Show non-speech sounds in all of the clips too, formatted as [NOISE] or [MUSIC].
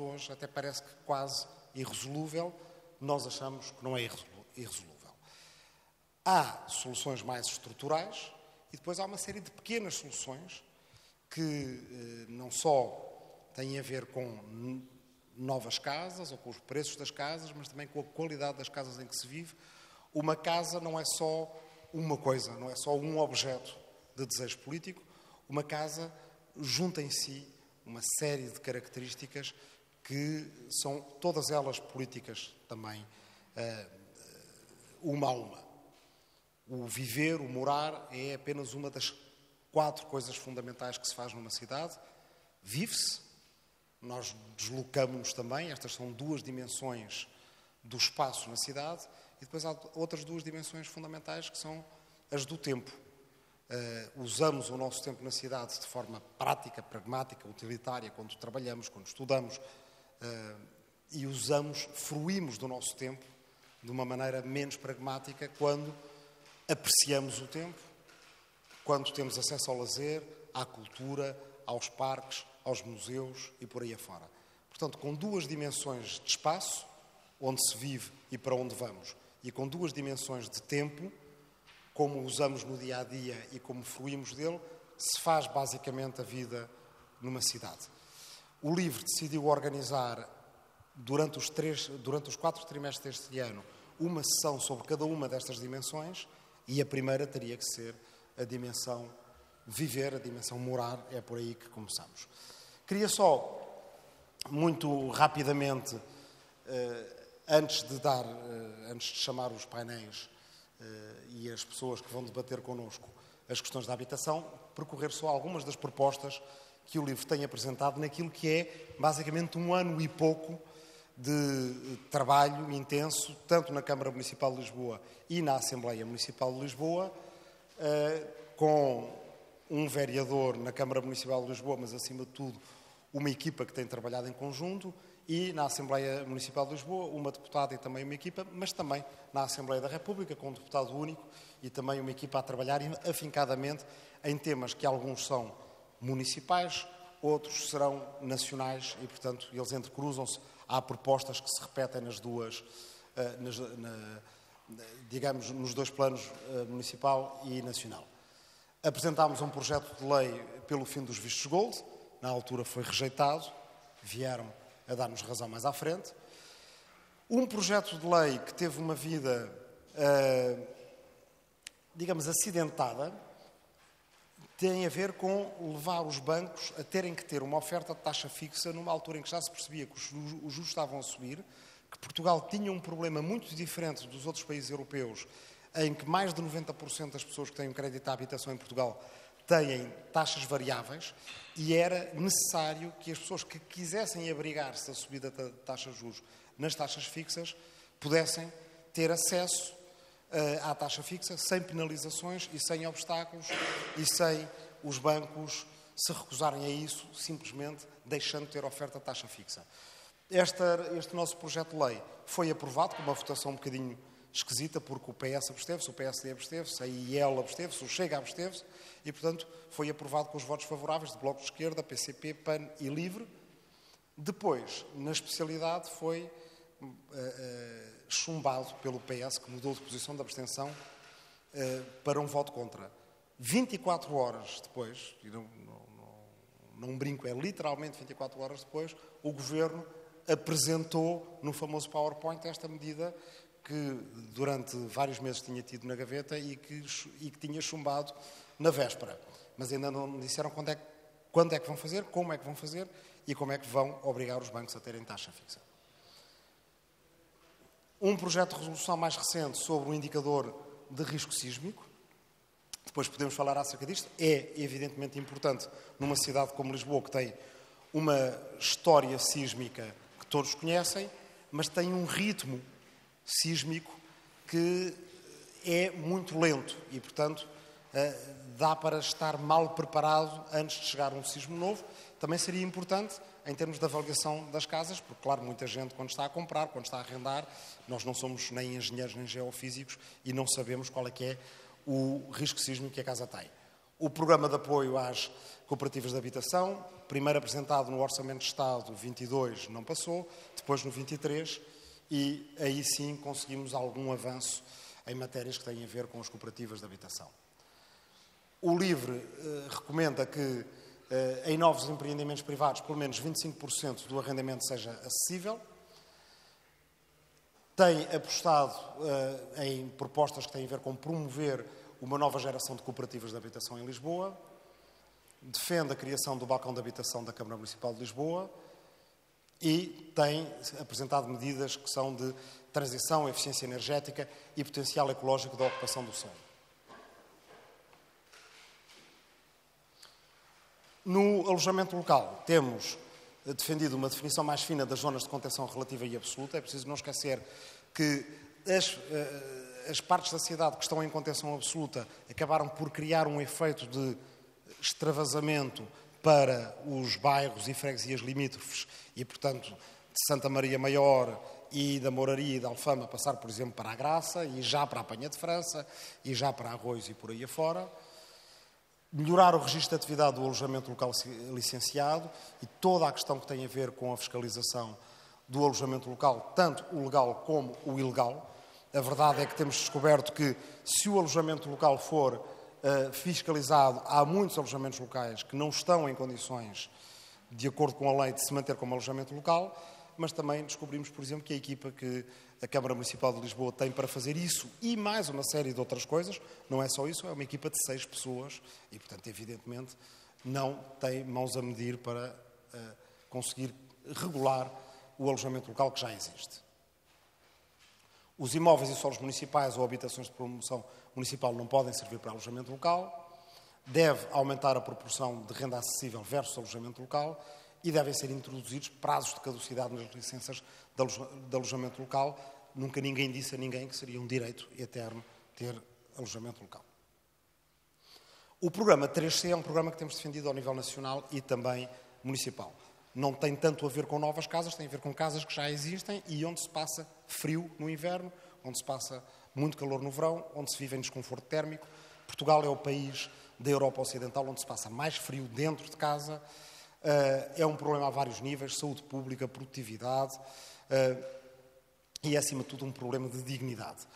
hoje até parece que quase irresolúvel, nós achamos que não é irresolúvel. Há soluções mais estruturais e depois há uma série de pequenas soluções que eh, não só têm a ver com novas casas ou com os preços das casas, mas também com a qualidade das casas em que se vive. Uma casa não é só uma coisa, não é só um objeto de desejo político. Uma casa junta em si uma série de características que são todas elas políticas também, eh, uma a uma. O viver, o morar, é apenas uma das quatro coisas fundamentais que se faz numa cidade. Vive-se, nós deslocamos-nos também, estas são duas dimensões do espaço na cidade, e depois há outras duas dimensões fundamentais que são as do tempo. Uh, usamos o nosso tempo na cidade de forma prática, pragmática, utilitária, quando trabalhamos, quando estudamos, e usamos, fruímos do nosso tempo de uma maneira menos pragmática quando apreciamos o tempo, quando temos acesso ao lazer, à cultura, aos parques, aos museus e por aí afora. Portanto, com duas dimensões de espaço, onde se vive e para onde vamos, e com duas dimensões de tempo, como usamos no dia a dia e como fruímos dele, se faz basicamente a vida numa cidade. O LIVRE decidiu organizar, durante os, três, durante os quatro trimestres deste ano, uma sessão sobre cada uma destas dimensões e a primeira teria que ser a dimensão viver, a dimensão morar, é por aí que começamos. Queria só, muito rapidamente, eh, antes de dar, eh, antes de chamar os painéis eh, e as pessoas que vão debater connosco as questões da habitação, percorrer só algumas das propostas que o livro tem apresentado naquilo que é basicamente um ano e pouco de trabalho intenso, tanto na Câmara Municipal de Lisboa e na Assembleia Municipal de Lisboa, eh, com um vereador na Câmara Municipal de Lisboa, mas acima de tudo uma equipa que tem trabalhado em conjunto e na Assembleia Municipal de Lisboa, uma deputada e também uma equipa, mas também na Assembleia da República, com um deputado único e também uma equipa a trabalhar afincadamente em temas que alguns são municipais, outros serão nacionais e, portanto, eles entrecruzam-se. Há propostas que se repetem nas duas, eh, nas, na, digamos, nos dois planos eh, municipal e nacional. Apresentámos um projeto de lei pelo fim dos vistos gold, na altura foi rejeitado, vieram a dar-nos razão mais à frente. Um projeto de lei que teve uma vida, uh, digamos, acidentada, tem a ver com levar os bancos a terem que ter uma oferta de taxa fixa numa altura em que já se percebia que os juros estavam a subir, que Portugal tinha um problema muito diferente dos outros países europeus, em que mais de 90% das pessoas que têm um crédito à habitação em Portugal têm taxas variáveis e era necessário que as pessoas que quisessem abrigar-se da subida da taxa de juros nas taxas fixas pudessem ter acesso à taxa fixa sem penalizações e sem obstáculos e sem os bancos se recusarem a isso, simplesmente deixando de ter oferta de taxa fixa. Esta, este nosso projeto de lei foi aprovado com uma votação um bocadinho esquisita, porque o PS absteve-se, o PSD absteve-se, a IEL absteve-se, o Chega absteve-se, e, portanto, foi aprovado com os votos favoráveis de Bloco de Esquerda, PCP, PAN e LIVRE. Depois, na especialidade, foi uh, uh, chumbado pelo PS, que mudou de posição de abstenção uh, para um voto contra. 24 horas depois, e não, não, não, não brinco, é literalmente 24 horas depois, o Governo apresentou no famoso PowerPoint esta medida que durante vários meses tinha tido na gaveta e que, e que tinha chumbado na véspera. Mas ainda não disseram quando é, quando é que vão fazer, como é que vão fazer e como é que vão obrigar os bancos a terem taxa fixa. Um projeto de resolução mais recente sobre o indicador de risco sísmico. Depois podemos falar acerca disto. É evidentemente importante numa cidade como Lisboa, que tem uma história sísmica que todos conhecem, mas tem um ritmo sísmico que é muito lento e, portanto, eh, dá para estar mal preparado antes de chegar um sismo novo. Também seria importante em termos de avaliação das casas, porque, claro, muita gente, quando está a comprar, quando está a arrendar, nós não somos nem engenheiros nem geofísicos e não sabemos qual é que é o risco sísmico que a casa tem. O programa de apoio às cooperativas de habitação, primeiro apresentado no Orçamento de Estado 22, não passou, depois no 23, e aí sim conseguimos algum avanço em matérias que têm a ver com as cooperativas de habitação. O LIVRE eh, recomenda que em novos empreendimentos privados pelo menos 25% do arrendamento seja acessível. Tem apostado eh, em propostas que têm a ver com promover uma nova geração de cooperativas de habitação em Lisboa, defende a criação do balcão de habitação da Câmara Municipal de Lisboa e tem apresentado medidas que são de transição, eficiência energética e potencial ecológico da ocupação do solo. No alojamento local, temos defendido uma definição mais fina das zonas de contenção relativa e absoluta. É preciso não esquecer que as eh, as partes da cidade que estão em contenção absoluta acabaram por criar um efeito de extravasamento para os bairros e freguesias limítrofes e, portanto, de Santa Maria Maior e da Moraria e da Alfama passar, por exemplo, para a Graça e já para a Panha de França e já para Arroz e por aí afora. Melhorar o registro de atividade do alojamento local licenciado e toda a questão que tem a ver com a fiscalização do alojamento local, tanto o legal como o ilegal, a verdade é que temos descoberto que, se o alojamento local for uh, fiscalizado, há muitos alojamentos locais que não estão em condições, de acordo com a lei, de se manter como alojamento local, mas também descobrimos, por exemplo, que a equipa que a Câmara Municipal de Lisboa tem para fazer isso e mais uma série de outras coisas, não é só isso, é uma equipa de seis pessoas e, portanto, evidentemente, não tem mãos a medir para uh, conseguir regular o alojamento local que já existe. Os imóveis e solos municipais ou habitações de promoção municipal não podem servir para alojamento local. Deve aumentar a proporção de renda acessível versus alojamento local e devem ser introduzidos prazos de caducidade nas licenças de alojamento local. Nunca ninguém disse a ninguém que seria um direito eterno ter alojamento local. O programa 3C é um programa que temos defendido ao nível nacional e também municipal não tem tanto a ver com novas casas, tem a ver com casas que já existem e onde se passa frio no inverno, onde se passa muito calor no verão, onde se vive em desconforto térmico. Portugal é o país da Europa Ocidental onde se passa mais frio dentro de casa. Eh, é um problema a vários níveis: saúde pública, produtividade eh, e, acima de tudo, um problema de dignidade.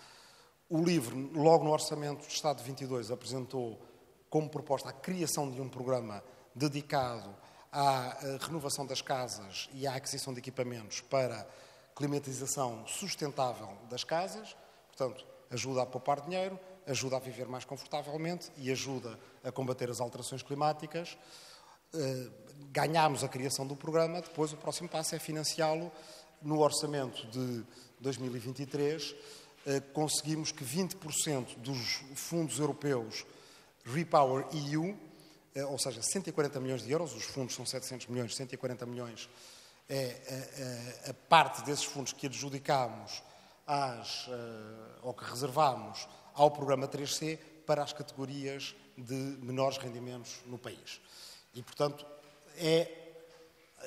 O LIVRE, logo no Orçamento do Estado de 22, apresentou como proposta a criação de um programa dedicado à eh, renovação das casas e à aquisição de equipamentos para climatização sustentável das casas, portanto, ajuda a poupar dinheiro, ajuda a viver mais confortavelmente e ajuda a combater as alterações climáticas. Eh, ganhámos a criação do programa, depois o próximo passo é financiá-lo no orçamento de 2023. Eh, conseguimos que 20% dos fundos europeus Repower EU eh, ou seja, 140 milhões de euros, os fundos são 700 milhões, 140 milhões é a, eh, a, eh, parte desses fundos que adjudicámos às, ou que reservámos ao programa 3C para as categorias de menores rendimentos no país. E, portanto, é,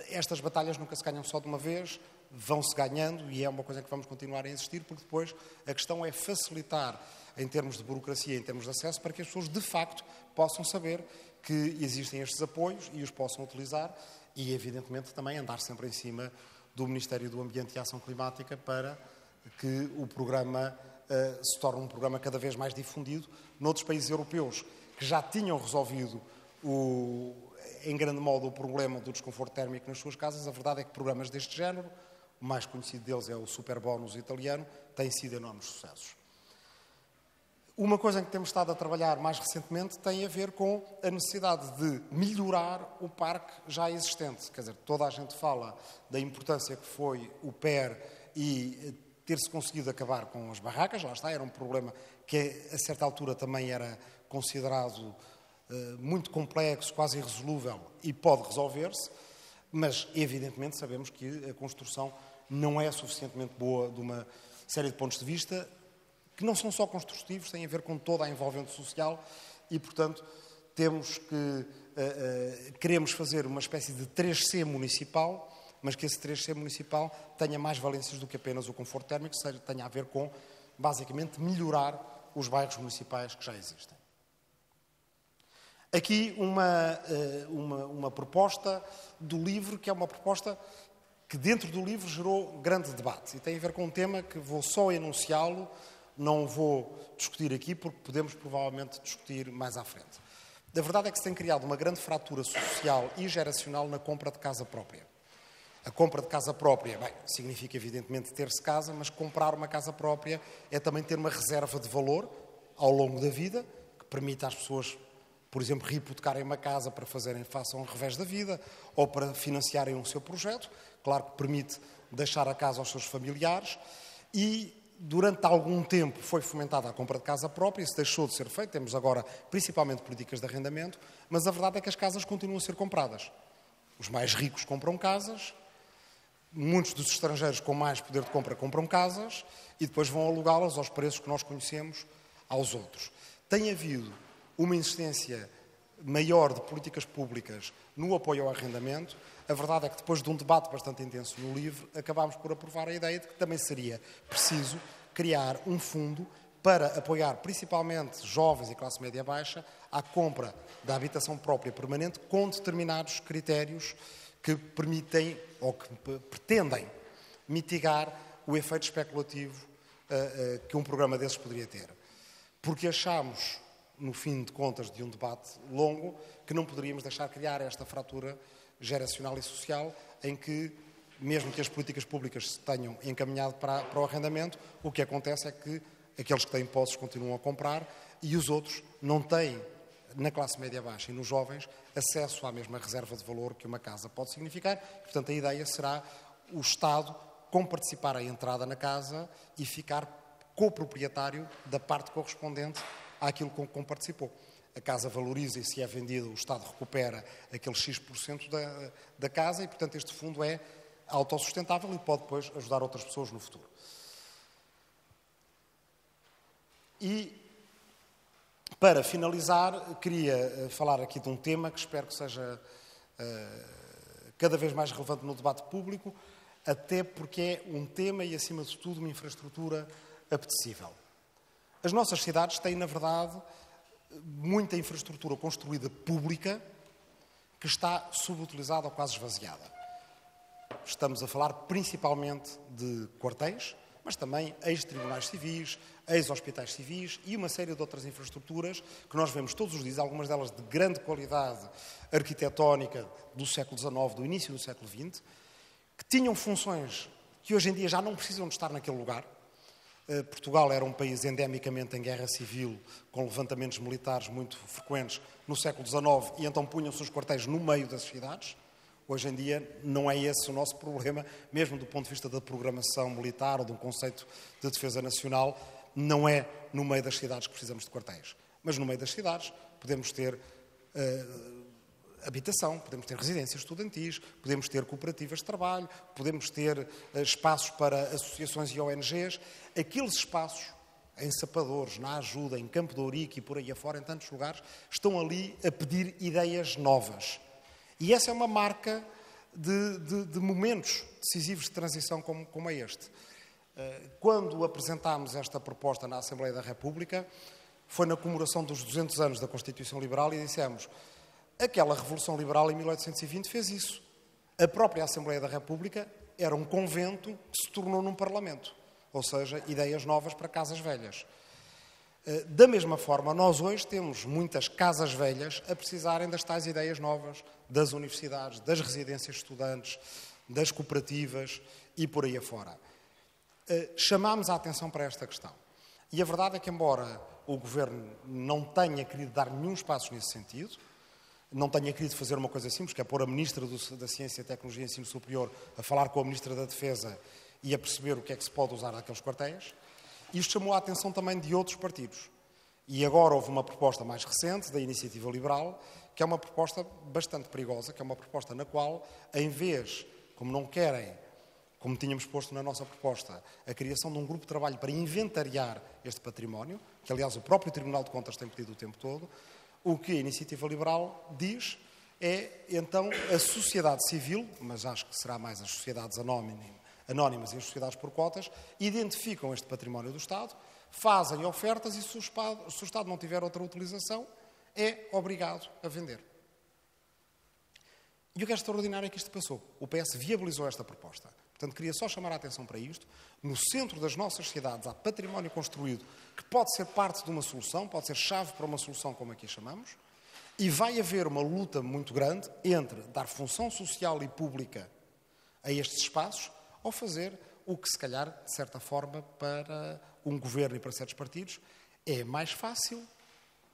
estas batalhas nunca se ganham só de uma vez, vão-se ganhando e é uma coisa que vamos continuar a insistir, porque depois a questão é facilitar, em termos de burocracia, em termos de acesso, para que as pessoas de facto possam saber que existem estes apoios e os possam utilizar e, evidentemente, também andar sempre em cima do Ministério do Ambiente e Ação Climática para que o programa uh, se torne um programa cada vez mais difundido noutros países europeus que já tinham resolvido o, em grande modo o problema do desconforto térmico nas suas casas. A verdade é que programas deste género, o mais conhecido deles é o Superbonus italiano, têm sido enormes sucessos. Uma coisa em que temos estado a trabalhar mais recentemente tem a ver com a necessidade de melhorar o parque já existente. Quer dizer, toda a gente fala da importância que foi o PER e ter-se conseguido acabar com as barracas, lá está, era um problema que a certa altura também era considerado muito complexo, quase irresolúvel e pode resolver-se, mas evidentemente sabemos que a construção não é suficientemente boa de uma série de pontos de vista que não são só construtivos, têm a ver com toda a envolvente social e, portanto, temos que uh, uh, queremos fazer uma espécie de 3C municipal, mas que esse 3C municipal tenha mais valências do que apenas o conforto térmico, seja, tenha a ver com, basicamente, melhorar os bairros municipais que já existem. Aqui uma, eh, uma, uma proposta do livro, que é uma proposta que dentro do livro gerou grande debate e tem a ver com um tema que vou só enunciá-lo, não vou discutir aqui porque podemos provavelmente discutir mais à frente. A verdade é que se tem criado uma grande fratura social e geracional na compra de casa própria. A compra de casa própria, bem, significa evidentemente ter-se casa, mas comprar uma casa própria é também ter uma reserva de valor ao longo da vida, que permite às pessoas, por exemplo, rehipotecarem uma casa para fazerem face a um revés da vida ou para financiarem um seu projeto. Claro que permite deixar a casa aos seus familiares e durante algum tempo foi fomentada a compra de casa própria, isso deixou de ser feito, temos agora principalmente políticas de arrendamento, mas a verdade é que as casas continuam a ser compradas. Os mais ricos compram casas, muitos dos estrangeiros com mais poder de compra compram casas e depois vão alugá-las aos preços que nós conhecemos aos outros. Tem havido uma insistência maior de políticas públicas no apoio ao arrendamento. A verdade é que depois de um debate bastante intenso no livro, acabámos por aprovar a ideia de que também seria preciso criar um fundo para apoiar principalmente jovens e classe média baixa à compra da habitação própria permanente com determinados critérios que permitem ou que pretendem mitigar o efeito especulativo uh, uh, que um programa desses poderia ter. Porque achamos, no fim de contas de um debate longo, que não poderíamos deixar criar esta fratura geracional e social em que, mesmo que as políticas públicas se tenham encaminhado para, para o arrendamento, o que acontece é que aqueles que têm posses continuam a comprar e os outros não têm na classe média baixa e nos jovens acesso à mesma reserva de valor que uma casa pode significar. Portanto, a ideia será o Estado comparticipar a entrada na casa e ficar coproprietário da parte correspondente àquilo com que participou. A casa valoriza e se é vendida, o Estado recupera aquele X% da, da casa e, portanto, este fundo é autossustentável e pode depois ajudar outras pessoas no futuro. E para finalizar, queria eh, falar aqui de um tema que espero que seja uh, cada vez mais relevante no debate público, até porque é um tema e, acima de tudo, uma infraestrutura apetecível. As nossas cidades têm, na verdade, muita infraestrutura construída pública que está subutilizada ou quase esvaziada. Estamos a falar principalmente de quartéis, mas também ex-tribunais civis, ex-hospitais civis e uma série de outras infraestruturas que nós vemos todos os dias, algumas delas de grande qualidade arquitetónica do século XIX, do início do século XX, que tinham funções que hoje em dia já não precisam de estar naquele lugar. Eh, Portugal era um país endemicamente em guerra civil, com levantamentos militares muito frequentes no século XIX, e então punham-se os quartéis no meio das cidades. Hoje em dia não é esse o nosso [LAUGHS] problema, mesmo do ponto de vista da programação militar ou de um conceito de defesa nacional, não é no meio das cidades que precisamos de quartéis. Mas no meio das cidades podemos ter uh, habitação, podemos ter residências estudantis, podemos ter cooperativas de trabalho, podemos ter uh, espaços para associações e ONGs. Aqueles espaços em Sapadores, na Ajuda, em Campo de Ourique e por aí afora, em tantos lugares, estão ali a pedir ideias novas e essa é uma marca de, de, de momentos decisivos de transição como, como é este. Eh, quando apresentámos esta proposta na Assembleia da República, foi na comemoração dos 200 anos da Constituição Liberal e dissemos aquela Revolução Liberal em 1820 fez isso. A própria Assembleia da República era um convento que se tornou num parlamento, ou seja, ideias novas para casas velhas. Eh, da mesma forma, nós hoje temos muitas casas velhas a precisarem das tais ideias novas, das universidades, das residências estudantes, das cooperativas e por aí afora. Eh, chamámos a atenção para esta questão. E a verdade é que, embora o Governo não tenha querido dar nenhum espaço nesse sentido, não tenha querido fazer uma coisa simples, que é pôr a Ministra da Ciência, Tecnologia e Ensino Superior a falar com a Ministra da Defesa e a perceber o que é que se pode usar daqueles quartéis, isto chamou a atenção também de outros partidos. E agora houve uma proposta mais recente, da Iniciativa Liberal, que é uma proposta bastante perigosa, que é uma proposta na qual, em vez, como não querem, como tínhamos posto na nossa proposta, a criação de um grupo de trabalho para inventariar este património, que aliás o próprio Tribunal de Contas tem pedido o tempo todo, o que a Iniciativa Liberal diz é, então, a sociedade civil, mas acho que será mais as sociedades anónimas, e as sociedades por cotas, identificam este património do Estado, fazem ofertas e se o Estado não tiver outra utilização, é obrigado a vender. E o que é extraordinário é que isto passou. O PS viabilizou esta proposta. Portanto, queria só chamar a atenção para isto. No centro das nossas cidades há património construído que pode ser parte de uma solução, pode ser chave para uma solução como aqui chamamos, e vai haver uma luta muito grande entre dar função social e pública a estes espaços ou fazer o que, se calhar, de certa forma, para um governo e para certos partidos, é mais fácil,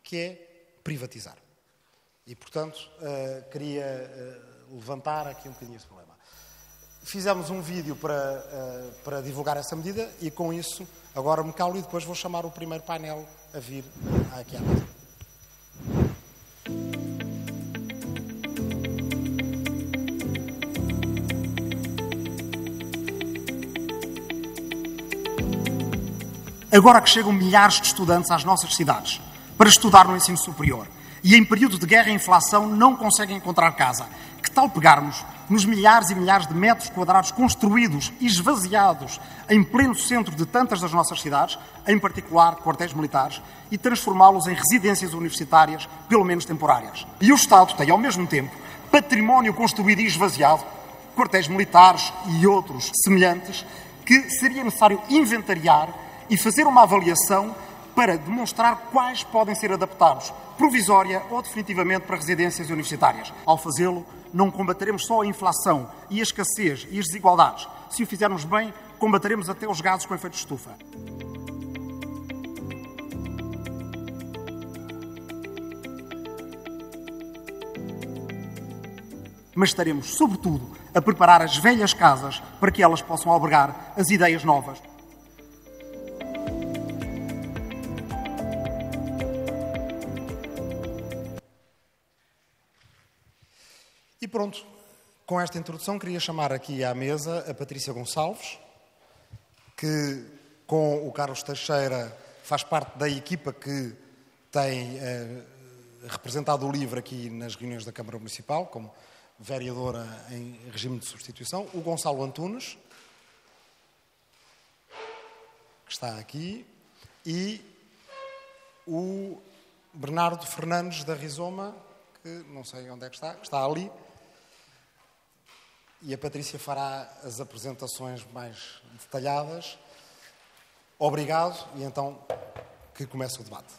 que é privatizar. E, portanto, uh, queria uh, levantar aqui um bocadinho esse problema. Fizemos um vídeo para, uh, para divulgar essa medida e, com isso, agora me calo e depois vou chamar o primeiro painel a vir aqui à mesa. Agora que chegam milhares de estudantes às nossas cidades para estudar no ensino superior e em período de guerra e inflação não conseguem encontrar casa, que tal pegarmos nos milhares e milhares de metros quadrados construídos e esvaziados em pleno centro de tantas das nossas cidades, em particular quartéis militares, e transformá-los em residências universitárias, pelo menos temporárias. E o Estado tem, ao mesmo tempo, património construído e esvaziado, quartéis militares e outros semelhantes, que seria necessário inventariar e fazer uma avaliação para demonstrar quais podem ser adaptados, provisória ou definitivamente para residências universitárias. Ao fazê-lo, não combateremos só a inflação e a escassez e as desigualdades. Se o fizermos bem, combateremos até os gases com efeito de estufa. Mas estaremos, sobretudo, a preparar as velhas casas para que elas possam albergar as ideias novas. E pronto, com esta introdução queria chamar aqui à mesa a Patrícia Gonçalves, que com o Carlos Teixeira faz parte da equipa que tem eh, representado o LIVRE aqui nas reuniões da Câmara Municipal, como vereadora em regime de substituição, o Gonçalo Antunes, que está aqui, e o Bernardo Fernandes da Rizoma, que não sei onde é que está, que está ali, e a Patrícia fará as apresentações mais detalhadas. Obrigado e então que comece o debate.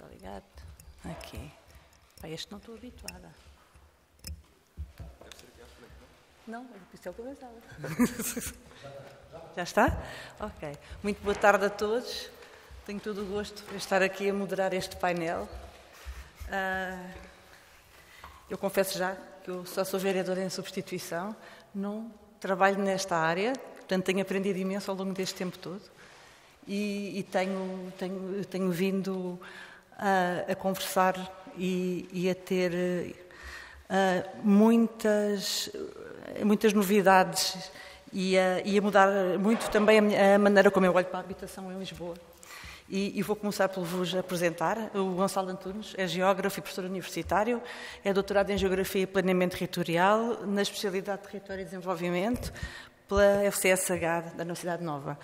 Estou ligado. Aqui. Pá, este não estou habituada. Não, isso é o que eu pensava. Já está? Ok. Muito boa tarde a todos. Tenho todo o gosto de estar aqui a moderar este painel. Ah, eu confesso já que eu só sou vereadora em substituição, não trabalho nesta área, portanto tenho aprendido imenso ao longo deste tempo todo e, e tenho, tenho, tenho vindo a, a conversar e, e, a ter uh, muitas, muitas novidades e a, e a, mudar muito também a, minha, a, maneira como eu olho para a habitação em Lisboa. E, e, vou começar por vos apresentar. O Gonçalo Antunes é geógrafo e professor universitário, é doutorado em Geografia e Planeamento Territorial, na especialidade de Território e Desenvolvimento, pela FCSH da Universidade Nova.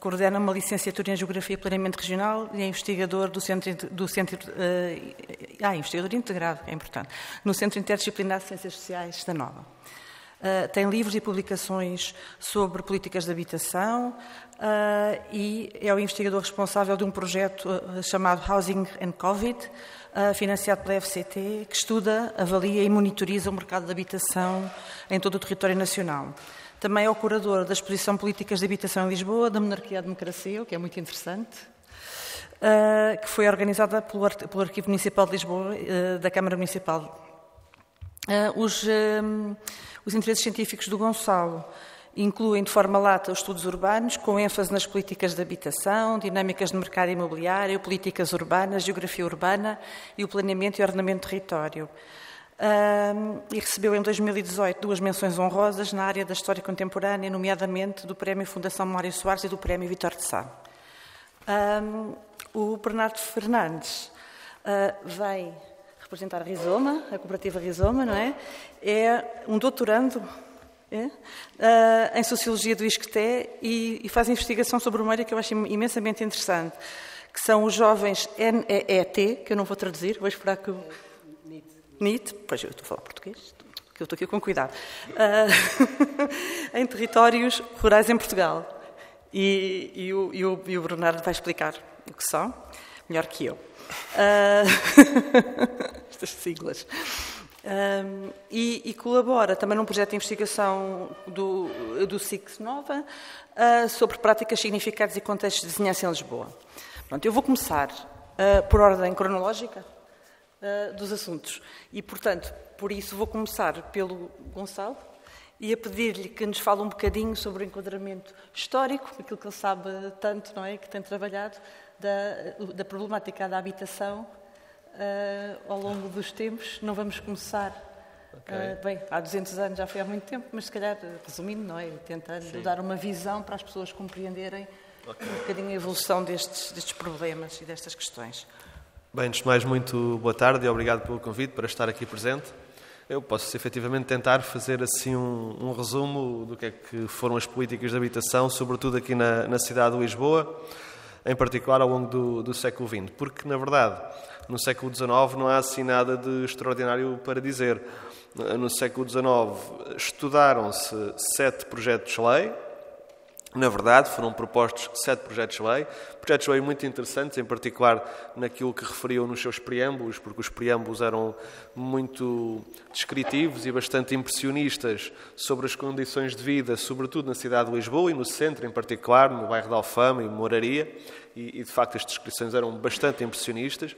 Coordena uma licenciatura em Geografia e Planeamento Regional e é investigador do Centro, do centro uh, ah, investigador integrado, é importante, no Centro Interdisciplinar de Ciências Sociais da Nova. Uh, tem livros e publicações sobre políticas de habitação uh, e é o investigador responsável de um projeto uh, chamado Housing and Covid, financiado pela FCT, que estuda, avalia e monitoriza o mercado de habitação em todo o território nacional. Também é o curador da exposição Políticas de Habitação em Lisboa, da Monarquia à Democracia, o que é muito interessante, que foi organizada pelo Arquivo Municipal de Lisboa, da Câmara Municipal. Os os interesses científicos do Gonçalo incluem de forma lata os estudos urbanos, com ênfase nas políticas de habitação, dinâmicas de mercado imobiliário, políticas urbanas, geografia urbana e o planeamento e ordenamento do território. E recebeu em 2018 duas menções honrosas na área da história contemporânea, nomeadamente do Prémio Fundação Mário Soares e do Prémio Vitor de Sá. O Bernardo Fernandes uh, vai representar a Rizoma, a cooperativa Rizoma, não é? É um doutorando é? Uh, em Sociologia do ISCTE e, e, faz investigação sobre uma área que eu acho imensamente interessante, que são os jovens NEET, que eu não vou traduzir, vou esperar que... NIT, pois eu estou a falar português, que eu estou aqui com cuidado, uh, [LAUGHS] em territórios rurais em Portugal. E, e, o, e, o, e, o, Bernardo vai explicar o que são, melhor que eu. Uh, [LAUGHS] estas siglas. Um, ah, e, e, colabora também num projeto de investigação do, do SIX Nova uh, sobre práticas, significados e contextos de vizinhança em Lisboa. Pronto, eu vou começar uh, por ordem cronológica uh, dos assuntos e, portanto, por isso vou começar pelo Gonçalo, e a pedir-lhe que nos fale um bocadinho sobre o enquadramento histórico, aquilo que ele sabe tanto, não é? Que tem trabalhado, da, da problemática da habitação uh, ao longo dos tempos. Não vamos começar. Okay. Uh, bem, há 200 anos já foi há muito tempo, mas se calhar, resumindo, não é? Tentando Sim. dar uma visão para as pessoas compreenderem okay. um bocadinho a evolução destes, destes problemas e destas questões. Bem, antes de mais, muito boa tarde e obrigado pelo convite para estar aqui presente. Eu posso efetivamente tentar fazer assim um, um, resumo do que é que foram as políticas de habitação, sobretudo aqui na, na cidade de Lisboa, em particular ao longo do, do século XX, porque na verdade no século XIX não há assim nada de extraordinário para dizer. No século XIX estudaram-se sete projetos de lei, na verdade, foram propostos sete projetos de lei, projetos de lei muito interessantes, em particular naquilo que referiam nos seus preâmbulos, porque os preâmbulos eram muito descritivos e bastante impressionistas sobre as condições de vida, sobretudo na cidade de Lisboa e no centro, em particular, no bairro de Alfama e Moraria, e, e de facto as descrições eram bastante impressionistas.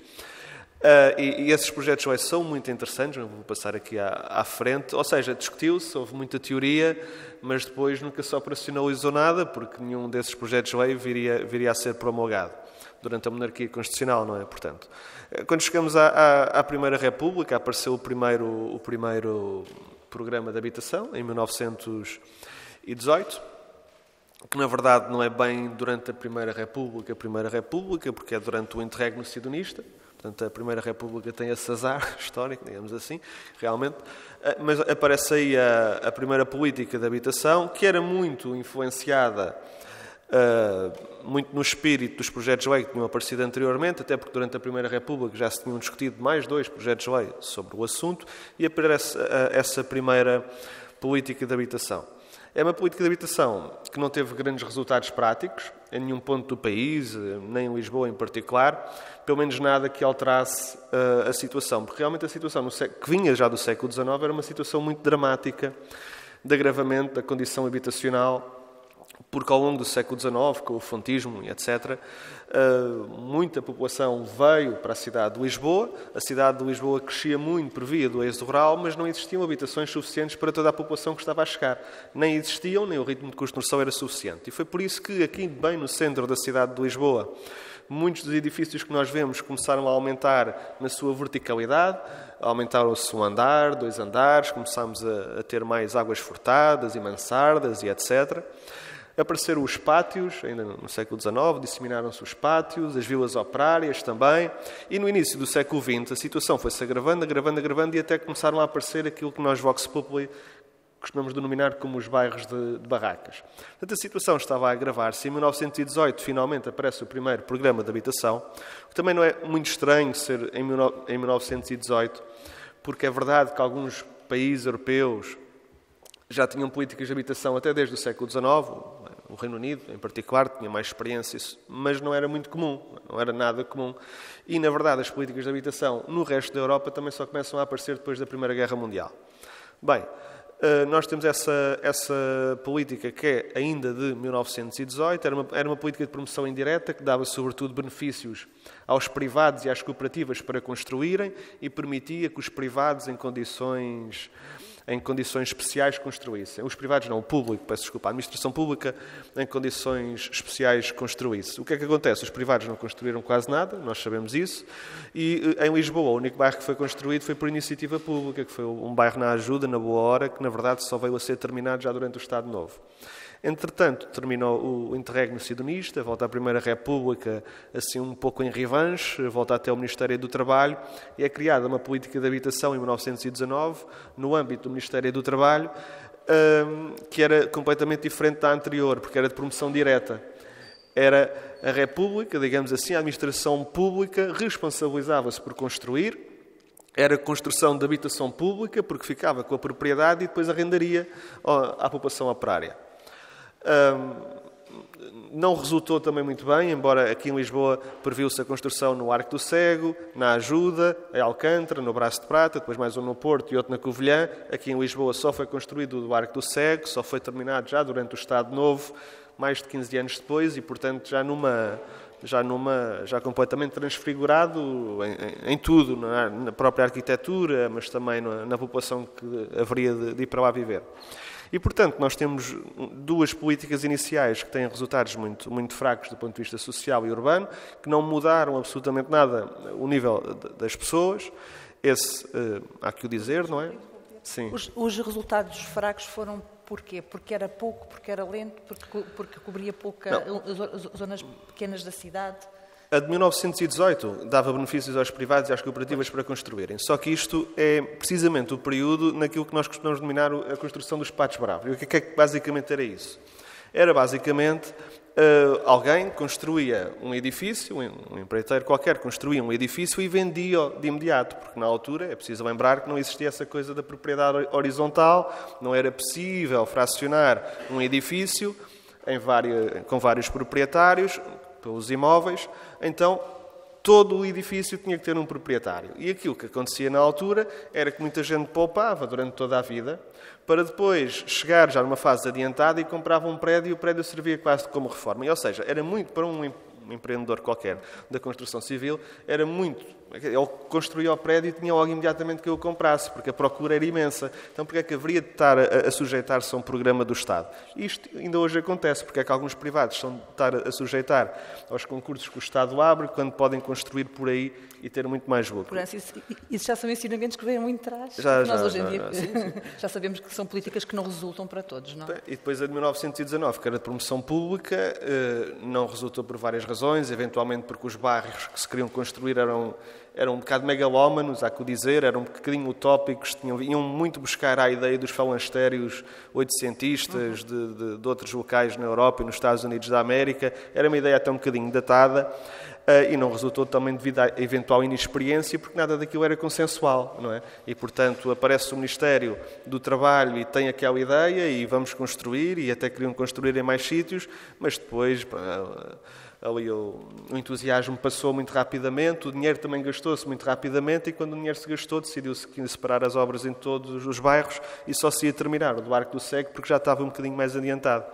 Uh, e, e, esses projetos de são muito interessantes, vou passar aqui à, à frente. Ou seja, discutiu-se, houve muita teoria, mas depois nunca se operacionalizou nada, porque nenhum desses projetos de lei viria, viria a ser promulgado durante a monarquia constitucional, não é? Portanto, eh, quando chegamos à, à, à Primeira República, apareceu o primeiro, o primeiro programa de habitação, em 1918, que na verdade não é bem durante a Primeira República, a Primeira República, porque é durante o interregno sidonista, Portanto, a Primeira República tem esse azar [LAUGHS] histórico, digamos assim, realmente. Eh, mas aparece aí a, a primeira política de habitação, que era muito influenciada uh, muito no espírito dos projetos de lei que tinham aparecido anteriormente, até porque durante a Primeira República já se tinham discutido mais dois projetos de lei sobre o assunto, e aparece uh, essa primeira política de habitação. É uma política de habitação que não teve grandes resultados práticos em nenhum ponto do país, nem em Lisboa em particular, pelo menos nada que alterasse uh, a situação, porque realmente a situação que vinha já do século XIX era uma situação muito dramática de agravamento da condição habitacional porque ao longo do século XIX, com o fontismo e etc., eh, muita população veio para a cidade de Lisboa. A cidade de Lisboa crescia muito por via do êxodo rural, mas não existiam habitações suficientes para toda a população que estava a chegar. Nem existiam, nem o ritmo de construção era suficiente. E foi por isso que, aqui bem no centro da cidade de Lisboa, muitos dos edifícios que nós vemos começaram a aumentar na sua verticalidade, aumentaram-se um andar, dois andares, começámos a, a ter mais águas furtadas e mansardas e etc. Apareceram os pátios, ainda no século XIX, disseminaram-se os pátios, as vilas operárias também, e no início do século XX a situação foi-se agravando, agravando, agravando, e até começaram a aparecer aquilo que nós, Vox Populi, costumamos denominar como os bairros de, de barracas. Portanto, a situação estava a agravar-se. Em 1918, finalmente, aparece o primeiro programa de habitação, que também não é muito estranho ser em, em 1918, porque é verdade que alguns países europeus já tinham políticas de habitação até desde o século XIX, o Reino Unido, em particular, tinha mais experiência, mas não era muito comum, não era nada comum. E, na verdade, as políticas de habitação no resto da Europa também só começam a aparecer depois da Primeira Guerra Mundial. Bem, eh, nós temos essa, essa política que é ainda de 1918, era uma, era uma política de promoção indireta que dava, sobretudo, benefícios aos privados e às cooperativas para construírem e permitia que os privados, em condições em condições especiais construíssem. Os privados não, o público, peço desculpa, a administração pública em condições especiais construísse. O que é que acontece? Os privados não construíram quase nada, nós sabemos isso, e eh, em Lisboa o único bairro que foi construído foi por iniciativa pública, que foi um bairro na ajuda, na boa hora, que na verdade só veio a ser terminado já durante o Estado Novo. Entretanto, terminou o interregno sidonista, volta à Primeira República, assim um pouco em revanche, volta até o Ministério do Trabalho e é criada uma política de habitação em 1919, no âmbito do Ministério do Trabalho, hum, que era completamente diferente da anterior, porque era de promoção direta. Era a República, digamos assim, a administração pública responsabilizava-se por construir, era construção de habitação pública, porque ficava com a propriedade e depois arrendaria à população operária. Não resultou também muito bem, embora aqui em Lisboa previu-se a construção no Arco do Cego, na Ajuda, em Alcântara, no Braço de Prata, depois mais um no Porto e outro na Covilhã. Aqui em Lisboa só foi construído o Arco do Cego, só foi terminado já durante o Estado Novo, mais de 15 anos depois, e portanto já numa já numa já completamente transfigurado em, em, em tudo na, na, própria arquitetura mas também na, na população que haveria de, de ir para lá viver e, portanto, nós temos duas políticas iniciais que têm resultados muito, muito fracos do ponto de vista social e urbano, que não mudaram absolutamente nada o nível das pessoas. Esse, uh, há que o dizer, não é? Sim. Os, os resultados fracos foram Porquê? Porque era pouco, porque era lento, porque, porque cobria pouca zonas pequenas da cidade? A de 1918 dava benefícios aos privados e às cooperativas para construírem. Só que isto é precisamente o período naquilo que nós costumamos denominar a construção dos patos bravos. E o que é que basicamente era isso? Era basicamente uh, alguém construía um edifício, um empreiteiro qualquer construía um edifício e vendia de imediato, porque na altura é preciso lembrar que não existia essa coisa da propriedade horizontal, não era possível fracionar um edifício várias, com vários proprietários pelos imóveis, então todo o edifício tinha que ter um proprietário. E aquilo que acontecia na altura era que muita gente poupava durante toda a vida, para depois chegar já numa fase adiantada e comprava um prédio e o prédio servia quase como reforma. E, ou seja, era muito para um empreendedor qualquer da construção civil, era muito ele construía o prédio e tinha logo imediatamente que eu o comprasse, porque a procura era imensa. Então, porque é que haveria de estar a, a sujeitar-se a um programa do Estado? Isto ainda hoje acontece, porque é que alguns privados são de estar a sujeitar aos concursos que o Estado abre, quando podem construir por aí e ter muito mais lucro. Isso, isso já são ensinamentos que vêm muito atrás. Já, nós já, hoje em já, dia já, [LAUGHS] sim, sim. já sabemos que são políticas que não resultam para todos, não? E depois a de 1919, que era de promoção pública, eh, não resultou por várias razões, eventualmente porque os bairros que se queriam construir eram eram um bocado megalómanos, há que o dizer, eram um bocadinho utópicos, tinham, iam muito buscar a ideia dos falangstérios oitocentistas de, de, de, outros locais na Europa e nos Estados Unidos da América. Era uma ideia até um bocadinho datada e não resultou também devido à eventual inexperiência, porque nada daquilo era consensual, não é? E, portanto, aparece o Ministério do Trabalho e tem aquela ideia e vamos construir e até queriam construir em mais sítios, mas depois... Ali o, o entusiasmo passou muito rapidamente, o dinheiro também gastou-se muito rapidamente e quando o dinheiro se gastou decidiu-se separar as obras em todos os bairros e só se ia terminar o do Arco do Cego porque já estava um bocadinho mais adiantado.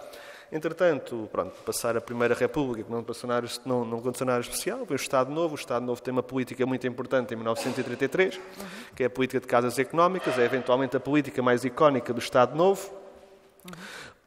Entretanto, pronto, passar a Primeira República, que não nada, não, não nada especial, veio o Estado Novo. O Estado Novo tem uma política muito importante em 1933, que é a política de casas económicas, é eventualmente a política mais icónica do Estado Novo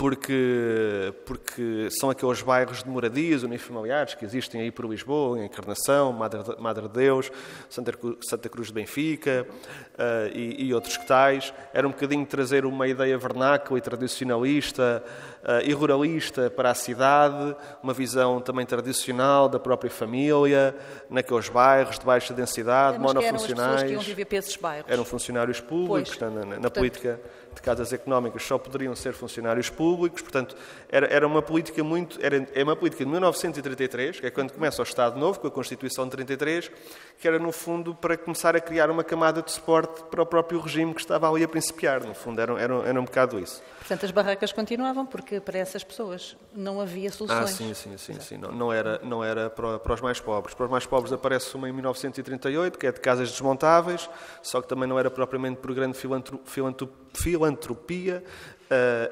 porque, porque são aqueles bairros de moradias unifamiliares que existem aí por Lisboa, em Encarnação, Madre, Madre de Deus, Santa, Santa Cruz de Benfica uh, e, e, outros que tais. Era um bocadinho trazer uma ideia vernácula e tradicionalista uh, e ruralista para a cidade, uma visão também tradicional da própria família, naqueles bairros de baixa densidade, é, monofuncionais. Eram, que viver para esses bairros. eram funcionários públicos, na, na, na Portanto, política de casas económicas só poderiam ser funcionários públicos, portanto, era, era uma política muito. Era, é uma política de 1933, que é quando começa o Estado Novo, com a Constituição de 33, que era, no fundo, para começar a criar uma camada de suporte para o próprio regime que estava ali a principiar. No fundo, era, era, era um bocado isso. Portanto, as barracas continuavam, porque para essas pessoas não havia soluções. Ah, sim, sim, sim. sim. Não, não, era, não era para, para, os mais pobres. Para os mais pobres aparece uma em 1938, que é de casas desmontáveis, só que também não era propriamente por grande filantropia, Uh,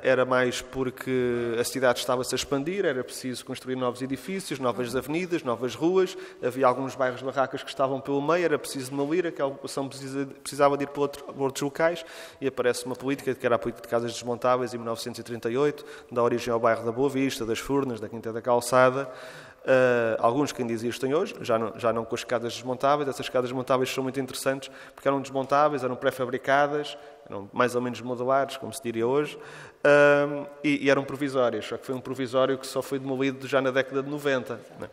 era mais porque a cidade estava-se a expandir, era preciso construir novos edifícios, novas avenidas, novas ruas, havia alguns bairros barracas que estavam pelo meio, era preciso demolir, aquela população precisa, precisava de ir para, outro, para, outros locais. E aparece uma política que era a política de casas desmontáveis em 1938, dá origem ao bairro da Boa Vista, das Furnas, da Quinta da Calçada, Uh, alguns que ainda existem hoje, já não, já não com as escadas desmontáveis. Essas escadas desmontáveis são muito interessantes porque eram desmontáveis, eram pré-fabricadas, eram mais ou menos modulares, como se diria hoje, uh, e, e, eram provisórias. Só que foi um provisório que só foi demolido já na década de 90. Né?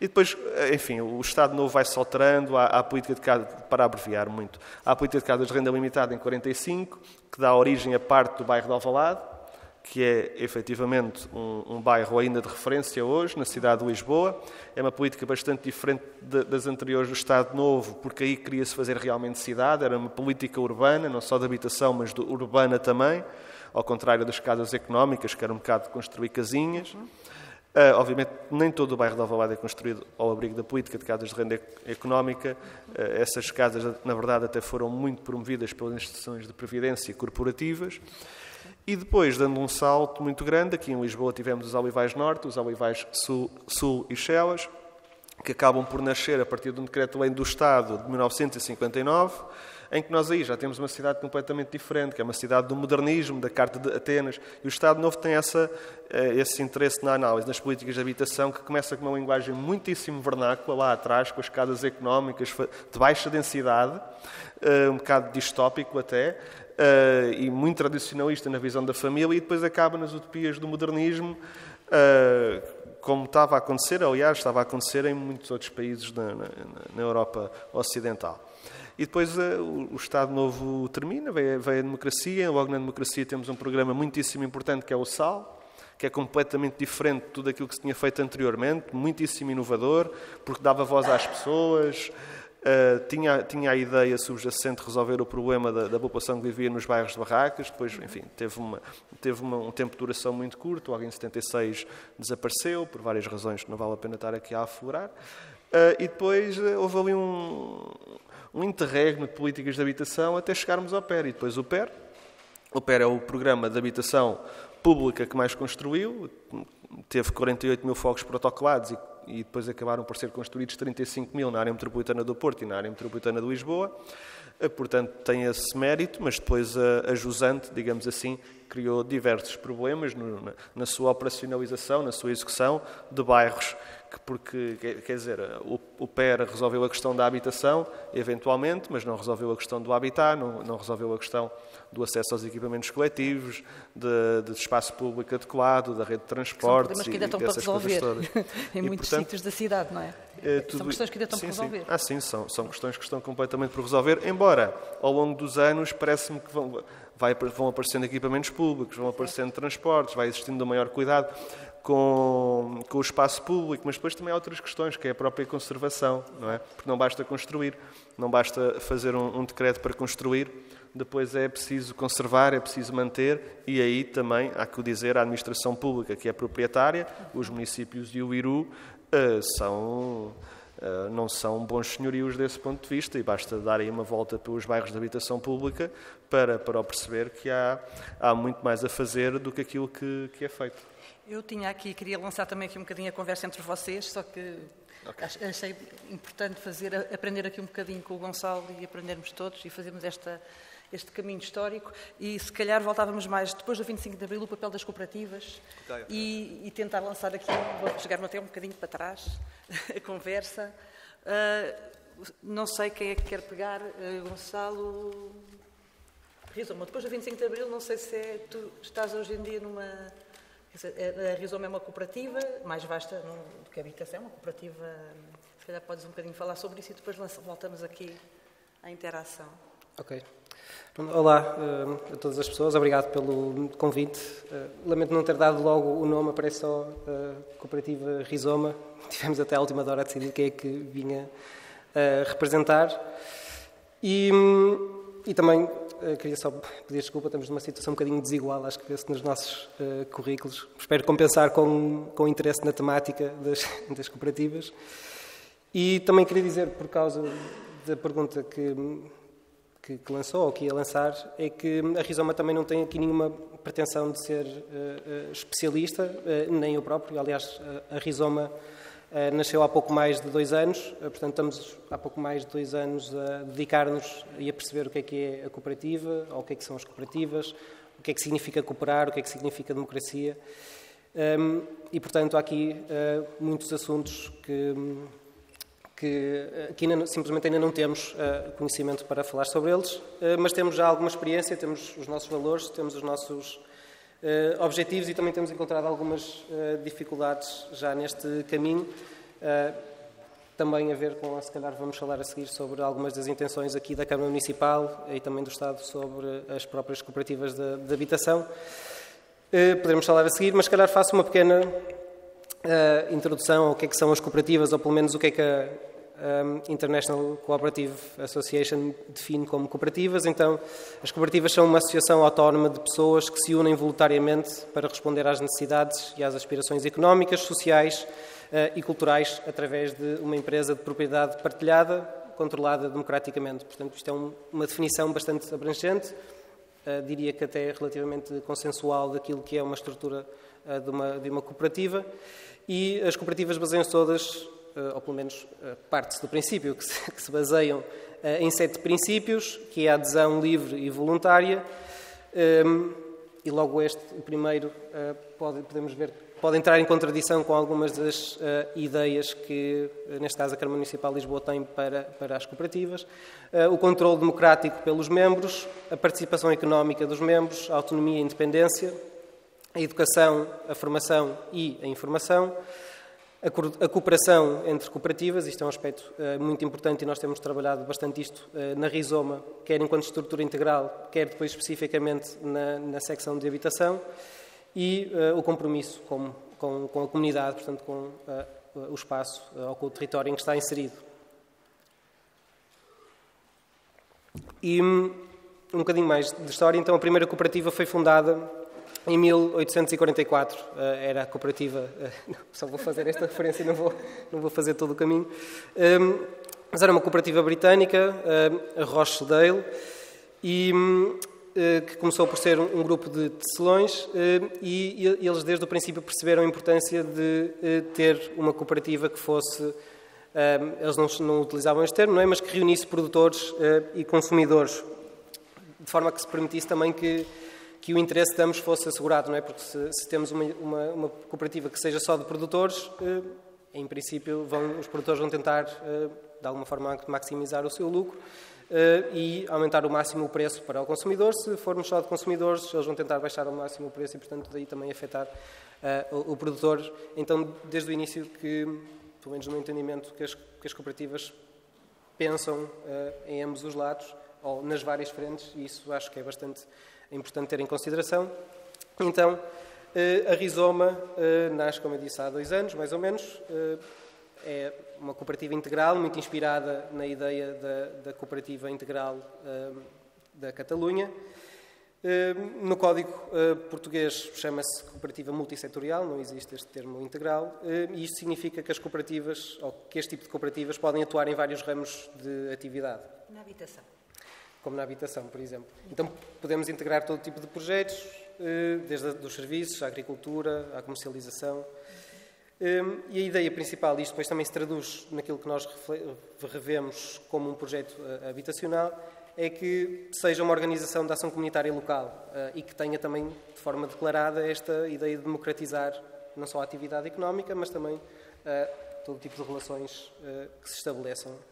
E depois, enfim, o Estado Novo vai se alterando, há a política de casa, para abreviar muito, há a política de casas de renda limitada em 45, que dá origem a parte do bairro de Alvalade, que é efetivamente um, um, bairro ainda de referência hoje, na cidade de Lisboa. É uma política bastante diferente de, das anteriores do Estado Novo, porque aí queria-se fazer realmente cidade, era uma política urbana, não só de habitação, mas de urbana também, ao contrário das casas económicas, que era um bocado de construir casinhas. Uh, obviamente, nem todo o bairro de Alvalade é construído ao abrigo da política de casas de renda económica. Uh, essas casas, na verdade, até foram muito promovidas pelas instituições de previdência corporativas. E depois, dando um salto muito grande, aqui em Lisboa tivemos os Olivais Norte, os Olivais Sul, Sul e Chelas, que acabam por nascer a partir de um decreto-lei do Estado de 1959, em que nós aí já temos uma cidade completamente diferente, que é uma cidade do modernismo, da Carta de Atenas, e o Estado Novo tem essa, eh, esse interesse na análise, nas políticas de habitação, que começa com uma linguagem muitíssimo vernácula, lá atrás, com as escadas económicas de baixa densidade, eh, um bocado distópico até, uh, e muito tradicionalista na visão da família, e depois acaba nas utopias do modernismo, como estava a acontecer, aliás, estava a acontecer em muitos outros países na, na, na Europa Ocidental. E depois uh, o, Estado Novo termina, vem a democracia, logo na democracia temos um programa muitíssimo importante que é o SAL, que é completamente diferente de tudo aquilo que se tinha feito anteriormente, muitíssimo inovador, porque dava voz às pessoas, Uh, tinha, tinha a ideia subjacente de resolver o problema da, da, população que vivia nos bairros de barracas, depois, enfim, teve, uma, teve uma, um tempo de duração muito curto, logo em 76 desapareceu, por várias razões que não vale a pena estar aqui a aflorar, uh, e depois uh, houve ali um, um interregno de políticas de habitação até chegarmos ao PER, e depois o PER, o PER é o programa de habitação pública que mais construiu, teve 48 mil fogos protocolados e e depois acabaram por ser construídos 35 mil na área metropolitana do Porto e na área metropolitana de Lisboa. Eh, portanto, tem esse mérito, mas depois a, a Jusante, digamos assim, criou diversos problemas no, na, na, sua operacionalização, na sua execução de bairros, porque, quer dizer, o, o PER resolveu a questão da habitação, eventualmente, mas não resolveu a questão do habitat, não, não resolveu a questão do acesso aos equipamentos coletivos, de, de espaço público adequado, da rede de transportes. São problemas que ainda estão para resolver [LAUGHS] em e, muitos portanto, sítios da cidade, não é? é tudo... São questões que ainda estão sim, para resolver. Sim. Ah, sim, são, são questões que estão completamente por resolver, embora ao longo dos anos parece-me que vão, vai, vão aparecendo equipamentos públicos, vão aparecendo transportes, vai existindo um maior cuidado com, com o espaço público, mas depois também há outras questões, que é a própria conservação, não é? Porque não basta construir, não basta fazer um, um decreto para construir, depois é preciso conservar, é preciso manter, e aí também há que o dizer, a administração pública, que é proprietária, os municípios e o IRU, eh, são, eh, não são bons senhorios desse ponto de vista, e basta dar aí uma volta pelos bairros de habitação pública para, para perceber que há, há muito mais a fazer do que aquilo que, que é feito. Eu tinha aqui, queria lançar também aqui um bocadinho a conversa entre vocês, só que okay. achei importante fazer, aprender aqui um bocadinho com o Gonçalo e aprendermos todos e fazermos esta este caminho histórico e se calhar voltávamos mais depois do 25 de Abril o papel das cooperativas okay. E, e, tentar lançar aqui, vou chegar até um bocadinho para trás [LAUGHS] a conversa. Uh, não sei quem é que quer pegar, uh, Gonçalo. Rizoma, depois do 25 de Abril, não sei se é, tu estás hoje em dia numa. A Rizoma é uma cooperativa mais vasta do que a habitação, uma cooperativa. Se calhar podes um bocadinho falar sobre isso e depois voltamos aqui à interação. Ok. Olá uh, a todas as pessoas, obrigado pelo convite. Uh, lamento não ter dado logo o nome, aparece só uh, Cooperativa Rizoma. [LAUGHS] Tivemos até a última hora a decidir quem é que vinha representar. E, um, e também queria só pedir desculpa, estamos numa situação um bocadinho desigual, acho que vê-se nos nossos currículos. Espero compensar com, com interesse na temática das, [LAUGHS] das cooperativas. E também queria dizer, por causa da pergunta que que, que, lançou ou que ia lançar é que a Rizoma também não tem aqui nenhuma pretensão de ser uh, especialista, uh, nem eu próprio. Aliás, a Rizoma uh, nasceu há pouco mais de dois anos, portanto, estamos há pouco mais de dois anos a dedicar-nos e a perceber o que é que é a cooperativa, ou o que é que são as cooperativas, o que é que significa cooperar, o que é que significa democracia. Um, e, portanto, há aqui muitos assuntos que que, eh, que ainda, simplesmente ainda não temos conhecimento para falar sobre eles, mas temos já alguma experiência, temos os nossos valores, temos os nossos uh, objetivos e também temos encontrado algumas dificuldades já neste caminho. também a ver com, se calhar vamos falar a seguir sobre algumas das intenções aqui da Câmara Municipal e também do Estado sobre as próprias cooperativas de, de habitação. Podemos falar a seguir, mas se calhar faço uma pequena Uh, introdução ao que é que são as cooperativas, ou pelo menos o que é que a, International Cooperative Association define como cooperativas. Então, as cooperativas são uma associação autónoma de pessoas que se unem voluntariamente para responder às necessidades e às aspirações económicas, sociais uh, e culturais através de uma empresa de propriedade partilhada, controlada democraticamente. Portanto, isto é um, uma definição bastante abrangente, uh, diria que até relativamente consensual daquilo que é uma estrutura uh, de, uma, de uma cooperativa. E as cooperativas baseiam-se todas ou pelo menos eh, parte-se do princípio, que se, [LAUGHS] que se baseiam eh, em sete princípios, que é a adesão livre e voluntária. Ehm, e logo este, o primeiro, pode, podemos ver, pode entrar em contradição com algumas das ideias que, neste caso, a Câmara Municipal de Lisboa tem para, para as cooperativas. o controle democrático pelos membros, a participação económica dos membros, a autonomia e independência, a educação, a formação e a informação, a cooperação entre cooperativas, isto é um aspecto uh, muito importante e nós temos trabalhado bastante isto uh, na Rizoma, quer enquanto estrutura integral, quer depois especificamente na, na secção de habitação, e uh, o compromisso com, com, com, a comunidade, portanto, com o espaço ou com o território em que está inserido. E um, um bocadinho mais de história, então a primeira cooperativa foi fundada em 1844 eh, era a cooperativa, eh, [LAUGHS] só vou fazer esta referência não vou, não vou fazer todo o caminho, ehm, mas era uma cooperativa britânica, eh, a Rochdale, e que começou por ser um grupo de tecelões e eles desde o princípio perceberam a importância de ter uma cooperativa que fosse, eles não, não utilizavam este termo, não é? mas que reunisse produtores e consumidores, de forma que se permitisse também que que o interesse de ambos fosse assegurado, não é? Porque se, se temos uma, uma, uma, cooperativa que seja só de produtores, eh, em princípio vão, os produtores vão tentar, eh, de alguma forma, maximizar o seu lucro eh, e aumentar o máximo o preço para o consumidor. Se formos só de consumidores, eles vão tentar baixar ao máximo o preço e, portanto, daí também afetar o, o, produtor. Então, desde o início que, pelo menos no meu entendimento, que as, que as cooperativas pensam em ambos os lados, ou nas várias frentes, e isso acho que é bastante é importante ter em consideração. Então, eh, a Rizoma eh, nasce, como eu disse, há dois anos, mais ou menos. Eh, é uma cooperativa integral, muito inspirada na ideia da, da cooperativa integral da Catalunha. No código português chama-se cooperativa multissetorial, não existe este termo integral, e isto significa que as cooperativas, ou que este tipo de cooperativas, podem atuar em vários ramos de atividade. Na habitação como na habitação, por exemplo. Então, podemos integrar todo tipo de projetos, eh, desde os serviços, à agricultura, à comercialização. Eh, e a ideia principal, isto depois também se traduz naquilo que nós revemos como um projeto eh, habitacional, é que seja uma organização de ação comunitária local e que tenha também, de forma declarada, esta ideia de democratizar não só a atividade económica, mas também todo tipo de relações que se estabeleçam eh,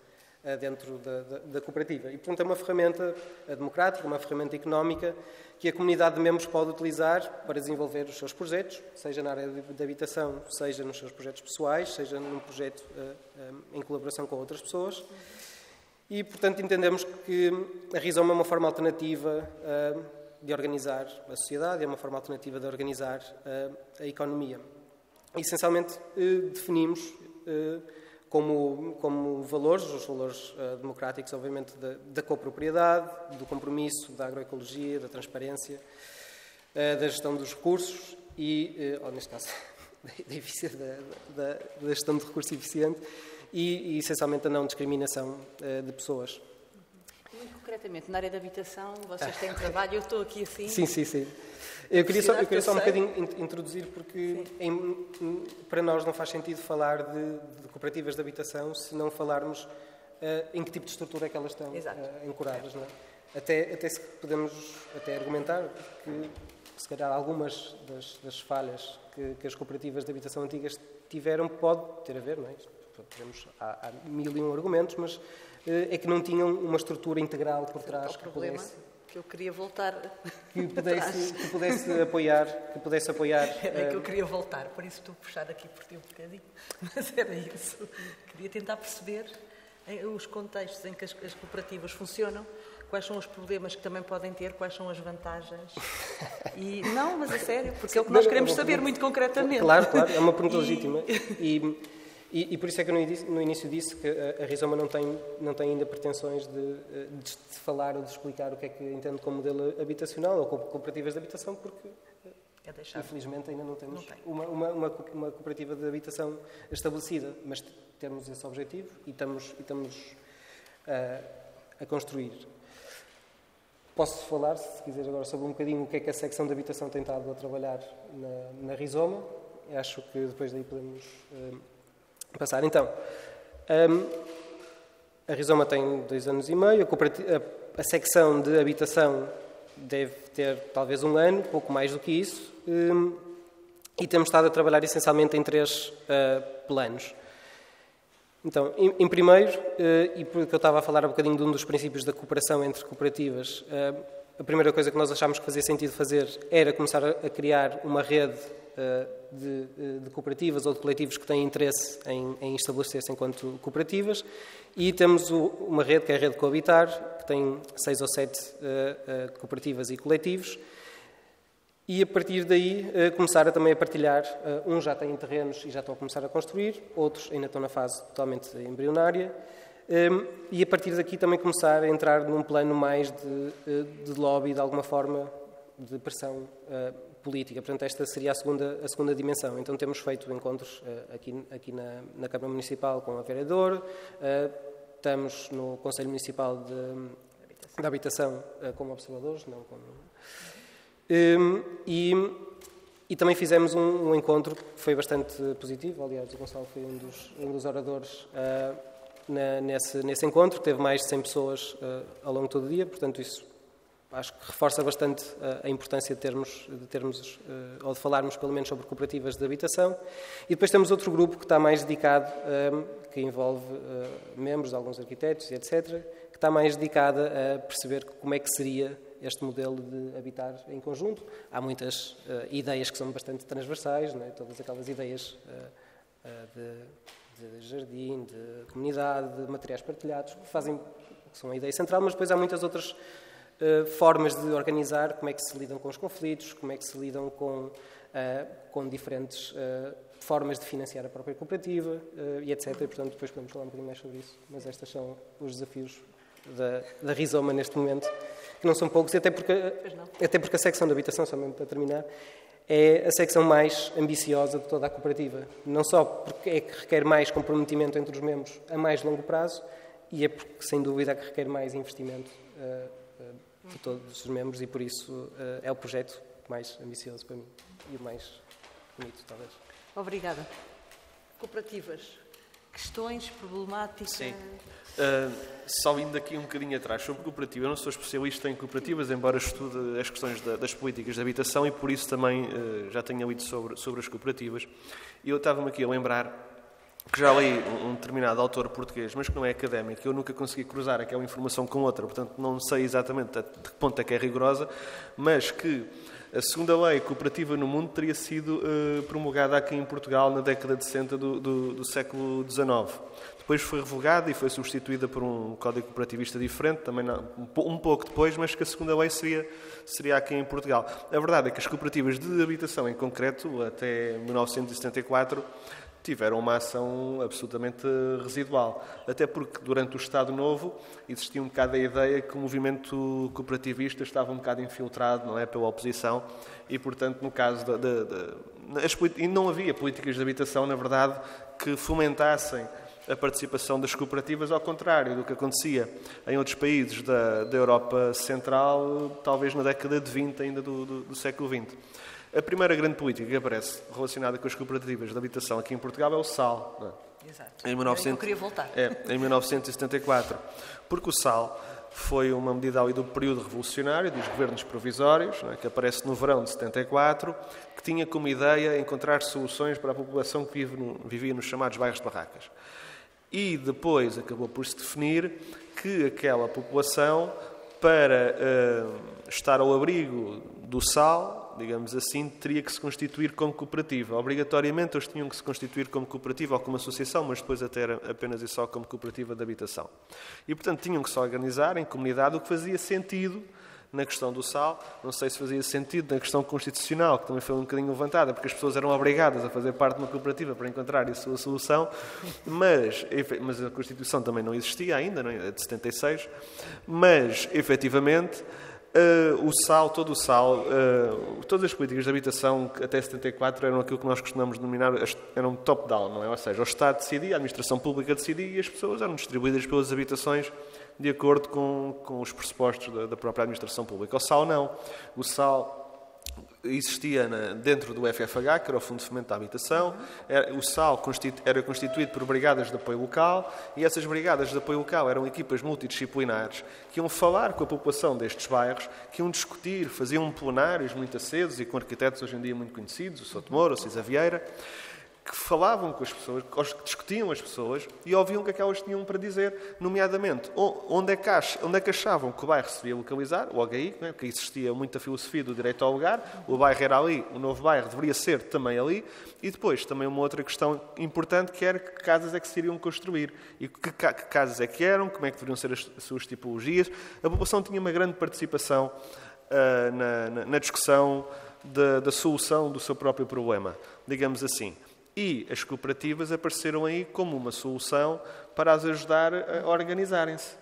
dentro da, da, da, cooperativa. E, portanto, é uma ferramenta eh, democrática, uma ferramenta económica que a comunidade de membros pode utilizar para desenvolver os seus projetos, seja na área de habitação, seja nos seus projetos pessoais, seja num projeto um, em colaboração com outras pessoas. E, portanto, entendemos que a Rizoma é uma forma alternativa de organizar a sociedade, é uma forma alternativa de organizar a economia. Essencialmente, definimos como, como valores, os valores uh, democráticos, obviamente, da, da copropriedade, do compromisso, da agroecologia, da transparência, uh, da gestão dos recursos e, uh, neste caso, [LAUGHS] da, da, da, gestão de recursos eficiente e, e essencialmente, a não discriminação de pessoas. Muito perfeitamente. Na área da habitação, vocês têm trabalho, eu estou aqui assim. Sim, sim, sim. Eu queria só, eu queria só um bocadinho in- introduzir, porque em- para nós não faz sentido falar de, de cooperativas de habitação se não falarmos eh, em que tipo de estrutura é que elas estão eh, ancoradas. Não é? até, até se podemos até argumentar que, se calhar, algumas das, das falhas que, que as cooperativas de habitação antigas tiveram pode ter a ver, não é? Podemos, há, há mil e um argumentos, mas é que não tinham uma estrutura integral por É trás que pudesse que eu queria voltar. [LAUGHS] que pudesse, que pudesse apoiar, que pudesse apoiar Era [LAUGHS] que eh, eu queria voltar, por isso estou a puxar aqui por ti um bocadinho. [LAUGHS] Mas era isso. Queria tentar perceber eh, os contextos em que as, as cooperativas funcionam, quais são os problemas que também podem ter, quais são as vantagens. E, não, mas a sério, porque é o que nós queremos saber muito concretamente. Claro, claro, é uma pergunta E- legítima. E, e, e por isso é que eu no início, no início disse que a, a Rizoma não tem, não tem ainda pretensões de, de, de falar ou de explicar o que é que entende como modelo habitacional ou como cooperativas de habitação, porque É infelizmente ainda não temos Não tem. uma, uma, uma, uma cooperativa de habitação estabelecida, mas temos esse objetivo e estamos, e estamos ah, a construir. Posso falar, se quiser agora, sobre um bocadinho o que é que a secção de habitação tem estado a trabalhar na, na Rizoma. Acho que depois daí podemos eh, passar. Então, hum, a Rizoma tem dois anos e meio, a, a- a secção de habitação deve ter talvez um ano, pouco mais do que isso, hum, e temos estado a trabalhar essencialmente em três ah, planos. Então, em, em primeiro, eh, e porque eu estava a falar um bocadinho de um dos princípios da cooperação entre cooperativas, eh, a primeira coisa que nós achámos que fazia sentido fazer era começar a, criar uma rede eh, de, eh, de cooperativas ou de coletivos que têm interesse em, em estabelecer-se enquanto cooperativas. E temos o- uma rede, que é a Rede Coabitar, que tem seis ou sete eh, cooperativas e coletivos. E a partir daí começar a também a partilhar. Uns já têm terrenos e já estão a começar a construir, outros ainda estão na fase totalmente embrionária. Eh, e a partir daqui também começar a entrar num plano mais de, eh, de lobby, de alguma forma, de pressão eh, política. Portanto, esta seria a segunda, a segunda dimensão. Então, temos feito encontros eh, aqui, aqui na, na Câmara Municipal com a vereadora, estamos no Conselho Municipal de, de Habitação como observadores, não como Hum, e, e também fizemos um, um encontro que foi bastante positivo. Aliás, o Gonçalo foi um dos, um dos oradores ah, na- nesse, nesse encontro, que teve mais de 100 pessoas ah, ao longo de todo o dia. Portanto, isso acho que reforça bastante ah, a importância de termos, de termos ah, ou de falarmos pelo menos sobre cooperativas de habitação. E depois temos outro grupo que está mais dedicado, que envolve membros, alguns arquitetos etc., que está mais dedicado a perceber como é que seria este modelo de habitar em conjunto. Há muitas eh, ideias que são bastante transversais, é? todas aquelas ideias eh, eh, de, de jardim, de comunidade, de materiais partilhados, que fazem que são a ideia central, mas depois há muitas outras eh, formas de organizar, como é que se lidam com os conflitos, como é que se lidam com, eh, com diferentes eh, formas de financiar a própria cooperativa e etc. E, portanto, depois podemos falar um bocadinho mais sobre isso. Mas estes são os desafios da, da Rizoma neste momento, que não são poucos, e até porque, até porque a secção de habitação, só mesmo para terminar, é a secção mais ambiciosa de toda a cooperativa. Não só porque é que requer mais comprometimento entre os membros a mais longo prazo, e é porque, sem dúvida, é que requer mais investimento eh, de todos os membros, e por isso eh, é o projeto mais ambicioso para mim e o mais bonito, talvez. Obrigada. Cooperativas. Questões, problemáticas. Sim. Uh, só indo aqui um bocadinho atrás sobre cooperativa, eu não sou especialista em cooperativas, embora estude as questões da- das políticas de habitação e por isso também uh, já tenho lido sobre, sobre as cooperativas. Eu estava-me aqui a lembrar que já li um, determinado autor português, mas que não é académico, eu nunca consegui cruzar aquela informação com outra, portanto não sei exatamente de que ponto é que é rigorosa, mas que a segunda lei cooperativa no mundo teria sido eh, promulgada aqui em Portugal na década de 60 do, do, do século XIX. Depois foi revogada e foi substituída por um código cooperativista diferente, também não- um pouco depois, mas que a segunda lei seria, seria aqui em Portugal. A verdade é que as cooperativas de habitação, em concreto, até 1974, tiveram uma ação absolutamente residual. Até porque, durante o Estado Novo, existia um bocado a ideia que o movimento cooperativista estava um bocado infiltrado não é, pela oposição e, portanto, no caso da... e não havia políticas de habitação, na verdade, que fomentassem a participação das cooperativas, ao contrário do que acontecia em outros países da, da Europa Central, talvez na década de 20 ainda do, do, do século XX. A primeira grande política que aparece relacionada com as cooperativas de habitação aqui em Portugal é o SAL. É? Exato. Em 1900, eu queria voltar. É, em 1974. Porque o SAL foi uma medida ali do período revolucionário, dos governos provisórios, é, que aparece no verão de 74, que tinha como ideia encontrar soluções para a população que vive no, vivia nos chamados bairros de barracas. E depois acabou por se definir que aquela população, para uh, estar ao abrigo do sal, digamos assim, teria que se constituir como cooperativa. Obrigatoriamente eles tinham que se constituir como cooperativa ou como associação, mas depois até era apenas e só como cooperativa de habitação. E, portanto, tinham que se organizar em comunidade, o que fazia sentido na questão do sal, não sei se fazia sentido na questão constitucional, que também foi um bocadinho levantada, porque as pessoas eram obrigadas a fazer parte de uma cooperativa para encontrar a sua solução, mas, mas a Constituição também não existia ainda, não é? de 76, mas, efetivamente, Uh, o sal, todo o sal, uh, todas as políticas de habitação até 74 eram aquilo que nós costumamos denominar, eram top-down, não é? Ou seja, o Estado decidia, a administração pública decidia e as pessoas eram distribuídas pelas habitações de acordo com, com os pressupostos da, da, própria administração pública. O SAL não. O SAL existia na, dentro do FFH, que era o Fundo de Fomento da Habitação. Era, o SAL constitu, era constituído por brigadas de apoio local e essas brigadas de apoio local eram equipas multidisciplinares que iam falar com a população destes bairros, que iam discutir, faziam plenários muito acesos e com arquitetos hoje em dia muito conhecidos, o Souto Moura, o Cisa Vieira, que falavam com as pessoas, que discutiam as pessoas e ouviam o que é que elas tinham para dizer, nomeadamente onde é que, onde é que achavam que o bairro se devia localizar, o HI, é? porque existia muita filosofia do direito ao lugar, o bairro era ali, o novo bairro deveria ser também ali, e depois também uma outra questão importante que era que casas é que se iriam construir e que, que casas é que eram, como é que deveriam ser as, as suas tipologias. A população tinha uma grande participação uh, na, na, na, discussão da, da solução do seu próprio problema, digamos assim. E as cooperativas apareceram aí como uma solução para as ajudar a organizarem-se.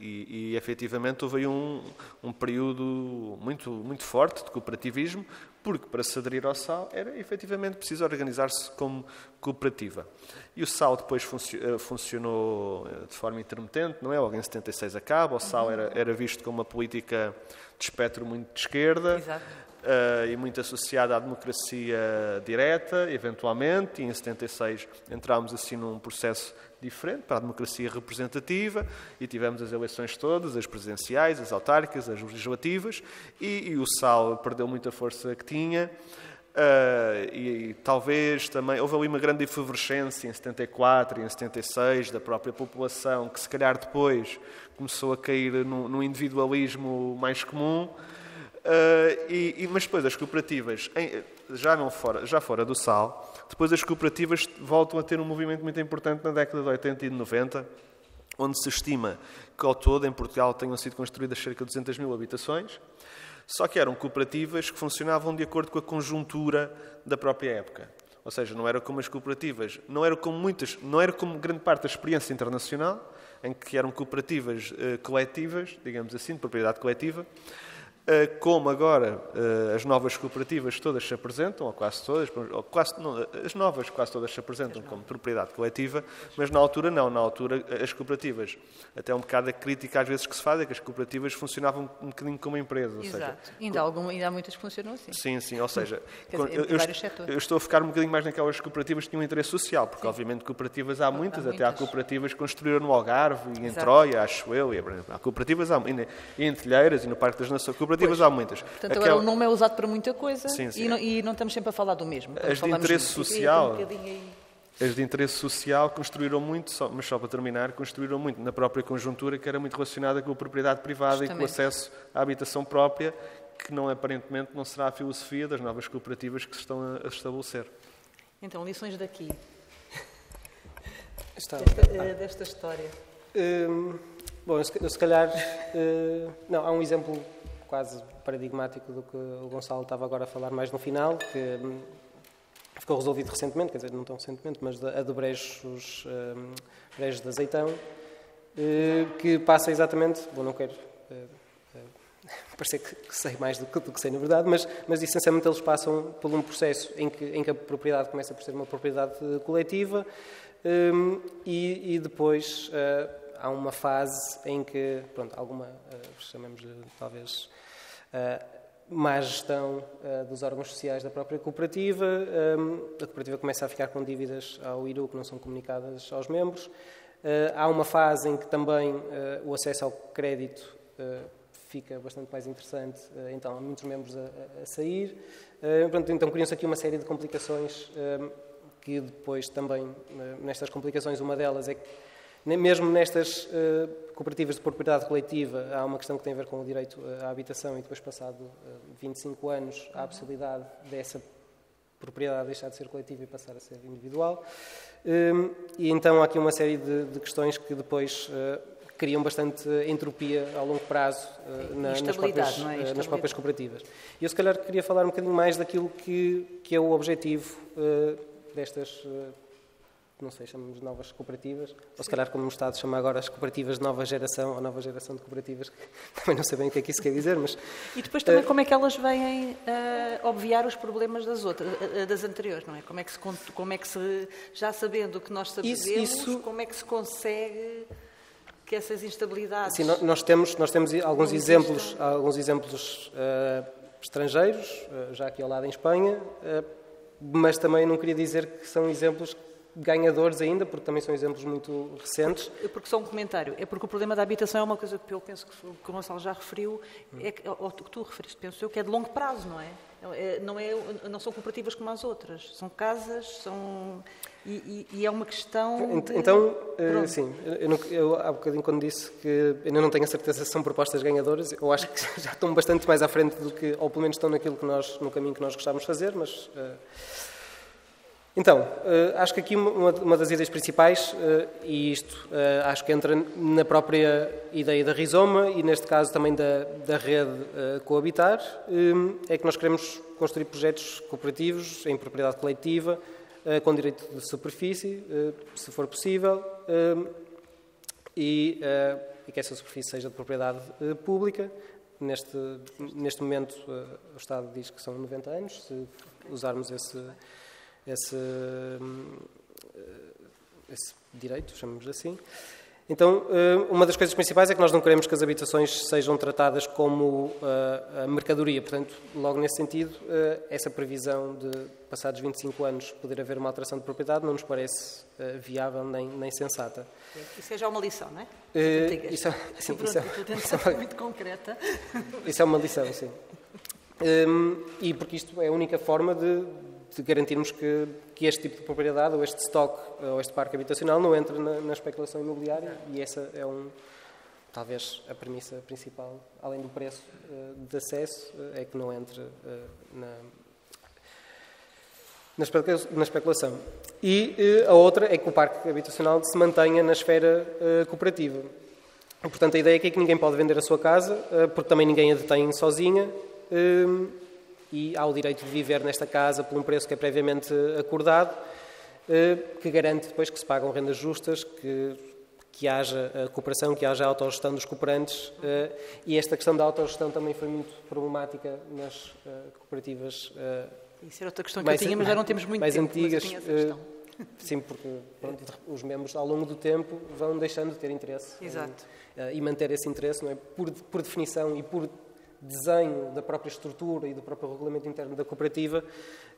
E, e, efetivamente houve aí um, um período muito, muito forte de cooperativismo, porque para se aderir ao SAL era efetivamente preciso organizar-se como cooperativa. E o SAL depois eh, funcionou eh, de forma intermitente, não é? Logo em 76 acaba, o SAL era, era visto como uma política de espectro muito de esquerda. Exato uh, e muito associada à democracia direta, eventualmente, e em 76 entramos assim num processo diferente para a democracia representativa e tivemos as eleições todas, as presidenciais, as autárquicas, as legislativas, e, e o SAL perdeu muita força que tinha. Uh, e, e, talvez também houve ali uma grande efervescência em 74 e em 76 da própria população que se calhar depois começou a cair no individualismo mais comum Uh, e, e, mas depois as cooperativas, em, já, não fora, já fora do sal, depois as cooperativas voltam a ter um movimento muito importante na década de 80 e de 90, onde se estima que ao todo em Portugal tenham sido construídas cerca de 200 mil habitações, só que eram cooperativas que funcionavam de acordo com a conjuntura da própria época. Ou seja, não era como as cooperativas, não era como muitas, não era como grande parte da experiência internacional, em que eram cooperativas uh, coletivas, digamos assim, de propriedade coletiva, como agora eh, as novas cooperativas todas se apresentam, ou quase todas, ou quase, não, as novas quase todas se apresentam como propriedade coletiva, mas na altura não, na altura eh, as cooperativas, até um bocado a crítica às vezes que se faz é que as cooperativas funcionavam um bocadinho como empresas. Exato, seja, ainda, algum, ainda há muitas que funcionam assim. Sim, sim, ou seja, [LAUGHS] dizer, eu, eu, eu, estou a ficar um bocadinho mais naquelas cooperativas que tinham interesse social, porque sim. obviamente cooperativas há muitas, há até muitas. há cooperativas que construíram no Algarve e em Exato. Troia, acho eu, e, há cooperativas há, e, em Telheiras e no Parque das Nações, cooperativas pois. há muitas. Portanto, Aquela... agora o nome é usado para muita coisa sim, sim. E, não, e, não, estamos sempre a falar do mesmo. As de interesse social. As de interesse social construíram muito, só, mas só para terminar, construíram muito na própria conjuntura que era muito relacionada com a propriedade privada Justamente. e com o acesso à habitação própria, que não aparentemente não será a filosofia das novas cooperativas que se estão a, a estabelecer. Então, lições daqui. [LAUGHS] Está. Desta, eh, desta história. Hum, bom, se calhar. Uh, não, há um exemplo quase paradigmático do que o Gonçalo estava agora a falar mais no final, que hum, ficou resolvido recentemente, quer dizer, não tão recentemente, mas a de Brejos, um, Brejos de Azeitão, eh, que passa exatamente, bom, não quero uh, uh, [LAUGHS] parecer que sei mais do que, do que, sei na verdade, mas, mas essencialmente eles passam por um processo em que, em que a propriedade começa por ser uma propriedade coletiva, Um, e, e, depois uh, há uma fase em que, pronto, alguma, uh, chamemos-lhe talvez, uh, má gestão uh, dos órgãos sociais da própria cooperativa. A cooperativa começa a ficar com dívidas ao IRU que não são comunicadas aos membros. há uma fase em que também o acesso ao crédito fica bastante mais interessante, então há muitos membros a, a sair. Pronto, então criam-se aqui uma série de complicações que depois também, eh, nestas complicações, uma delas é que, mesmo nestas uh, cooperativas de propriedade coletiva, há uma questão que tem a ver com o direito eh, à habitação e depois, passado uh, 25 anos, há a possibilidade dessa propriedade deixar de ser coletiva e passar a ser individual. Um, e então há aqui uma série de, questões que depois criam bastante entropia ao longo prazo na, nas, próprias, é? nas, próprias, cooperativas. E eu, se calhar, queria falar um bocadinho mais daquilo que, que é o objetivo destas, eh, não sei, chamamos de novas cooperativas, Sim. ou se calhar como o Estado chama agora as cooperativas de nova geração, ou nova geração de cooperativas, que [LAUGHS] também não sei bem o que é que isso quer dizer, mas... E depois também uh, como é que elas vêm uh, obviar os problemas das outras, uh, das anteriores, não é? Como é que se, como é que se já sabendo o que nós sabemos, isso, isso... como é que se consegue que essas instabilidades... Sim, nós temos, nós temos alguns exemplos, alguns exemplos estrangeiros, já aqui ao lado em Espanha, mas também não queria dizer que são exemplos ganhadores ainda, porque também são exemplos muito recentes. Porque, só um comentário, é porque o problema da habitação é uma coisa que eu penso que, que o Gonçalo já referiu, é que, ou que tu referiste, penso eu, que é de longo prazo, não é? é não, é, não são cooperativas como as outras, são casas, são... E, e, é uma questão. De... Então, eh, sim, eu, não, eu, há bocadinho quando disse que ainda não tenho a certeza se são propostas ganhadoras, eu acho que [LAUGHS] já estão bastante mais à frente do que, ou pelo menos estão naquilo que nós, no caminho que nós gostávamos de fazer, mas. Uh, então, uh, acho que aqui uma, das ideias principais, uh, e isto acho que entra na própria ideia da Rizoma e neste caso também da, da rede Coabitar, é que nós queremos construir projetos cooperativos em propriedade coletiva eh, com direito de superfície, eh, se for possível, eh, e, e que essa superfície seja de propriedade pública. Neste, neste momento, o Estado diz que são 90 anos, se usarmos esse, esse, esse direito, chamamos assim. Então, eh, uma das coisas principais é que nós não queremos que as habitações sejam tratadas como eh, a mercadoria. Portanto, logo nesse sentido, eh, essa previsão de, passados 25 anos, poder haver uma alteração de propriedade não nos parece viável nem, nem sensata. Isso é já uma lição, não é? Uh, isso, é, [LAUGHS] sim, Pronto, isso, é, isso [LAUGHS] é muito concreta. Isso é uma lição, sim. Um, e porque isto é a única forma de, de garantirmos que, que, este tipo de propriedade ou este estoque ou este parque habitacional não entre na, na, especulação imobiliária e essa é um talvez a premissa principal, além do preço uh, de acesso, uh, é que não entre uh, na, na especulação. E a outra é que o parque habitacional se mantenha na esfera cooperativa. Portanto, a ideia é que ninguém pode vender a sua casa, porque também ninguém a detém sozinha, e há o direito de viver nesta casa por um preço que é previamente acordado, eh, que garante depois que se pagam rendas justas, que, que haja a cooperação, que haja a autogestão dos cooperantes. Eh, e esta questão da autogestão também foi muito problemática nas eh, cooperativas. Isso era outra questão que mais, eu tinha, mas já não temos muito mais tempo. antigas. Sim, porque pronto, os membros ao longo do tempo vão deixando de ter interesse. Exato. Em, e manter esse interesse, não é? Por, por definição e por desenho da própria estrutura e do próprio regulamento interno da cooperativa,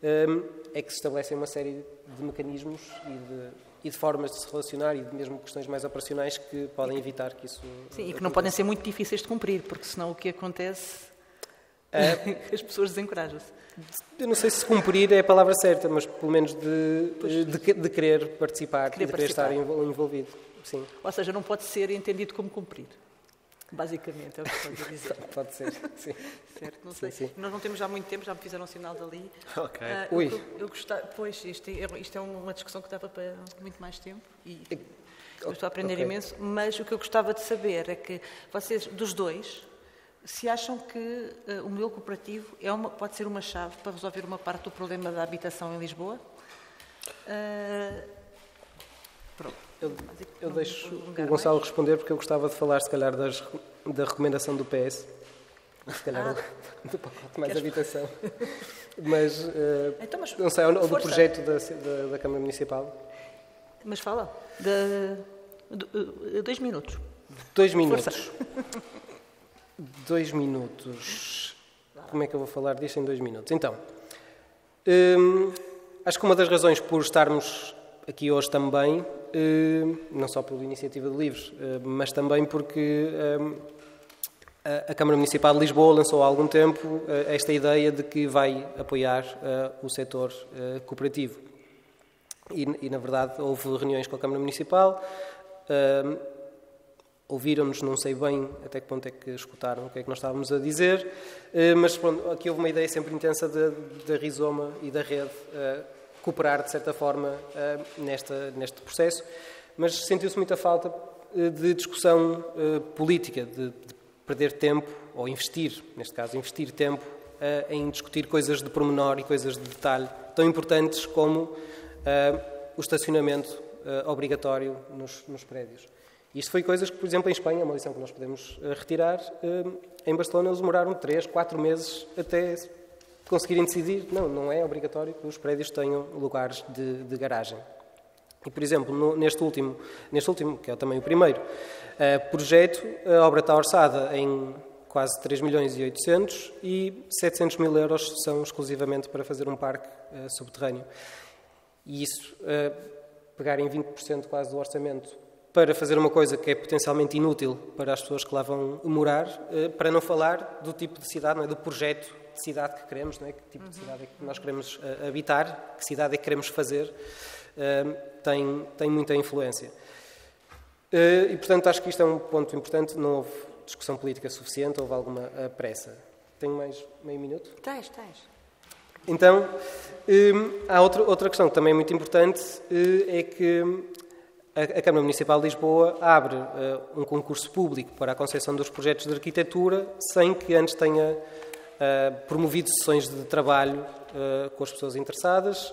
hum, é que se estabelecem uma série de mecanismos e de, e de formas de se relacionar e de mesmo questões mais operacionais que podem evitar que isso. Sim, e que não podem ser muito difíceis de cumprir, porque senão o que acontece. É, [LAUGHS] as pessoas desencorajam-se. Eu não sei se cumprir é a palavra certa, mas pelo menos de, de, de querer participar querer de querer participar. estar envolvido. Sim. Ou seja, não pode ser entendido como cumprir. Basicamente, é o que estou a dizer. [LAUGHS] Pode ser, sim. Certo, não sei. Sim, sim. Nós não temos já muito tempo, já me fizeram um sinal dali. Ok. Uh, Ui. Eu, eu gostava, pois, isto é, isto é uma discussão que dava para muito mais tempo e eu estou a aprender okay. imenso, mas o que eu gostava de saber é que vocês, dos dois, se acham que uh, o modelo cooperativo é uma, pode ser uma chave para resolver uma parte do problema da habitação em Lisboa? Uh, pronto. Eu, eu deixo o Gonçalo responder porque eu gostava de falar, se calhar, das, da recomendação do PS. Se calhar ah. do pacote mais Queres... habitação. Mas, uh, então, mas, não sei, ou do projeto da, da, da, Câmara Municipal. Mas fala. De, de, dois minutos. Dois minutos. dois minutos. Como é que eu vou falar disto em dois minutos? Então, hum, acho que uma das razões por estarmos aqui hoje também, hum, não só pela iniciativa de livros, hum, mas também porque hum, a Câmara Municipal de Lisboa lançou há algum tempo esta ideia de que vai apoiar o setor cooperativo. E, na verdade, houve reuniões com a Câmara Municipal, ouviram-nos, não sei bem até que ponto é que escutaram o que é que nós estávamos a dizer, mas pronto, aqui houve uma ideia sempre intensa da Rizoma e da rede cooperar, de certa forma, uh, nesta, neste processo, mas sentiu-se muita falta de discussão política, de, de, perder tempo, ou investir, neste caso, investir tempo em discutir coisas de pormenor e coisas de detalhe tão importantes como o estacionamento obrigatório nos, nos prédios. Isto foi coisas que, por exemplo, em Espanha, é uma lição que nós podemos eh, retirar, eh, em Barcelona eles demoraram 3, 4 meses até conseguirem decidir, não, não é obrigatório que os prédios tenham lugares de, de garagem. E, por exemplo, no, neste, último, neste último, que é também o primeiro, uh, projeto, a obra está orçada em quase 3 milhões e 800 e 700 mil euros são exclusivamente para fazer um parque uh, subterrâneo. E isso, uh, pegar em 20% quase do orçamento para fazer uma coisa que é potencialmente inútil para as pessoas que lá vão morar, eh, para não falar do tipo de cidade, é? do projeto de cidade que queremos, não é? que tipo de cidade é que nós queremos eh, habitar, que cidade é que queremos fazer, eh, tem, tem muita influência. E, portanto, acho que isto é um ponto importante. Não houve discussão política suficiente, houve alguma pressa. Tenho mais meio minuto? Tens, tens. Então, há outra, outra questão que também é muito importante, é que a Câmara Municipal de Lisboa abre uh, um concurso público para a concessão dos projetos de arquitetura sem que antes tenha uh, promovido sessões de trabalho uh, com as pessoas interessadas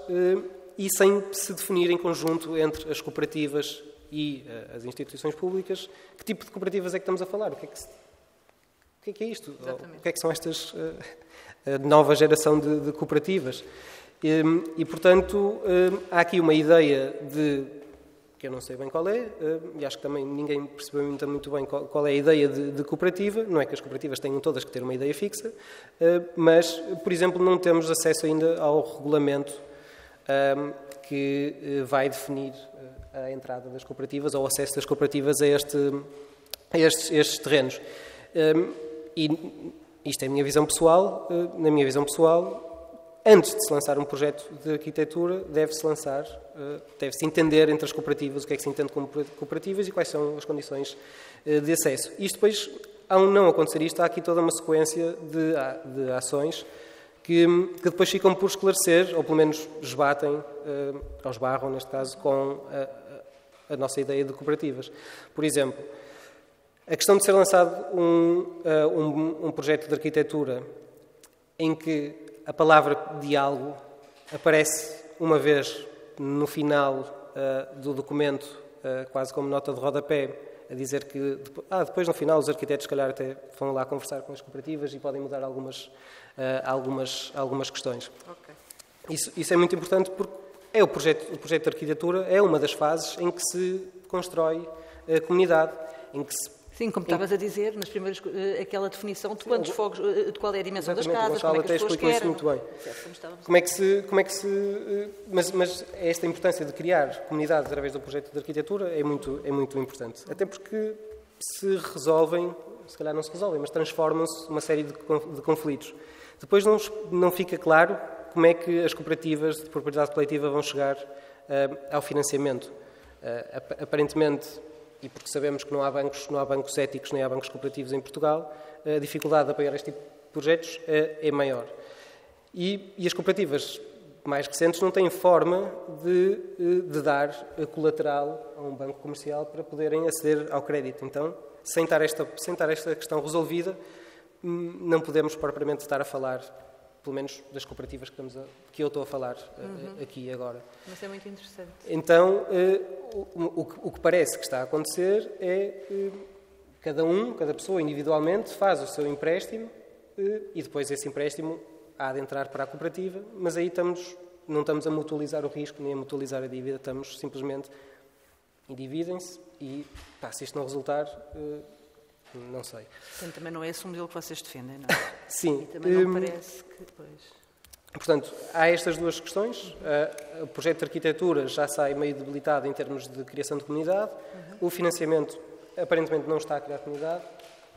e sem se definir em conjunto entre as cooperativas e as instituições públicas que tipo de cooperativas é que estamos a falar, o que é que, se, o que, é, que é, isto, Exatamente. o que é que são estas nova geração de, de cooperativas. E, e portanto, há aqui uma ideia de que eu não sei bem qual é, eh, e acho que também ninguém percebeu muito, muito bem qual, é a ideia de, de, cooperativa. Não é que as cooperativas tenham todas que ter uma ideia fixa, eh, mas, por exemplo, não temos acesso ainda ao regulamento ehm, que eh, vai definir a entrada das cooperativas ou o acesso das cooperativas a, este, a estes, estes terrenos. Ehm, e isto é a minha visão pessoal. Na minha visão pessoal, antes de se lançar um projeto de arquitetura, deve-se lançar, eh, deve-se entender entre as cooperativas o que é que se entende como cooperativas e quais são as condições eh, de acesso. Isto depois, ao não acontecer isto, há aqui toda uma sequência de, de ações que, que, depois ficam por esclarecer, ou pelo menos esbatem, eh, ou esbarram, neste caso, com a, a nossa ideia de cooperativas. Por exemplo, a questão de ser lançado um, um, um projeto de arquitetura em que a palavra diálogo aparece uma vez no final uh, do documento, uh, quase como nota de rodapé, a dizer que ah, depois no final os arquitetos, se calhar, até vão lá conversar com as cooperativas e podem mudar algumas, uh, algumas, algumas questões. Okay. Isso, isso é muito importante porque é o projeto, o projeto de arquitetura é uma das fases em que se constrói a comunidade, em que se Sim, como estavas a dizer, nas primeiras, eh, aquela definição de quantos fogos, eh, de qual é a dimensão das casas, como é que as pessoas querem. Isso muito bem. como é que se, como é que se, eh, mas, mas esta importância de criar comunidades através do projeto de arquitetura é muito, é muito importante. Até porque se resolvem, se calhar não se resolvem, mas transformam-se uma série de, de conflitos. Depois não, não fica claro como é que as cooperativas de propriedade coletiva vão chegar uh, ao financiamento. Uh, aparentemente, e porque sabemos que não há bancos, não há bancos éticos nem há bancos cooperativos em Portugal, a dificuldade de apoiar este tipo de projetos é, é maior. E, e, as cooperativas mais recentes não têm forma de, de dar colateral a um banco comercial para poderem aceder ao crédito. Então, sem estar esta, sem estar esta questão resolvida, hum, não podemos propriamente estar a falar pelo menos das cooperativas que, a, que eu estou a falar eh, uhum. aqui agora. Mas é muito interessante. Então, eh, o, o, que parece que está a acontecer é eh, cada um, cada pessoa individualmente faz o seu empréstimo e depois esse empréstimo há de entrar para a cooperativa, mas aí estamos, não estamos a mutualizar o risco nem a mutualizar a dívida, estamos simplesmente e dividem-se e, pá, se isto não resultar, não sei. Portanto, também não é esse o modelo que vocês defendem, não é? [COUGHS] Sim. E também não um, parece que... Pois. Portanto, há estas duas questões. Uh, o projeto de arquitetura já sai meio debilitado em termos de criação de comunidade. Uhum. O financiamento aparentemente não está a criar comunidade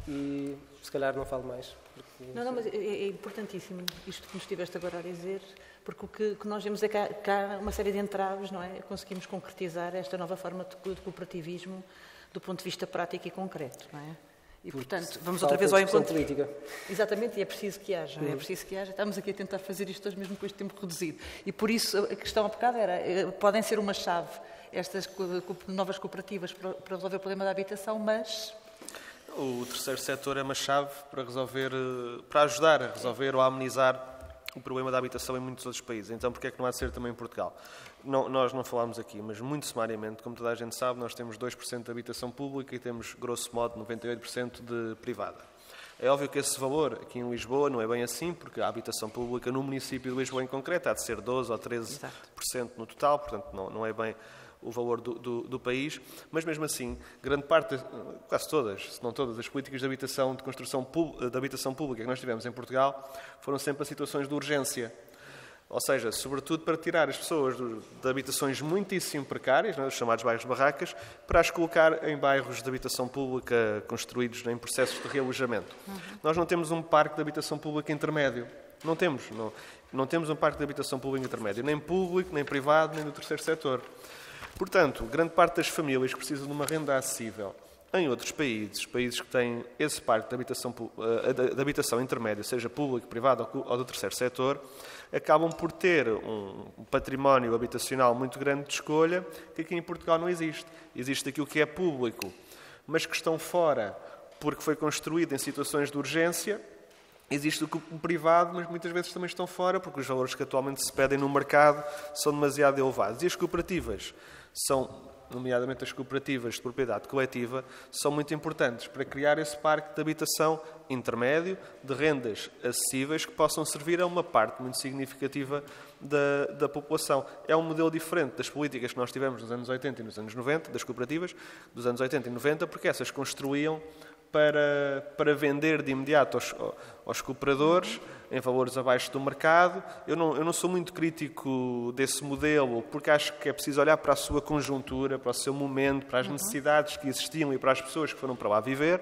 e se calhar não falo mais. Porque... Não, não, mas é, é, importantíssimo isto que nos estiveste agora a dizer, porque o que, que nós vemos é que há, que há, uma série de entraves, não é? Conseguimos concretizar esta nova forma de, de cooperativismo do ponto de vista prático e concreto, não é? E, portanto, vamos outra vez ao encontro. política. Exatamente, e é preciso que haja. É uhum. É preciso que haja. Estamos aqui a tentar fazer isto hoje mesmo com este tempo reduzido. E por isso a questão há bocado era, eh, podem ser uma chave estas novas cooperativas para resolver o problema da habitação, mas o terceiro setor é uma chave para resolver, eh, para ajudar a resolver ou a amenizar o problema da habitação em muitos outros países. Então, porquê é que não há de ser também em Portugal? Não, nós não falámos aqui, mas muito sumariamente, como toda a gente sabe, nós temos 2% de habitação pública e temos, grosso modo, 98% de privada. É óbvio que esse valor aqui em Lisboa não é bem assim, porque a habitação pública no município de Lisboa em concreto há de ser 12% ou 13% Exato. no total, portanto não, não é bem o valor do, do, do, país, mas mesmo assim, grande parte, quase todas, se não todas, as políticas de habitação, de construção de habitação pública que nós tivemos em Portugal foram sempre a situações de urgência. Ou seja, sobretudo para tirar as pessoas de habitações muitíssimo precárias, né, os chamados bairros barracas, para as colocar em bairros de habitação pública construídos em processos de realojamento. Uhum. Nós não temos um parque de habitação pública intermédio. Não temos. Não, não temos um parque de habitação pública intermédio, nem público, nem privado, nem do terceiro setor. Portanto, grande parte das famílias precisam de uma renda acessível em outros países, países que têm esse parque de habitação, eh, de habitação intermédia, seja público, privado ou do terceiro setor, acabam por ter um património habitacional muito grande de escolha que aqui em Portugal não existe. Existe aquilo que é público, mas que estão fora porque foi construído em situações de urgência. Existe o privado, mas muitas vezes também estão fora porque os valores que atualmente se pedem no mercado são demasiado elevados. E as cooperativas são, nomeadamente as cooperativas de propriedade coletiva, são muito importantes para criar esse parque de habitação intermédio, de rendas acessíveis, que possam servir a uma parte muito significativa da, da população. É um modelo diferente das políticas que nós tivemos nos anos 80 e nos anos 90, das cooperativas, dos anos 80 e 90, porque essas construíam para, para vender de imediato aos, aos cooperadores em valores abaixo do mercado. Eu não, eu não sou muito crítico desse modelo, porque acho que é preciso olhar para a sua conjuntura, para o seu momento, para as uhum. necessidades que existiam e para as pessoas que foram para lá viver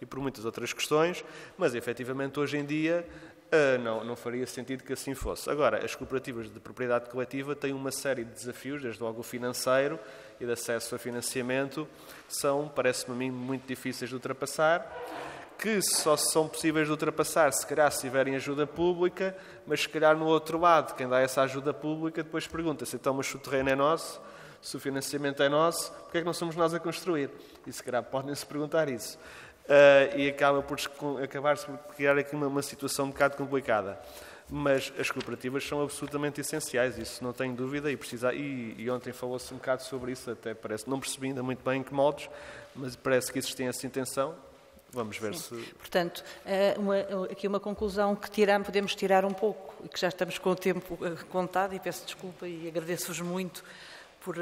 e por muitas outras questões, mas efetivamente hoje em dia Uh, não, não faria sentido que assim fosse. Agora, as cooperativas de propriedade coletiva têm uma série de desafios, desde logo o financeiro e de acesso a financiamento, são, parece-me a mim, muito difíceis de ultrapassar, que só são possíveis de ultrapassar se calhar se tiverem ajuda pública, mas se calhar no outro lado, quem dá essa ajuda pública depois pergunta-se, então, mas se o terreno é nosso, se o financiamento é nosso, porque é que não somos nós a construir? E se calhar podem-se perguntar isso uh, e acaba por acabar-se por criar aqui uma, uma situação um bocado complicada mas as cooperativas são absolutamente essenciais, isso não tenho dúvida, e, precisa, e, e ontem falou-se um bocado sobre isso, até parece, não percebi ainda muito bem em que modos, mas parece que existem essa intenção. Vamos ver Sim. se. Portanto, eh, uma, aqui uma conclusão que tirar, podemos tirar um pouco, e que já estamos com o tempo eh, contado, e peço desculpa e agradeço-vos muito por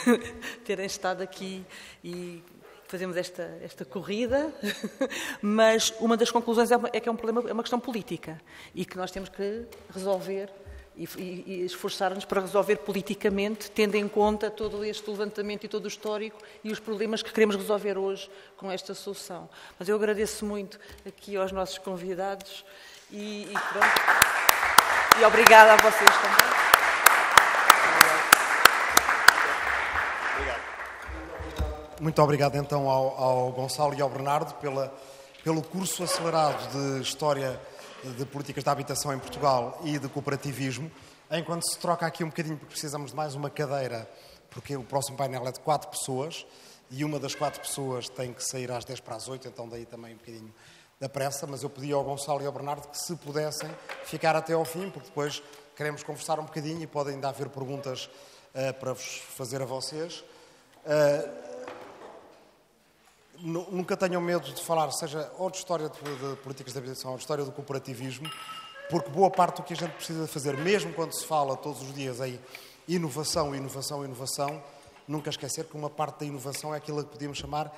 [LAUGHS] terem estado aqui e fazemos esta, esta corrida, [LAUGHS] mas uma das conclusões é, é, que é um problema, é uma questão política e que nós temos que resolver e, e, esforçar-nos para resolver politicamente, tendo em conta todo este levantamento e todo o histórico e os problemas que queremos resolver hoje com esta solução. Mas eu agradeço muito aqui aos nossos convidados e, e pronto. E obrigada a vocês também. Muito obrigado então ao, ao Gonçalo e ao Bernardo pela, pelo curso acelerado de História de Políticas da Habitação em Portugal e de Cooperativismo. Enquanto se troca aqui um bocadinho, porque precisamos de mais uma cadeira, porque o próximo painel é de quatro pessoas e uma das quatro pessoas tem que sair às 10 para as 8, então daí também um bocadinho da pressa, mas eu pedi ao Gonçalo e ao Bernardo que, se pudessem, ficar até ao fim, porque depois queremos conversar um bocadinho e podem ainda haver perguntas uh, para vos fazer a vocês. Uh, nunca tenham medo de falar, seja ou de história de, de políticas de habitação ou de história do cooperativismo, porque boa parte do que a gente precisa fazer, mesmo quando se fala todos os dias em inovação, inovação, inovação, nunca esquecer que uma parte da inovação é aquilo que podíamos chamar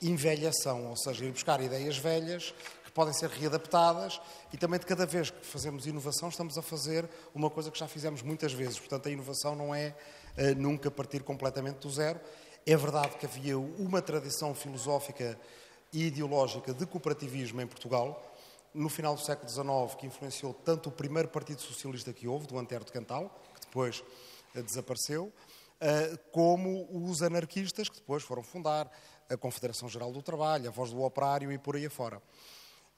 envelhação, ou seja, ir buscar ideias velhas que podem ser readaptadas e também de cada vez que fazemos inovação estamos a fazer uma coisa que já fizemos muitas vezes. Portanto, a inovação não é uh, nunca partir completamente do zero. É verdade que havia uma tradição filosófica e ideológica de cooperativismo em Portugal, no final do século XIX, que influenciou tanto o primeiro Partido Socialista que houve, do Antero de Cantal, que depois uh, desapareceu, uh, como os anarquistas, que depois foram fundar a Confederação Geral do Trabalho, a Voz do Operário e por aí afora.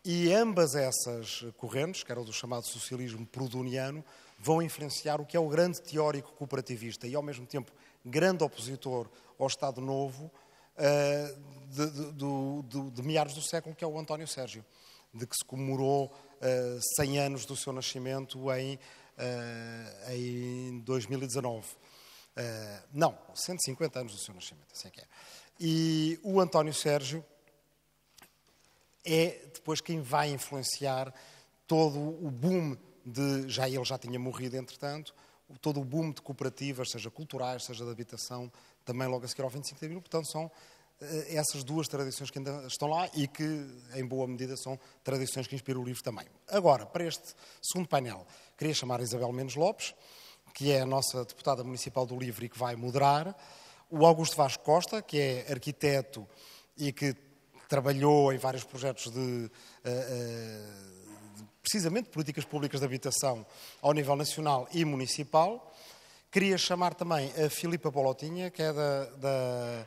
E ambas essas correntes, que eram do chamado socialismo prudoniano, vão influenciar o que é o grande teórico cooperativista e, ao mesmo tempo, grande opositor ao Estado Novo uh, de, de, de, de, meados do século, que é o António Sérgio, de que se comemorou uh, 100 anos do seu nascimento em, uh, em 2019. Uh, não, 150 anos do seu nascimento, assim é que é. E o António Sérgio é depois quem vai influenciar todo o boom de. Já ele já tinha morrido, entretanto, todo o boom de cooperativas, seja culturais, seja de habitação, também logo a seguir ao 25 de abril. Portanto, são eh, essas duas tradições que ainda estão lá e que, em boa medida, são tradições que inspiram o livro também. Agora, para este segundo painel, queria chamar a Isabel Menos Lopes, que é a nossa deputada municipal do livro e que vai moderar, o Augusto Vasco Costa, que é arquiteto e que trabalhou em vários projetos de, uh, uh, precisamente políticas públicas de habitação ao nível nacional e municipal. Queria chamar também a Filipa Bolotinha, que é da, da,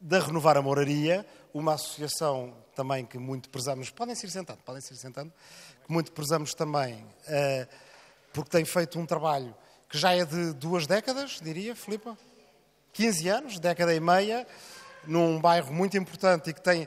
da Renovar a Moraria, uma associação também que muito prezamos, podem ser sentando, podem ser sentando, que muito prezamos também, uh, porque tem feito um trabalho que já é de duas décadas, diria, Filipa? 15 anos, década e meia, num bairro muito importante e que tem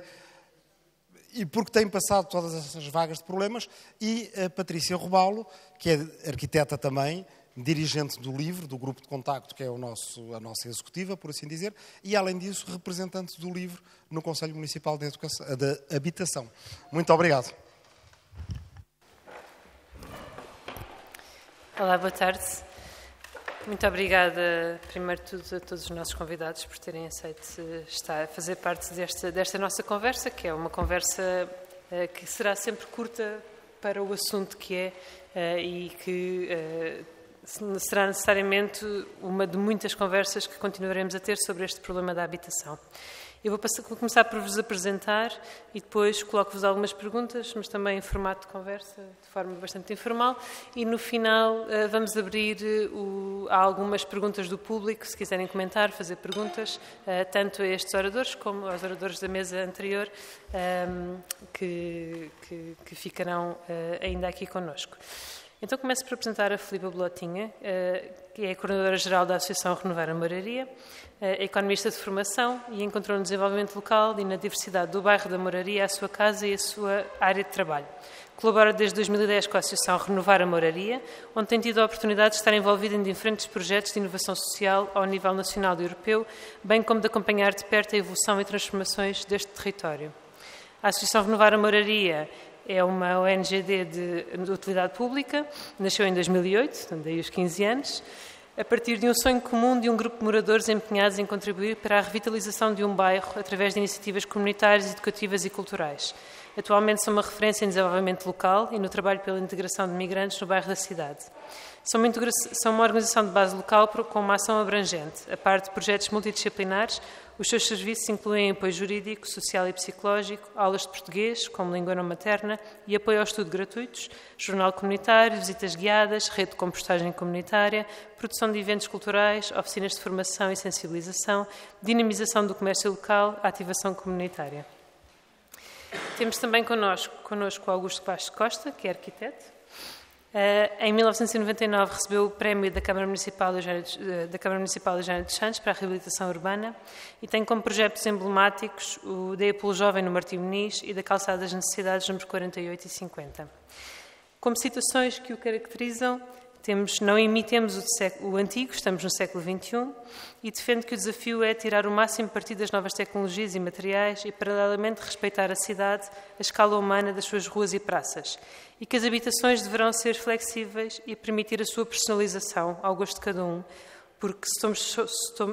e porque tem passado todas essas vagas de problemas, e a Patrícia Robalo, que é arquiteta também, dirigente do LIVRE, do grupo de contacto, que é o nosso, a nossa executiva, por assim dizer, e, além disso, representante do LIVRE no Conselho Municipal de, Educação, de Habitação. Muito obrigado. Olá, boa tarde. Muito obrigada, primeiro de tudo, a todos os nossos convidados por terem aceito estar a fazer parte desta, desta nossa conversa, que é uma conversa uh, que será sempre curta para o assunto que é uh, e que será necessariamente uma de muitas conversas que continuaremos a ter sobre este problema da habitação. Eu vou, passar, vou, começar por vos apresentar e depois coloco-vos algumas perguntas, mas também em formato de conversa, de forma bastante informal. E no final uh, vamos abrir uh, algumas perguntas do público, se quiserem comentar, fazer perguntas, uh, tanto a estes oradores como aos oradores da mesa anterior, ehm, que, que, que, ficarão ainda aqui conosco. Então começo por apresentar a Filipa Blotinha, que é a coordenadora-geral da Associação Renovar a Moraria é economista de formação e encontrou no desenvolvimento local e na diversidade do bairro da Moraria a sua casa e a sua área de trabalho. Colabora desde 2010 com a Associação Renovar a Moraria, onde tem tido a oportunidade de estar envolvida em diferentes projetos de inovação social ao nível nacional e europeu, bem como de acompanhar de perto a evolução e transformações deste território. A Associação Renovar a Moraria é uma ONGD de, de utilidade pública, nasceu em 2008, portanto, daí os 15 anos, a partir de um sonho comum de um grupo de moradores empenhados em contribuir para a revitalização de um bairro através de iniciativas comunitárias, educativas e culturais. Atualmente são uma referência em desenvolvimento local e no trabalho pela integração de migrantes no bairro da cidade. São uma, são uma organização de base local com uma ação abrangente, a parte de projetos multidisciplinares, os seus serviços incluem apoio jurídico, social e psicológico, aulas de português, como língua não materna, e apoio ao estudo gratuitos, jornal comunitário, visitas guiadas, rede de compostagem comunitária, produção de eventos culturais, oficinas de formação e sensibilização, dinamização do comércio local, ativação comunitária. Temos também connosco, connosco Augusto Bastos Costa, que é arquiteto, em 1999 recebeu o prémio da Câmara Municipal de uh, da Câmara Municipal de Eugênio dos Santos para a reabilitação urbana e tem como projetos emblemáticos o da Apolo Jovem no Martim Muniz e da Calçada das Necessidades números 48 e 50. Como situações que o caracterizam, temos, não imitemos o, século, o, antigo, estamos no século XXI, e defende que o desafio é tirar o máximo partido das novas tecnologias e materiais e, paralelamente, respeitar a cidade, a escala humana das suas ruas e praças, e que as habitações deverão ser flexíveis e permitir a sua personalização ao gosto de cada um, porque se, somos,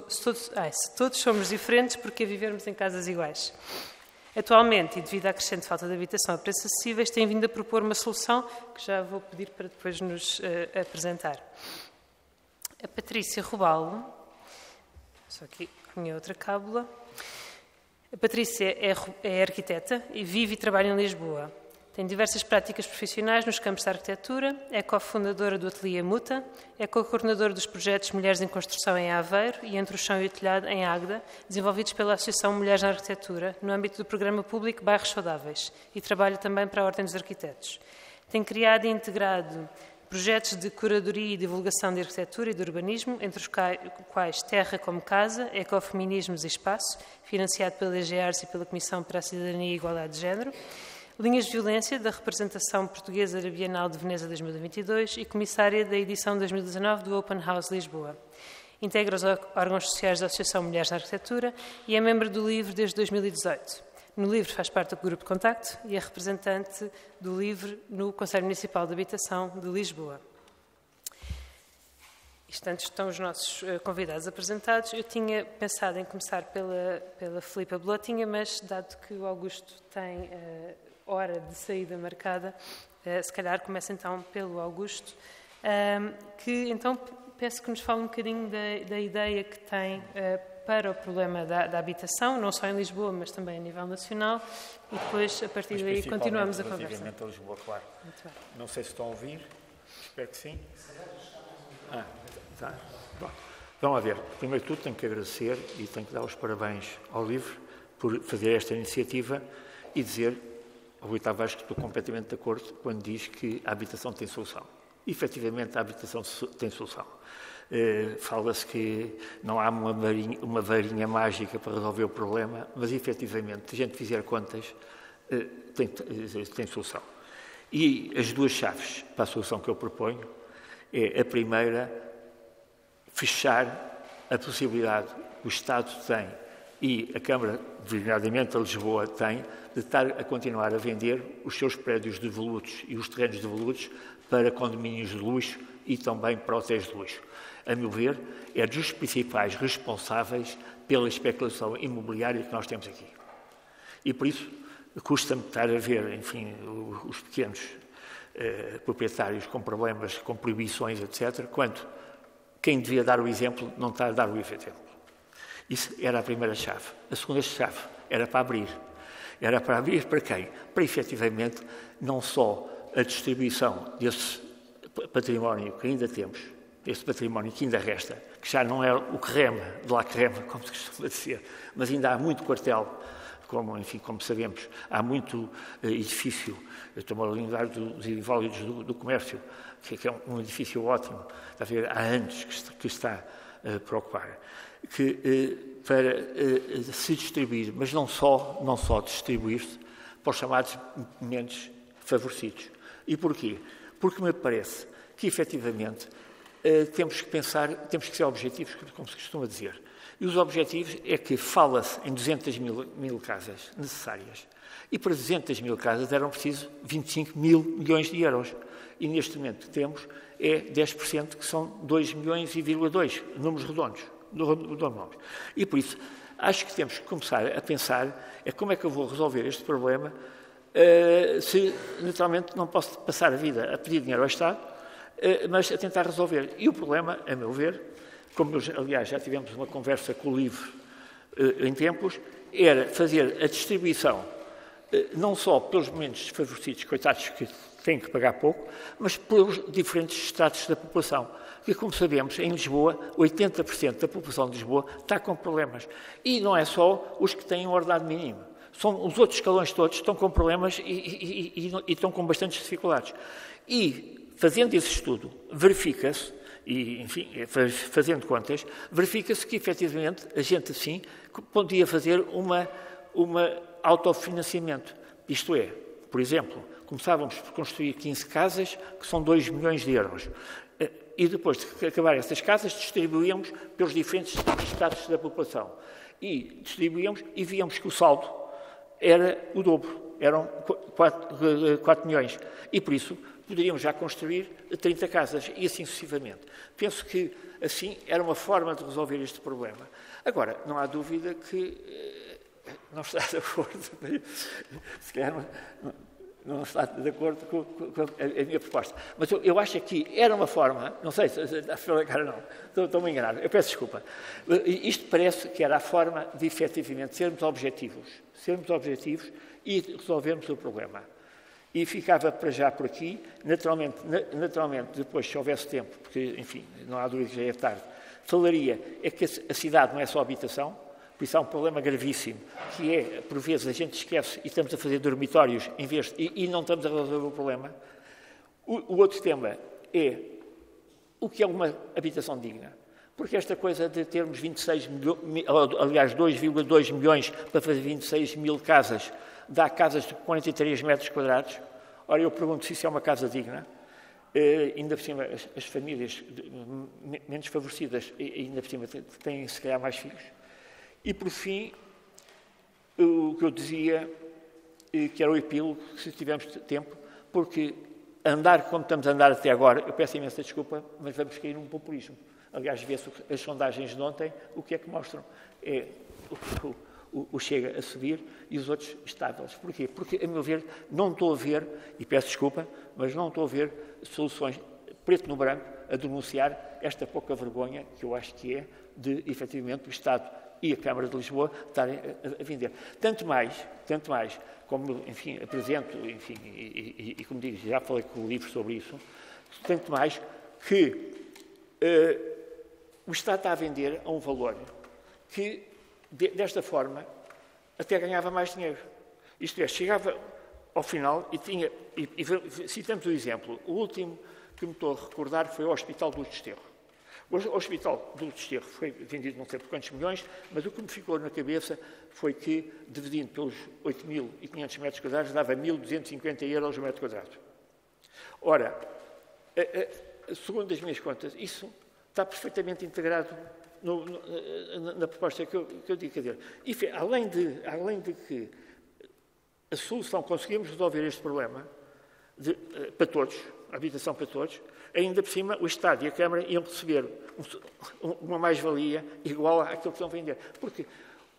se, todos, ai, se todos somos diferentes, porque vivermos em casas iguais? Atualmente, e devido à crescente falta de habitação a preços acessíveis, tem vindo a propor uma solução que já vou pedir para depois nos uh, apresentar. A Patrícia Rubalo, só aqui a minha outra cábula. A Patrícia é, é arquiteta e vive e trabalha em Lisboa. Tem diversas práticas profissionais nos campos da arquitetura, é cofundadora do Ateliê Muta, é co-coordenadora dos projetos Mulheres em Construção em Aveiro e Entre o Chão e o Telhado em Águeda, desenvolvidos pela Associação Mulheres na Arquitetura, no âmbito do programa público Bairros Saudáveis, e trabalha também para a Ordem dos Arquitetos. Tem criado e integrado projetos de curadoria e divulgação de arquitetura e de urbanismo, entre os quais Terra como Casa, Ecofeminismos e Espaço, financiado pela EGARS e pela Comissão para a Cidadania e Igualdade de Género, Linhas de Violência, da representação portuguesa da Bienal de Veneza 2022 e comissária da edição 2019 do Open House Lisboa. Integra os órgãos sociais da Associação Mulheres na Arquitetura e é membro do LIVRE desde 2018. No LIVRE faz parte do grupo de contacto e é representante do LIVRE no Conselho Municipal de Habitação de Lisboa. Antes estão os nossos eh, convidados apresentados. Eu tinha pensado em começar pela, pela Filipa Blotinha, mas dado que o Augusto tem uh, hora de saída marcada, uh, se calhar começa então pelo Augusto, que então peço que nos fale um bocadinho da, da ideia que tem uh, para o problema da, da, habitação, não só em Lisboa, mas também a nível nacional, e depois, a partir mas daí, continuamos a conversa. a Lisboa, claro. Não sei se estão a ouvir, espero que sim. Ah, tá. Bom, vamos lá ver. Primeiro de tudo, tenho que agradecer e tenho que dar os parabéns ao LIVRE por fazer esta iniciativa e dizer Rui Tavares que estou completamente de acordo quando diz que a habitação tem solução. efetivamente, a habitação tem solução. Uh, Fala-se que não há uma varinha, uma varinha, mágica para resolver o problema, mas efetivamente, se a gente fizer contas, uh, tem, uh, tem solução. E as duas chaves para a solução que eu proponho é a primeira, fechar a possibilidade que o Estado tem e a Câmara, designadamente a Lisboa, tem de estar a continuar a vender os seus prédios de volutos e os terrenos de volutos para condomínios de luxo e também para hotéis de luxo. A meu ver, é dos principais responsáveis pela especulação imobiliária que nós temos aqui. E por isso, custa-me estar a ver, enfim, os pequenos eh, proprietários com problemas, com proibições, etc., quando quem devia dar o exemplo não está a dar o exemplo. Isso era a primeira chave. A segunda chave era para abrir era para abrir para quem? Para efetivamente não só a distribuição desse património que ainda temos, desse património que ainda resta, que já não é o rema, de lá rema, [LAUGHS] como se costuma dizer, mas ainda há muito quartel, como, enfim, como sabemos, há muito uh, edifício, eu estou-me a lembrar dos inválidos do, do comércio, que, que, é um, edifício ótimo, está a ver, há anos que está, que está para ocupar, que uh, para uh, se distribuir, mas não só, não só distribuir-se para os chamados menos favorecidos. E porquê? Porque me parece que, efetivamente, uh, temos que pensar, temos que ser objetivos, como se costuma dizer. E os objetivos é que fala-se em 200 mil, mil casas necessárias. E para 200 mil casas eram precisos 25 mil milhões de euros. E neste momento temos é 10%, que são 2 milhões e 2, números redondos do, do E por isso, acho que temos que começar a pensar é como é que eu vou resolver este problema uh, se, naturalmente, não posso passar a vida a pedir dinheiro ao Estado, uh, mas a tentar resolver. E o problema, a meu ver, como aliás já tivemos uma conversa com o LIVRE uh, em tempos, era fazer a distribuição não só pelos menos desfavorecidos, coitados que têm que pagar pouco, mas pelos diferentes estratos da população. Porque, como sabemos, em Lisboa, 80% da população de Lisboa está com problemas. E não é só os que têm um ordenado mínimo. São os outros escalões todos estão com problemas e, e, e, e estão com bastantes dificuldades. E, fazendo esse estudo, verifica-se, e, enfim, fazendo contas, verifica-se que, efetivamente, a gente, assim, podia fazer uma, uma autofinanciamento. Isto é, por exemplo, começávamos por construir 15 casas, que são 2 milhões de euros e depois de acabar essas casas, distribuíamos pelos diferentes estados da população. E distribuíamos e víamos que o saldo era o dobro. eram 4, 4 milhões. E por isso poderíamos já construir 30 casas e assim sucessivamente. Penso que assim era uma forma de resolver este problema. Agora, não há dúvida que eh, não está de acordo, se calhar não, não está de acordo com, com, a, minha proposta. Mas eu, eu, acho que era uma forma, não sei se a cara não, estou, estou-me a enganar, eu peço desculpa. Isto parece que era a forma de efetivamente sermos objetivos, sermos objetivos e resolvermos o problema. E ficava para já por aqui, naturalmente, naturalmente depois, se houvesse tempo, porque, enfim, não há dúvida que já é tarde, falaria é que a cidade não é só habitação, por isso há um problema gravíssimo, que é, por vezes, a gente esquece e estamos a fazer dormitórios em vez de, e, e não estamos a resolver o problema. O, o outro tema é o que é uma habitação digna. Porque esta coisa de termos 26 milhões, aliás, 2,2 milhões para fazer 26 mil casas, dá casas de 43 metros quadrados. Ora, eu pergunto se isso é uma casa digna. Uh, ainda por cima, as, as famílias de, menos favorecidas, ainda por cima, têm se calhar mais filhos. E, por fim, o que eu dizia, eh, que era o epílogo, se tivermos tempo, porque andar como estamos a andar até agora, eu peço imensa desculpa, mas vamos cair num populismo. Aliás, vê-se as sondagens de ontem, o que é que mostram? É o, o, o, Chega a subir e os outros estáveis. Porquê? Porque, a meu ver, não estou a ver, e peço desculpa, mas não estou a ver soluções preto no branco a denunciar esta pouca vergonha que eu acho que é de, efetivamente, o Estado e a Câmara de Lisboa estarem a, vender. Tanto mais, tanto mais, como, enfim, apresento, enfim, e, e, e como digo, já falei com o livro sobre isso, tanto mais que uh, o Estado está a vender a um valor que, de, desta forma, até ganhava mais dinheiro. Isto é, chegava ao final e tinha, e, e citamos o exemplo, o último que me estou a recordar foi o Hospital do Desterro. O Hospital do Desterro foi vendido não sei por quantos milhões, mas o que me ficou na cabeça foi que, dividindo pelos 8.500 metros quadrados, dava 1.250 euros o metro quadrado. Ora, segundo as minhas contas, isso está perfeitamente integrado no, no, na proposta que eu, que eu digo. Quer dizer, e, além, de, além de que a solução, conseguimos resolver este problema de, eh, para todos, habitação para todos, ainda por cima o Estado e a Câmara iam receber uma mais-valia igual àquilo que estão a vender. Porque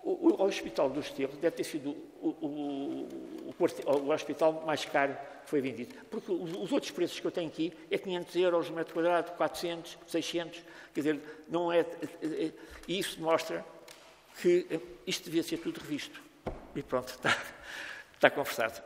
o, o Hospital do Esterro deve ter sido o, o, o, hospital mais caro que foi vendido. Porque os outros preços que eu tenho aqui é 500 euros o metro quadrado, 400, 600. Quer dizer, não é. E isso mostra que isto devia ser tudo revisto. E pronto, está, está conversado.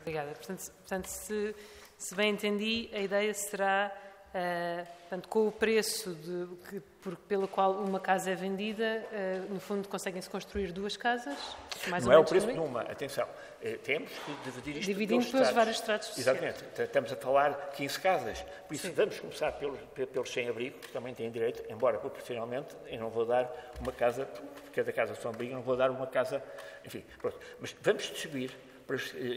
Obrigada. Portanto, portanto se se bem entendi, a ideia será, uh, portanto, com o preço de, que, por, pelo qual uma casa é vendida, uh, no fundo conseguem-se construir duas casas? Mais Não é o preço de uma, atenção. Uh, temos que dividir isto Dividindo pelos, pelos vários estratos sociais. Exatamente. Estamos a falar 15 casas. Por isso, Sim. vamos começar pelos, pelos sem-abrigo, que também têm direito, embora proporcionalmente eu não vou dar uma casa, porque cada casa sem abrigo, não vou dar uma casa, enfim, pronto. Mas vamos distribuir,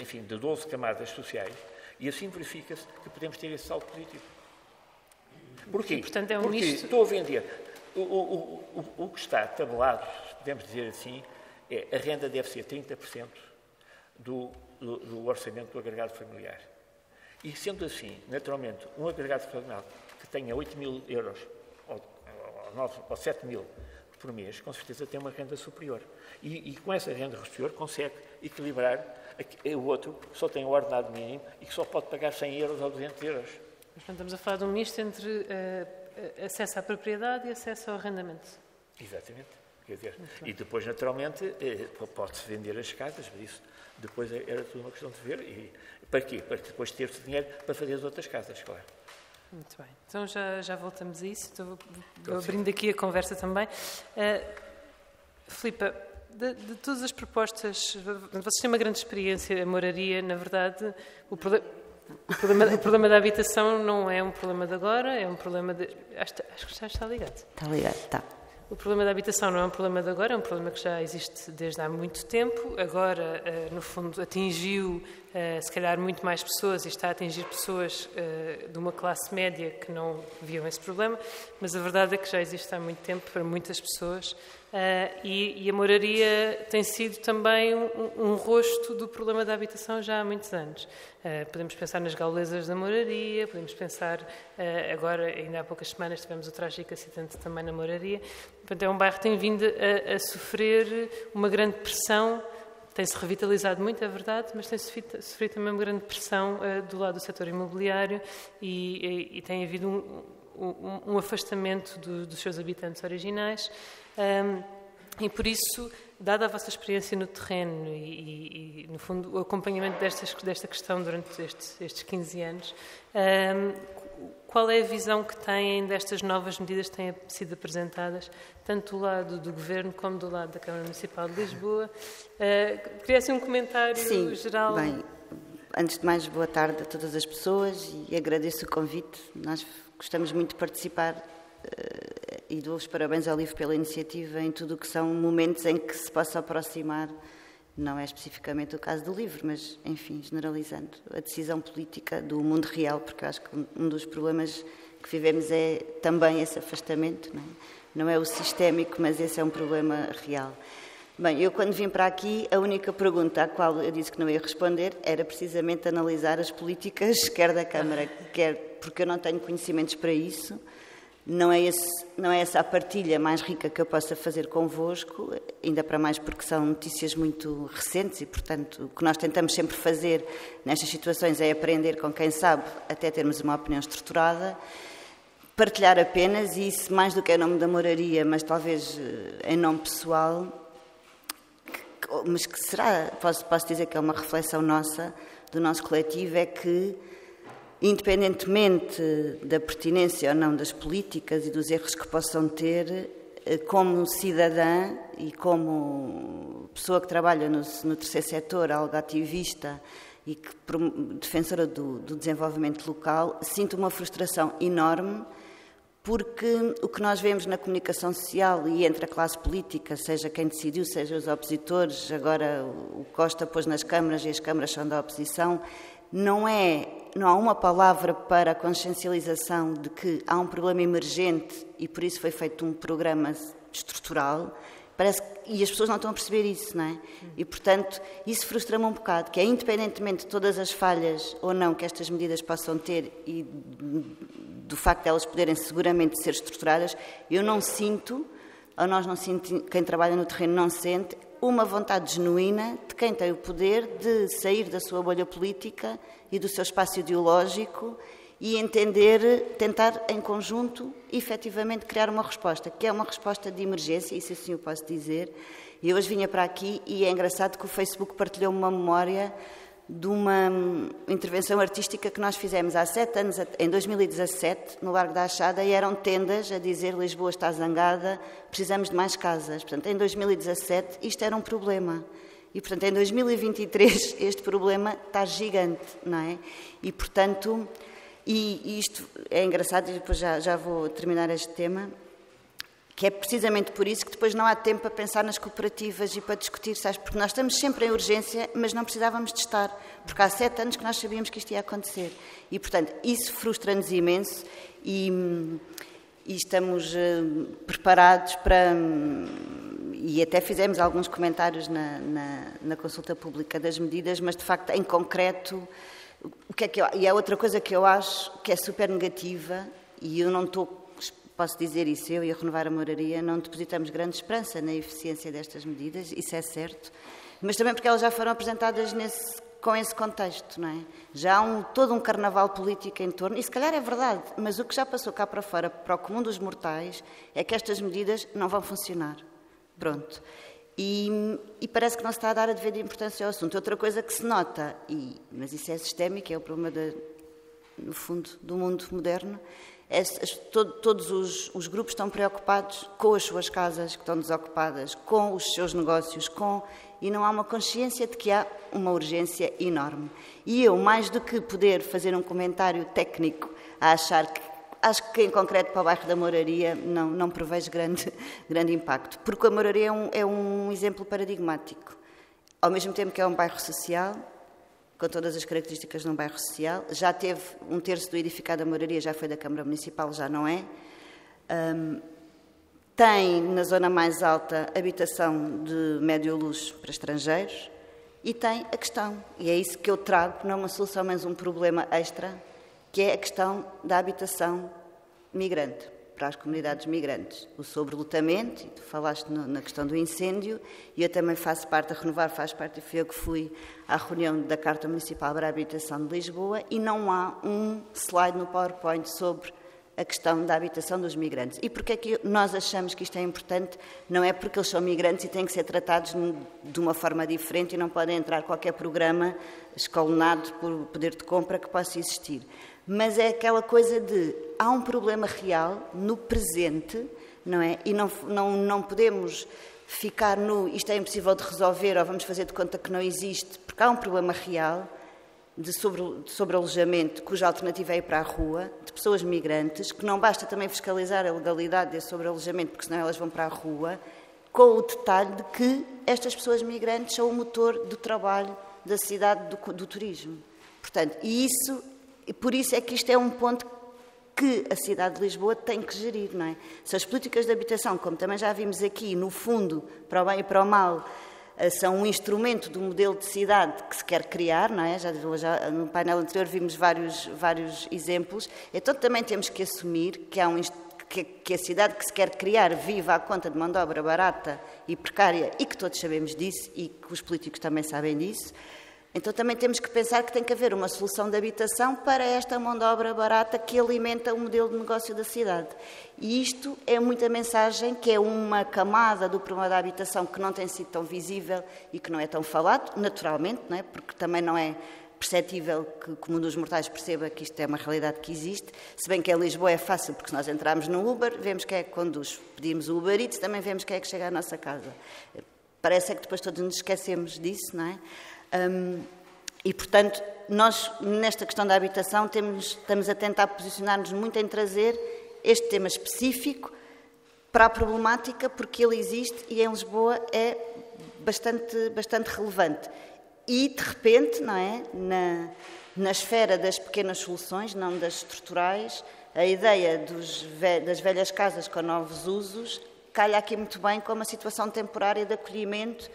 enfim, de 12 camadas sociais, e assim verifica-se que podemos ter esse salto positivo. Porquê? E, portanto, é um Porque misto... estou a vender. O, o, o, o, que está tabelado, podemos dizer assim, é a renda deve ser 30% do, do, do orçamento do agregado familiar. E sendo assim, naturalmente, um agregado familiar que tenha 8 mil euros ou, ou, 9, ou 7 mil por mês, com certeza tem uma renda superior. E, e com essa renda superior consegue equilibrar o outro que só tem o ordenado mínimo e que só pode pagar 100 euros ou 200 euros. Mas estamos a falar de um misto entre uh, acesso à propriedade e acesso ao arrendamento. Exatamente. Quer dizer, e depois, naturalmente, uh, pode-se vender as casas, mas isso depois era tudo uma questão de ver. E para quê? Para depois ter-se dinheiro para fazer as outras casas, claro. Muito bem. Então já, já voltamos a isso. Estou, estou abrindo aqui a conversa também. Uh, Filipa, de, de, todas as propostas, vocês têm uma grande experiência, a moraria, na verdade, o, o, problema, o problema da habitação não é um problema de agora, é um problema de. Acho, acho que já está ligado. Está ligado, está. O problema da habitação não é um problema de agora, é um problema que já existe desde há muito tempo. Agora, eh, no fundo, atingiu, eh, se calhar, muito mais pessoas e está a atingir pessoas eh, de uma classe média que não viam esse problema, mas a verdade é que já existe há muito tempo para muitas pessoas Uh, e, e, a moraria tem sido também um, um, rosto do problema da habitação já há muitos anos. Uh, podemos pensar nas gaulesas da moraria, podemos pensar, uh, agora, ainda há poucas semanas, tivemos o trágico acidente também na moraria. Portanto, é um bairro que tem vindo a, a sofrer uma grande pressão tem-se revitalizado muito, é verdade, mas tem sofrido também uma grande pressão do lado do setor imobiliário e, e, e tem havido um, um, um afastamento do, dos seus habitantes originais. Um, e por isso, dada a vossa experiência no terreno e, e, no fundo, o acompanhamento destas, desta questão durante estes, estes 15 anos, qual é a visão que têm destas novas medidas que têm sido apresentadas, tanto do lado do Governo como do lado da Câmara Municipal de Lisboa? Uh, queria assim um comentário Sim, geral. Bem, antes de mais, boa tarde a todas as pessoas e agradeço o convite. Nós gostamos muito de participar uh, e dou os parabéns ao LIVRE pela iniciativa em tudo o que são momentos em que se possa aproximar não é especificamente o caso do livro, mas, enfim, generalizando, a decisão política do mundo real, porque eu acho que um dos problemas que vivemos é também esse afastamento, não é? Não é o sistémico, mas esse é um problema real. Bem, eu quando vim para aqui, a única pergunta à qual eu disse que não ia responder era precisamente analisar as políticas, [LAUGHS] quer da Câmara, quer porque eu não tenho conhecimentos para isso, não é, esse, não é essa a partilha mais rica que eu possa fazer convosco, ainda para mais porque são notícias muito recentes e, portanto, o que nós tentamos sempre fazer nestas situações é aprender com quem sabe, até termos uma opinião estruturada, partilhar apenas, e isso mais do que em nome da moraria, mas talvez eh, em nome pessoal, mas que será, posso, posso dizer que é uma reflexão nossa, do nosso coletivo, é que independentemente da pertinência ou não das políticas e dos erros que possam ter, eh, como cidadã e como pessoa que trabalha no, no terceiro setor, algo ativista e que, defensora do, do desenvolvimento local, sinto uma frustração enorme porque o que nós vemos na comunicação social e entre a classe política, seja quem decidiu, seja os opositores, agora o Costa pôs nas câmaras e as câmaras são da oposição, não é não há uma palavra para a consciencialização de que há um problema emergente e por isso foi feito um programa estrutural. Parece que, e as pessoas não estão a perceber isso, não é? E portanto, isso frustra-me um bocado, que é independentemente de todas as falhas ou não que estas medidas possam ter e do facto de elas poderem seguramente ser estruturadas, eu não sinto, ou nós não sentimos, quem trabalha no terreno não sente, uma vontade genuína de quem tem o poder de sair da sua bolha política e do seu espaço ideológico e entender, tentar em conjunto, efetivamente criar uma resposta, que é uma resposta de emergência, isso assim eu posso dizer. Eu hoje vinha para aqui e é engraçado que o Facebook partilhou uma memória de uma intervenção artística que nós fizemos há sete anos, em 2017, no Largo da Achada, e eram tendas a dizer Lisboa está zangada, precisamos de mais casas. Portanto, em 2017 isto era um problema. E, portanto, em 2023 [LAUGHS] este problema está gigante, não é? E, portanto, e, isto é engraçado, e depois já, já vou terminar este tema, que é precisamente por isso que depois não há tempo para pensar nas cooperativas e para discutir, sabes? Porque nós estamos sempre em urgência, mas não precisávamos de estar, porque há sete anos que nós sabíamos que isto ia acontecer. E, portanto, isso frustra-nos imenso e, e estamos uh, preparados para. e até fizemos alguns comentários na, na, na, consulta pública das medidas, mas de facto, em concreto, o que é que eu, e há outra coisa que eu acho que é super negativa, e eu não estou posso dizer isso, eu e a Renovar a Moraria não depositamos grande esperança na eficiência destas medidas, isso é certo, mas também porque elas já foram apresentadas nesse, com esse contexto, não é? Já há um, todo um carnaval político em torno, e se calhar é verdade, mas o que já passou cá para fora, para o comum dos mortais, é que estas medidas não vão funcionar. Pronto. E, e, parece que não se está a dar a devida importância ao assunto. Outra coisa que se nota, e, mas isso é sistémico, é o problema, de, no fundo, do mundo moderno, todos os, os, grupos estão preocupados com as suas casas que estão desocupadas, com os seus negócios, com e não há uma consciência de que há uma urgência enorme. E eu, mais do que poder fazer um comentário técnico a achar que acho que em concreto para o bairro da Moraria não, não prevejo grande, [LAUGHS] grande impacto, porque a Moraria é um, é um exemplo paradigmático. Ao mesmo tempo que é um bairro social, com todas as características de um bairro social. Já teve um terço do edificado da moraria, já foi da Câmara Municipal, já não é. Um, tem na zona mais alta habitação de médio luxo para estrangeiros e tem a questão, e é isso que eu trago, não é uma solução, mas um problema extra, que é a questão da habitação migrante, para as comunidades migrantes. O sobrelotamento, tu falaste no, na questão do incêndio, e eu também faço parte, a Renovar faz parte, fui eu que fui à reunião da Carta Municipal para a Habitação de Lisboa, e não há um slide no PowerPoint sobre a questão da habitação dos migrantes. E porquê é que nós achamos que isto é importante? Não é porque eles são migrantes e têm que ser tratados de uma forma diferente e não podem entrar qualquer programa escalonado por poder de compra que possa existir. Mas é aquela coisa de há um problema real no presente, não é? E não, não, não podemos ficar no isto é impossível de resolver ou vamos fazer de conta que não existe, porque há um problema real de, sobre, de sobrealojamento, cuja alternativa é ir para a rua, de pessoas migrantes, que não basta também fiscalizar a legalidade desse sobrealojamento, porque senão elas vão para a rua, com o detalhe de que estas pessoas migrantes são o motor do trabalho da cidade do, do turismo. Portanto, e isso, e por isso é que isto é um ponto que a cidade de Lisboa tem que gerir, não é? Se as políticas de habitação, como também já vimos aqui, no fundo, para o bem e para o mal, eh, são um instrumento do modelo de cidade que se quer criar, não é? Já, já no painel anterior vimos vários, vários exemplos. Então também temos que assumir que há um que, que a cidade que se quer criar viva à conta de mão de obra barata e precária e que todos sabemos disso e que os políticos também sabem disso. Então também temos que pensar que tem que haver uma solução de habitação para esta mão de obra barata que alimenta o modelo de negócio da cidade. E isto é muita mensagem que é uma camada do problema da habitação que não tem sido tão visível e que não é tão falado, naturalmente, não é? porque também não é perceptível que, o mundo dos mortais perceba que isto é uma realidade que existe, se bem que em Lisboa é fácil, porque se nós entrarmos no Uber, vemos quem é que conduz. Pedimos o Uber Eats, também vemos quem é que chega à nossa casa. Parece é que depois todos nos esquecemos disso, não é? Um, e, portanto, nós, nesta questão da habitação, temos, estamos a tentar posicionar-nos muito em trazer este tema específico para a problemática, porque ele existe e em Lisboa é bastante, bastante relevante. E, de repente, não é? Na, na esfera das pequenas soluções, não das estruturais, a ideia dos, das velhas casas com novos usos calha aqui muito bem com uma situação temporária de acolhimento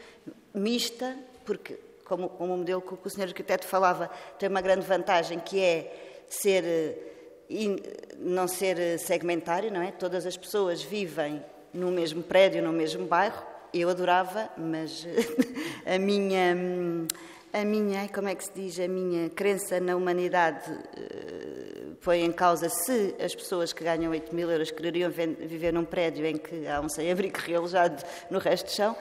mista, porque como, como o modelo que o senhor arquiteto falava, tem uma grande vantagem que é ser eh, não ser eh, segmentário, não é? Todas as pessoas vivem no mesmo prédio, no mesmo bairro. Eu adorava, mas [LAUGHS] a minha a minha, como é que se diz, a minha crença na humanidade põe em causa se as pessoas que ganham 8 mil euros quereriam viver num prédio em que há um sem-abrigo relojado no resto do chão,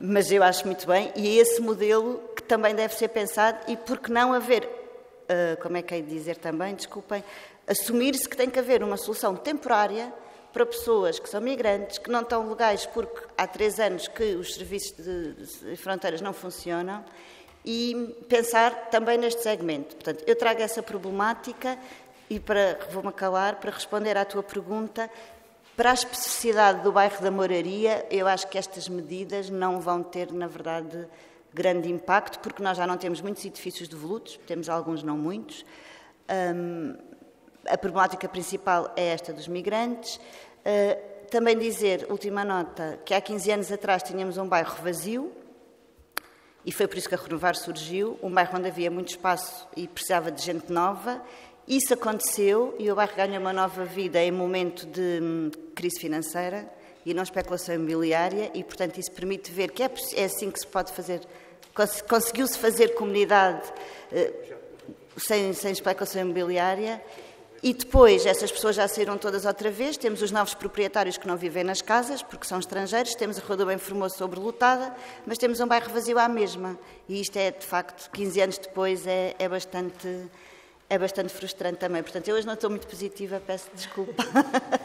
mas eu acho muito bem, e é esse modelo que também deve ser pensado, e por que não haver, uh, como é que é dizer também, desculpem, assumir-se que tem que haver uma solução temporária para pessoas que são migrantes, que não estão legais porque há três anos que os serviços de, de fronteiras não funcionam, e pensar também neste segmento. Portanto, eu trago essa problemática e para vou-me calar para responder à tua pergunta para a especificidade do bairro da Moraria, eu acho que estas medidas não vão ter, na verdade, grande impacto, porque nós já não temos muitos edifícios devolutos, temos alguns, não muitos. Um, a problemática principal é esta dos migrantes. Uh, também dizer, última nota, que há 15 anos atrás tínhamos um bairro vazio, e foi por isso que a Renovar surgiu, um bairro onde havia muito espaço e precisava de gente nova, isso aconteceu e o bairro ganha uma nova vida em momento de hum, crise financeira e não especulação imobiliária e, portanto, isso permite ver que é, é assim que se pode fazer. Conseguiu-se fazer comunidade eh, sem, sem especulação imobiliária e depois essas pessoas já saíram todas outra vez. Temos os novos proprietários que não vivem nas casas porque são estrangeiros. Temos a Rua do Bem Formoso sobrelotada, mas temos um bairro vazio à mesma. E isto é, de facto, 15 anos depois, é, é bastante é bastante frustrante também. Portanto, eu hoje não estou muito positiva, peço desculpa.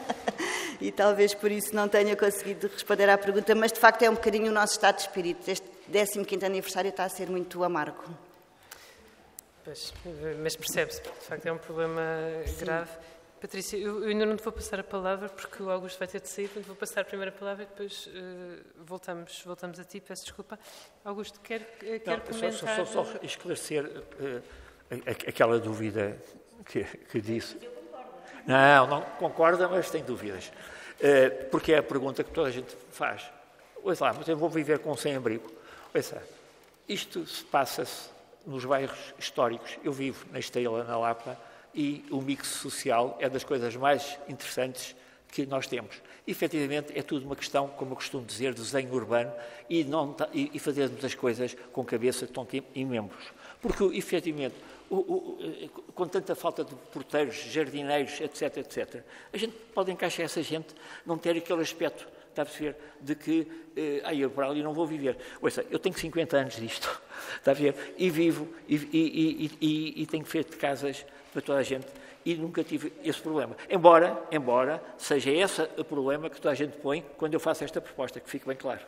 [LAUGHS] e talvez por isso não tenha conseguido responder à pergunta, mas de facto é um bocadinho o nosso estado de espírito. Este 15 aniversário está a ser muito amargo. Pois, mas percebe-se, de facto é um problema Sim. grave. Patrícia, eu, ainda não te vou passar a palavra porque o Augusto vai ter de sair, portanto vou passar a primeira palavra e depois uh, voltamos, voltamos a ti, peço desculpa. Augusto, quer, quer não, comentar... Só, só, só esclarecer... Uh, aquela dúvida que, que disse. Não, não concorda, mas tem dúvidas. Uh, porque é a pergunta que toda a gente faz. Ouça lá, mas eu vou viver com sem-abrigo. Ouça, isto se passa-se nos bairros históricos. Eu vivo na Estrela, na Lapa, e o mix social é das coisas mais interessantes que nós temos. Efetivamente, é tudo uma questão, como eu costumo dizer, de desenho urbano e, não, e fazermos as coisas com cabeça, tonto e membros. Porque, efetivamente, o, o, com tanta falta de porteiros, jardineiros, etc., etc., a gente pode encaixar essa gente, não ter aquele aspecto, está a perceber, de que, eh, ah, eu para ali não vou viver. Ouça, eu tenho 50 anos disto, [LAUGHS] está a ver, e vivo, e, e, e, e tenho feito casas para toda a gente, e nunca tive esse problema. Embora, embora seja esse o problema que toda a gente põe quando eu faço esta proposta, que fique bem claro.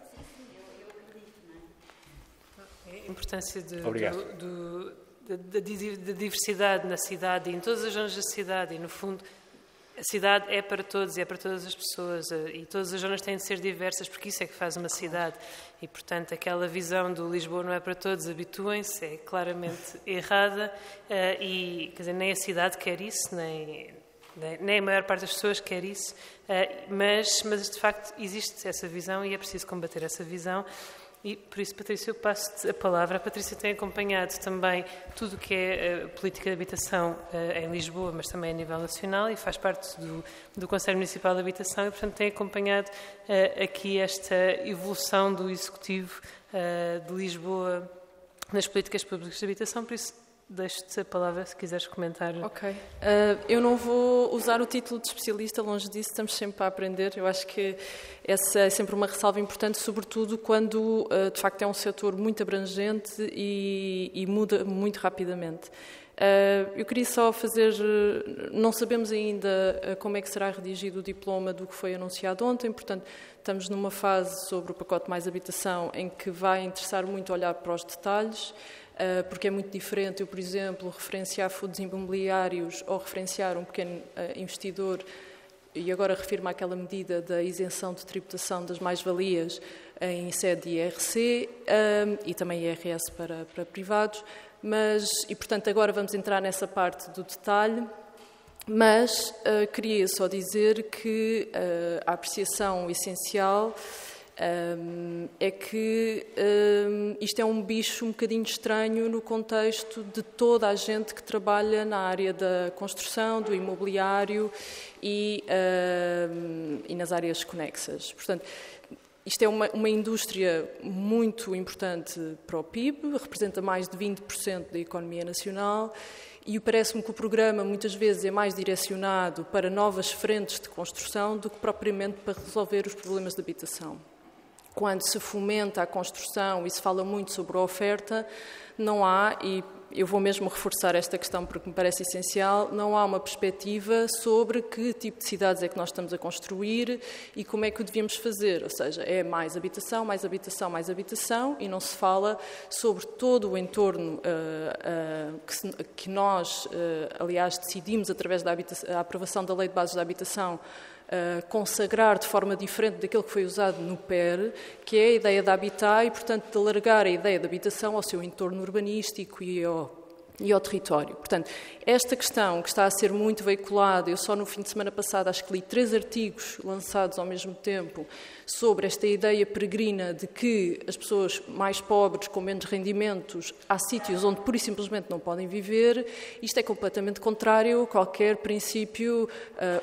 A importância de, do, do, da, da diversidade na cidade e em todas as zonas da cidade e, no fundo, a cidade é para todos e é para todas as pessoas eh, e todas as zonas têm de ser diversas porque isso é que faz uma cidade. E portanto aquela visão do Lisboa não é para todos habituem-se é claramente [LAUGHS] errada eh, e quer dizer nem a cidade quer isso nem nem a maior parte das pessoas quer isso eh, mas mas de facto existe essa visão e é preciso combater essa visão e por isso, Patrícia, eu passo a palavra. A Patrícia tem acompanhado também tudo o que é a política de habitação em Lisboa, mas também a nível nacional, e faz parte do, do Conselho Municipal de Habitação, e, portanto, tem acompanhado aqui esta evolução do Executivo de Lisboa nas políticas públicas de habitação. Por isso, Deixo-te a palavra se quiseres comentar. Ok. Uh, eu não vou usar o título de especialista, longe disso, estamos sempre a aprender. Eu acho que essa é sempre uma ressalva importante, sobretudo quando uh, de facto é um setor muito abrangente e, e muda muito rapidamente. Uh, eu queria só fazer. Não sabemos ainda como é que será redigido o diploma do que foi anunciado ontem, portanto, estamos numa fase sobre o pacote mais habitação em que vai interessar muito olhar para os detalhes. Ah, porque é muito diferente eu, por exemplo, referenciar fundos imobiliários ou referenciar um pequeno ah, investidor e agora refirmo àquela medida da isenção de tributação das mais-valias em sede IRC um, e também IRS para, para privados, mas, e portanto agora vamos entrar nessa parte do detalhe, mas uh, queria só dizer que uh, a apreciação essencial um, é que um, isto é um bicho um bocadinho estranho no contexto de toda a gente que trabalha na área da construção, do imobiliário e, um, e nas áreas conexas. Portanto, isto é uma, uma, indústria muito importante para o PIB, representa mais de 20% da economia nacional e parece-me que o programa muitas vezes é mais direcionado para novas frentes de construção do que propriamente para resolver os problemas de habitação quando se fomenta a construção e se fala muito sobre a oferta, não há, e eu vou mesmo reforçar esta questão porque me parece essencial, não há uma perspectiva sobre que tipo de cidades é que nós estamos a construir e como é que o devíamos fazer. Ou seja, é mais habitação, mais habitação, mais habitação e não se fala sobre todo o entorno uh, uh, que, se, que, nós, uh, aliás, decidimos através da aprovação da Lei de Bases da Habitação consagrar de forma diferente daquilo que foi usado no PER, que é a ideia de habitar e, portanto, de alargar a ideia de habitação ao seu entorno urbanístico e ao e ao território. Portanto, esta questão que está a ser muito veiculada, eu só no fim de semana passado acho que li três artigos lançados ao mesmo tempo sobre esta ideia peregrina de que as pessoas mais pobres, com menos rendimentos, há sítios onde pura e simplesmente não podem viver. Isto é completamente contrário a qualquer princípio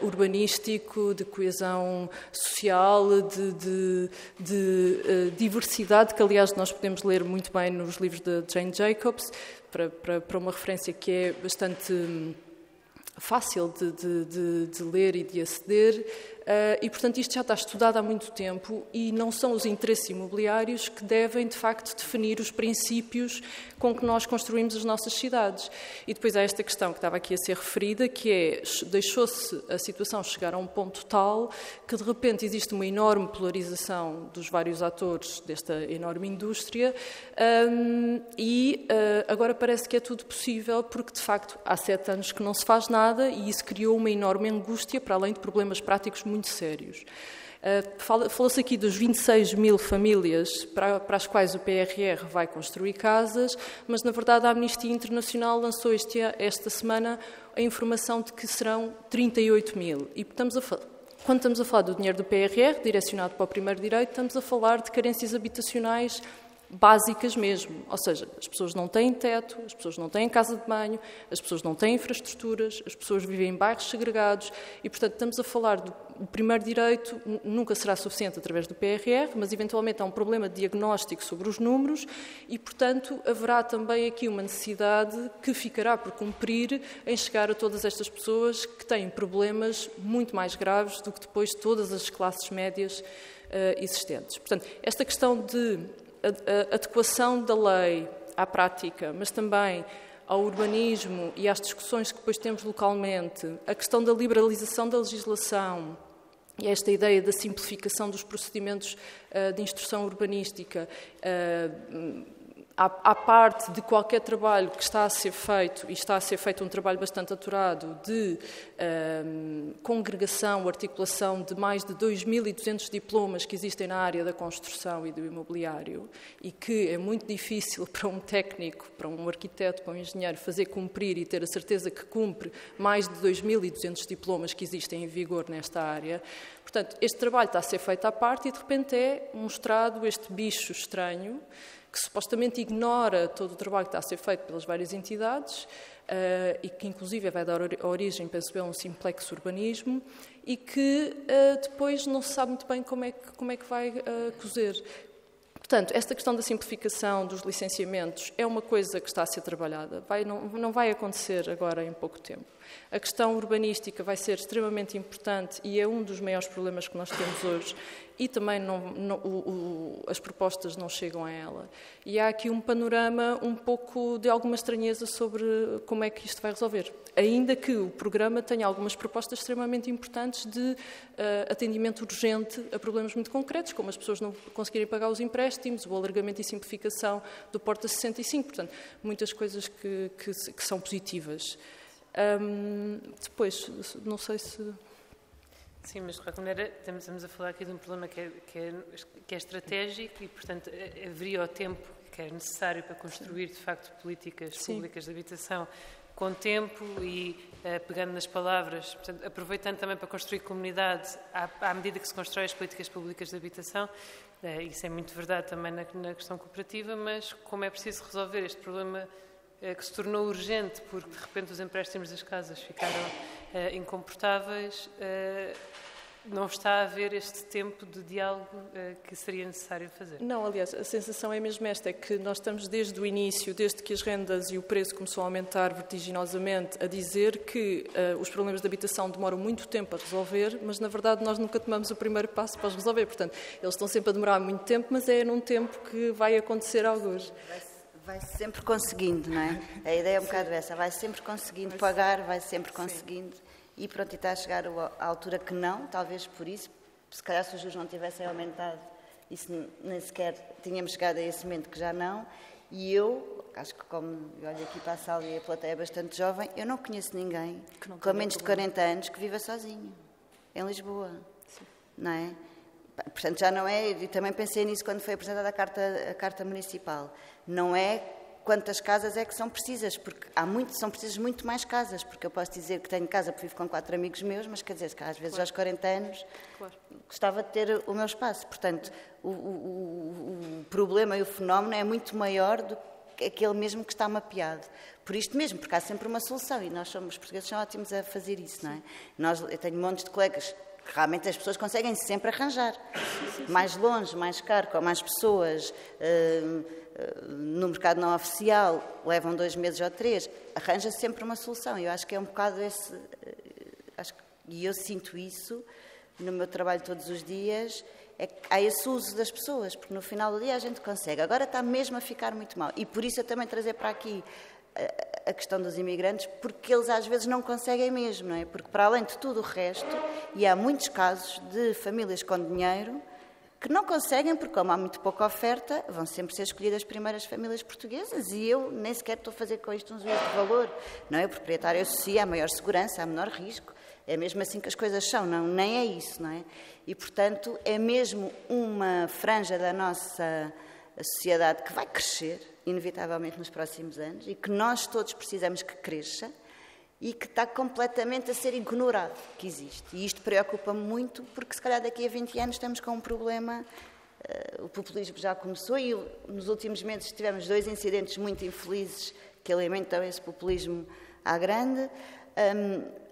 uh, urbanístico, de coesão social, de, de, de uh, diversidade, que aliás nós podemos ler muito bem nos livros de Jane Jacobs, para, para, para uma referência que é bastante hum, fácil de, de, de, de, ler e de aceder, e, portanto, isto já está estudado há muito tempo e não são os interesses imobiliários que devem, de facto, definir os princípios com que nós construímos as nossas cidades. E depois há esta questão que estava aqui a ser referida, que é, deixou-se a situação chegar a um ponto tal que, de repente, existe uma enorme polarização dos vários atores desta enorme indústria um, e uh, agora parece que é tudo possível porque, de facto, há sete anos que não se faz nada e isso criou uma enorme angústia, para além de problemas práticos muito sérios. Uh, Falou-se aqui dos 26 mil famílias para, para, as quais o PRR vai construir casas, mas na verdade a Amnistia Internacional lançou este, esta semana a informação de que serão 38 mil. E estamos a, quando estamos a falar do dinheiro do PRR, direcionado para o primeiro direito, estamos a falar de carências habitacionais básicas mesmo. Ou seja, as pessoas não têm teto, as pessoas não têm casa de banho, as pessoas não têm infraestruturas, as pessoas vivem em bairros segregados e, portanto, estamos a falar do primeiro direito nunca será suficiente através do PRR, mas eventualmente há um problema de diagnóstico sobre os números e, portanto, haverá também aqui uma necessidade que ficará por cumprir em chegar a todas estas pessoas que têm problemas muito mais graves do que depois todas as classes médias uh, existentes. Portanto, esta questão de adequação da lei à prática, mas também ao urbanismo e às discussões que depois temos localmente, a questão da liberalização da legislação e esta ideia da simplificação dos procedimentos uh, de instrução urbanística uh, à, parte de qualquer trabalho que está a ser feito, e está a ser feito um trabalho bastante aturado, de um, congregação, articulação de mais de 2.200 diplomas que existem na área da construção e do imobiliário, e que é muito difícil [LAUGHS] para um técnico, para um arquiteto, para um engenheiro, fazer cumprir e ter a certeza que cumpre mais de 2.200 diplomas que existem em vigor nesta área. Portanto, este trabalho está a ser feito à parte e, de repente, é mostrado este bicho estranho que supostamente ignora todo o trabalho que está a ser feito pelas várias entidades uh, e que, inclusive, vai dar origem, penso eu, a um simplex urbanismo e que uh, depois não se sabe muito bem como é que, como é que vai uh, cozer. Portanto, esta questão da simplificação dos licenciamentos é uma coisa que está a ser trabalhada. Vai, não, não vai acontecer agora em pouco tempo. A questão urbanística vai ser extremamente importante e é um dos maiores problemas que nós temos hoje e também não, não, o, o, as propostas não chegam a ela. E há aqui um panorama um pouco de alguma estranheza sobre como é que isto vai resolver. Ainda que o programa tenha algumas propostas extremamente importantes de uh, atendimento urgente a problemas muito concretos, como as pessoas não conseguirem pagar os empréstimos, o alargamento e simplificação do Porta 65. Portanto, muitas coisas que, que, que são positivas. Um, depois, não sei se. Sim, mas de qualquer maneira estamos a falar aqui de um problema que é, que é, que é estratégico e, portanto, haveria o tempo que é necessário para construir, de facto, políticas Sim. públicas de habitação com tempo e uh, pegando nas palavras, portanto, aproveitando também para construir comunidade à, à, medida que se constrói as políticas públicas de habitação. Uh, isso é muito verdade também na, na questão cooperativa, mas como é preciso resolver este problema que se tornou urgente porque de repente os empréstimos das casas ficaram incomportáveis, não está a haver este tempo de diálogo uh, que seria necessário fazer. Não, aliás, a sensação é mesmo esta, é que nós estamos desde o início, desde que as rendas e o preço começou a aumentar vertiginosamente, a dizer que uh, os problemas de habitação demoram muito tempo a resolver, mas na verdade nós nunca tomamos o primeiro passo para os resolver. Portanto, eles estão sempre a demorar muito tempo, mas é num tempo que vai acontecer alguns. Vai sempre conseguindo, não é? A ideia é um bocado essa, vai sempre conseguindo pagar, vai sempre conseguindo. Sim e pronto, e está a chegar à altura que não, talvez por isso, se calhar se os juros não tivessem aumentado, isso nem sequer tínhamos chegado a esse momento que já não, e eu, acho que como eu olho aqui para a sala e a plateia é bastante jovem, eu não conheço ninguém com menos de 40 anos que viva sozinho, em Lisboa, Sim. não é? Portanto, já não é, e também pensei nisso quando foi apresentada a Carta, a carta Municipal, não é quantas casas é que são precisas, porque há muito, são precisas muito mais casas, porque eu posso dizer que tenho casa porque vivo com quatro amigos meus, mas quer dizer, que às vezes claro. aos 40 anos claro. gostava de ter o meu espaço. Portanto, o, o, o, problema e o fenómeno é muito maior do que aquele mesmo que está mapeado. Por isto mesmo, porque há sempre uma solução e nós somos, os portugueses são ótimos a fazer isso, não é? Nós, eu tenho montes de colegas que realmente as pessoas conseguem sempre arranjar. Mais longe, mais caro, com mais pessoas. Uh, no mercado não oficial levam dois meses ou três, arranja -se sempre uma solução. Eu acho que é um bocado esse. Eh, acho, e eu sinto isso no meu trabalho todos os dias. É que há esse uso das pessoas, porque no final do dia a gente consegue. Agora está mesmo a ficar muito mal. E por isso eu também trazer para aqui a questão dos imigrantes, porque eles às vezes não conseguem mesmo, não é? Porque para além de tudo o resto, e há muitos casos de famílias com dinheiro que não conseguem, porque como há muito pouca oferta, vão sempre ser escolhidas as primeiras famílias portuguesas e eu nem sequer estou a fazer com isto um juízo de valor. Não é? O proprietário associa a maior segurança, a menor risco. É mesmo assim que as coisas são, não, nem é isso, não é? E, portanto, é mesmo uma franja da nossa sociedade que vai crescer, inevitavelmente, nos próximos anos e que nós todos precisamos que cresça e que está completamente a ser ignorado que existe. E isto preocupa-me muito porque, se calhar, daqui a 20 anos estamos com um problema. Uh, o populismo já começou e nos últimos meses tivemos dois incidentes muito infelizes que alimentam esse populismo à grande.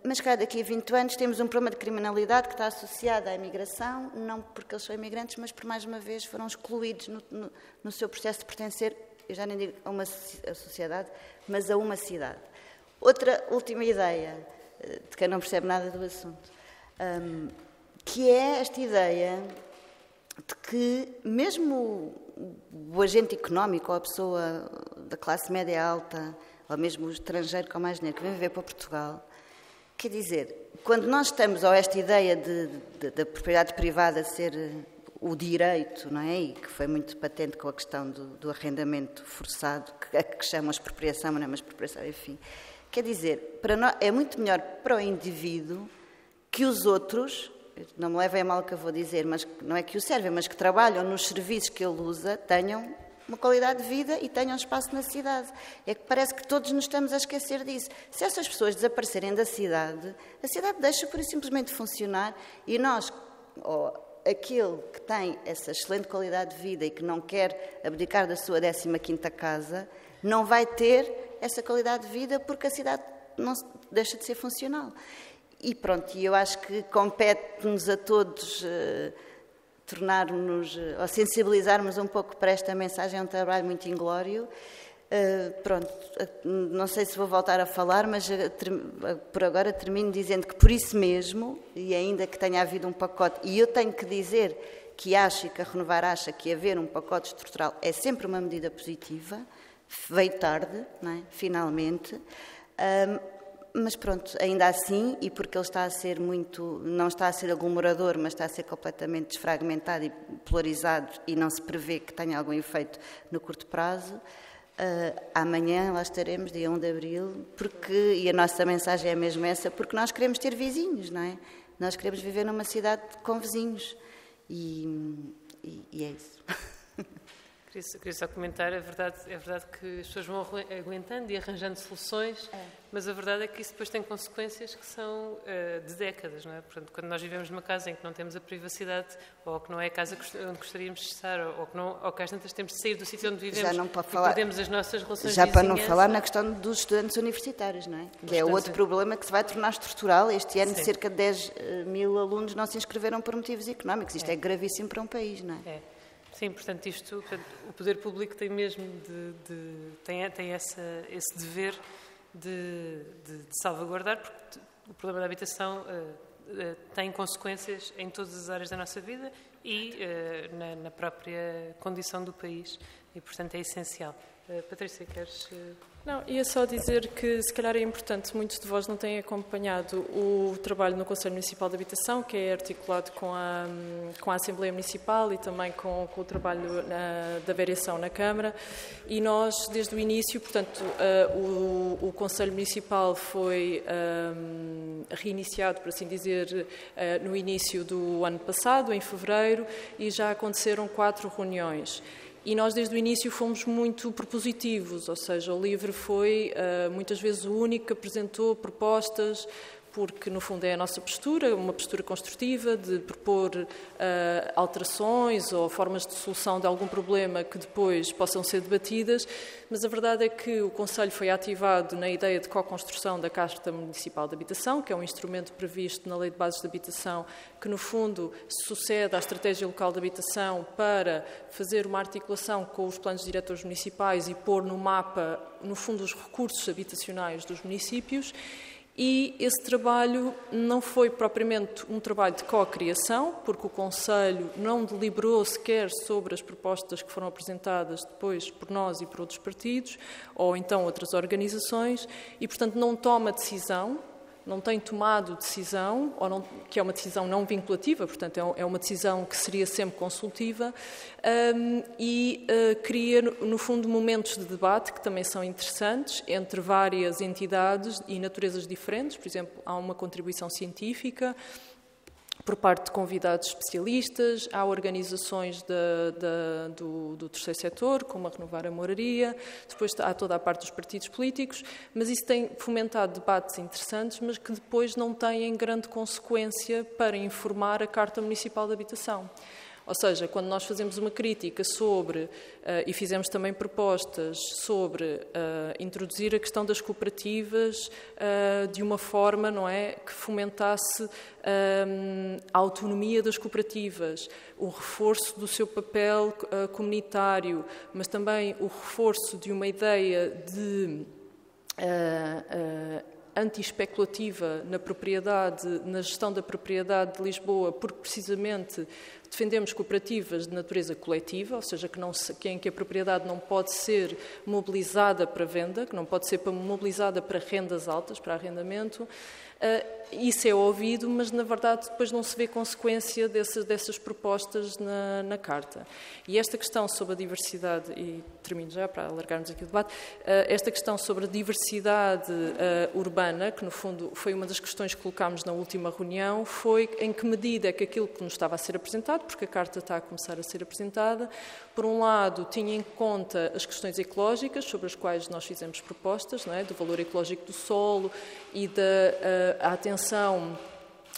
Mas, calhar, daqui a 20 anos temos um problema de criminalidade que está associado à imigração, não porque eles são imigrantes, mas por mais uma vez foram excluídos no, no, no seu processo de pertencer, eu já nem digo a uma a sociedade, mas a uma cidade. Outra última ideia, eh, de quem não percebe nada do assunto, um, que é esta ideia de que mesmo o agente económico ou a pessoa da classe média alta, ou mesmo o estrangeiro com mais dinheiro que vem viver para Portugal, quer dizer, quando nós estamos a esta ideia da propriedade privada ser eh, o direito, não é? E que foi muito patente com a questão do, do arrendamento forçado, que, que chamam expropriação, não é uma expropriação, enfim. Quer dizer, para nós, é muito melhor para o indivíduo que os outros, não me levem a mal o que eu vou dizer, mas não é que o servem, mas que trabalham nos serviços que ele usa, tenham uma qualidade de vida e tenham espaço na cidade. É que parece que todos nos estamos a esquecer disso. Se essas pessoas desaparecerem da cidade, a cidade deixa por simplesmente funcionar e nós, ou aquele que tem essa excelente qualidade de vida e que não quer abdicar da sua 15ª casa, não vai ter essa qualidade de vida porque a cidade não deixa de ser funcional. E pronto, eu acho que compete-nos a todos uh, tornar-nos, uh, ou sensibilizarmos um pouco para esta mensagem, é um trabalho muito inglório. Uh, pronto, não sei se vou voltar a falar, mas por agora termino dizendo que por isso mesmo, e ainda que tenha havido um pacote, e eu tenho que dizer que acho e que a Renovar acha que haver um pacote estrutural é sempre uma medida positiva, veio tarde, é? finalmente. Um, mas pronto, ainda assim, e porque ele está a ser muito, não está a ser aglomerador, mas está a ser completamente desfragmentado e polarizado e não se prevê que tenha algum efeito no curto prazo, uh, amanhã lá estaremos, dia 1 de abril, porque, e a nossa mensagem é mesmo essa, porque nós queremos ter vizinhos, não é? Nós queremos viver numa cidade com vizinhos. E, e, e é isso. [LAUGHS] Queria, só comentar, é verdade, é verdade que as pessoas vão aguentando e arranjando soluções, é. mas a verdade é que isso depois tem consequências que são uh, de décadas, não é? Portanto, quando nós vivemos numa casa em que não temos a privacidade, ou que não é a casa onde gostaríamos de estar, ou, que, não, ou que às tantas temos de sair do sítio onde vivemos já não para falar, perdemos as nossas relações Já para não falar na questão dos estudantes universitários, não é? Que é outro problema que se vai tornar estrutural. Este ano, Sim. cerca de 10 eh, mil alunos não se inscreveram por motivos económicos. Isto é, é gravíssimo para um país, não é? É. Sim, portanto, isto, o poder público tem mesmo de, de tem, tem essa, esse dever de, de, de, salvaguardar, porque o problema da habitação uh, uh, tem consequências em todas as áreas da nossa vida e uh, na, na, própria condição do país, e portanto é essencial. Patrícia, queres. Não, ia só dizer que se calhar é importante, muitos de vós não têm acompanhado o trabalho no Conselho Municipal de Habitação, que é articulado com a, com a Assembleia Municipal e também com, com o trabalho na, da variação na Câmara. E nós, desde o início, portanto, uh, o, o, Conselho Municipal foi um, reiniciado, por assim dizer, uh, no início do ano passado, em fevereiro, e já aconteceram quatro reuniões. E nós, desde o início, fomos muito propositivos, ou seja, o LIVRE foi uh, muitas vezes o único que apresentou propostas porque no fundo é a nossa postura, uma postura construtiva de propor uh, alterações ou formas de solução de algum problema que depois possam ser debatidas, mas a verdade é que o Conselho foi ativado na ideia de co-construção da Carta Municipal de Habitação, que é um instrumento previsto na Lei de Bases de Habitação, que no fundo sucede à Estratégia Local de Habitação para fazer uma articulação com os planos diretores municipais e pôr no mapa, no fundo, os recursos habitacionais dos municípios. E esse trabalho não foi propriamente um trabalho de co-criação, porque o Conselho não deliberou sequer sobre as propostas que foram apresentadas depois por nós e por outros partidos, ou então outras organizações, e, portanto, não toma decisão, não tem tomado decisão, ou não, que é uma decisão não vinculativa, portanto, é, é uma decisão que seria sempre consultiva, um, e uh, cria, no fundo, momentos de debate que também são interessantes entre várias entidades e naturezas diferentes. Por exemplo, há uma contribuição científica por parte de convidados especialistas, há organizações de, de, do, do, terceiro setor, como a Renovar a Moraria, depois há toda a parte dos partidos políticos, mas isso tem fomentado debates interessantes, mas que depois não têm grande consequência para informar a Carta Municipal de Habitação. Ou seja, quando nós fazemos uma crítica sobre, uh, e fizemos também propostas sobre uh, introduzir a questão das cooperativas uh, de uma forma, não é, que fomentasse a autonomia das cooperativas, o reforço do seu papel comunitário, mas também o reforço de uma ideia de anti-especulativa na propriedade, na gestão da propriedade de Lisboa, porque precisamente defendemos cooperativas de natureza coletiva, ou seja, que, não, que, em que a propriedade não pode ser mobilizada para venda, que não pode ser mobilizada para rendas altas, para arrendamento. Uh, isso é ouvido, mas na verdade depois não se vê consequência dessas, dessas propostas na, na, Carta. E esta questão sobre a diversidade, e termino já para alargarmos aqui o debate, uh, esta questão sobre a diversidade uh, urbana, que no fundo foi uma das questões que colocámos na última reunião, foi em que medida é que aquilo que nos estava a ser apresentado, porque a Carta está a começar a ser apresentada, por um lado tinha em conta as questões ecológicas, sobre as quais nós fizemos propostas, é? do valor ecológico do solo e da a atenção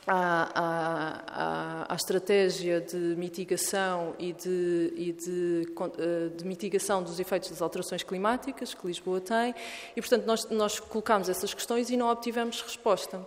à, à, à, estratégia de mitigação e, de, e de, eh, de, mitigação dos efeitos das alterações climáticas que Lisboa tem e, portanto, nós, nós colocámos essas questões e não obtivemos resposta.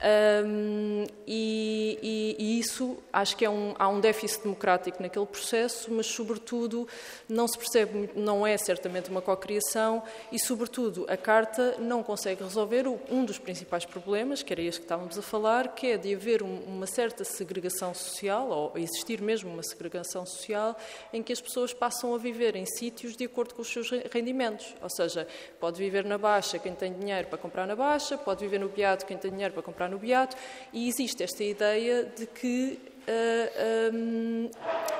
Um, e, e, e, isso acho que é um, há um déficit democrático naquele processo, mas sobretudo não se percebe, não é certamente uma cocriação e sobretudo a Carta não consegue resolver um dos principais problemas, que era este que estávamos a falar, que é de haver um, uma certa segregação social, ou existir mesmo uma segregação social, em que as pessoas passam a viver em sítios de acordo com os seus rendimentos, ou seja, pode viver na Baixa quem tem dinheiro para comprar na Baixa, pode viver no Beato quem tem dinheiro para comprar no Beato, e existe esta ideia de que uh, eh, um,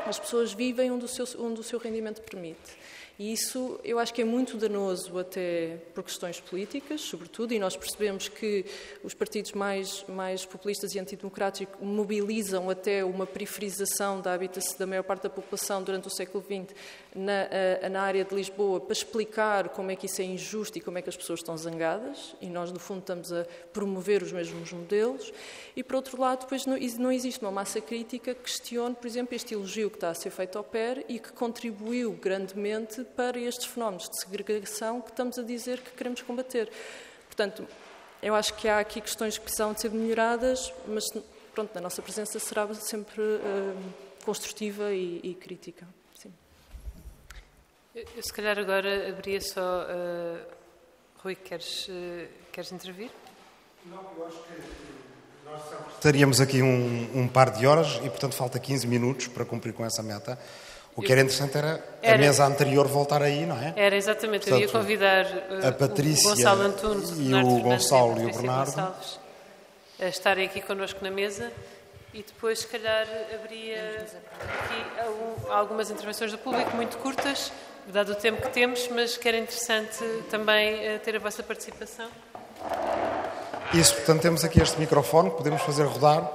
as pessoas vivem onde o, seu, onde o seu rendimento permite. E isso eu acho que é muito danoso até por questões políticas, sobretudo, e nós percebemos que os partidos mais, mais populistas e antidemocráticos mobilizam até uma periferização da habitação da maior parte da população durante o século XX na, na área de Lisboa para explicar como é que isso é injusto e como é que as pessoas estão zangadas, e nós, no fundo, estamos a promover os mesmos modelos. E, por outro lado, depois não, não existe uma massa crítica que questione, por exemplo, este elogio que está a ser feito ao PER e que contribuiu grandemente para estes fenómenos de segregação que estamos a dizer que queremos combater. Portanto, eu acho que há aqui questões que precisam de ser melhoradas, mas, pronto, a nossa presença será sempre uh, construtiva e, e crítica. Eu, se calhar agora abria só. Uh, Rui, queres, uh, queres intervir? Não, eu acho que nós estaríamos aqui um, um, par de horas e, portanto, falta 15 minutos para cumprir com essa meta. O que era interessante era, era, a mesa anterior voltar aí, não é? Era, exatamente. Portanto, eu ia convidar uh, a Patrícia o Gonçalo Antunes, e o Gonçalo e o Bernardo a estarem aqui connosco na mesa e depois, se calhar, abria aqui algumas intervenções do público muito curtas dado o tempo que temos, mas que era interessante também eh, ter a vossa participação. Isso, portanto, temos aqui este microfone que podemos fazer rodar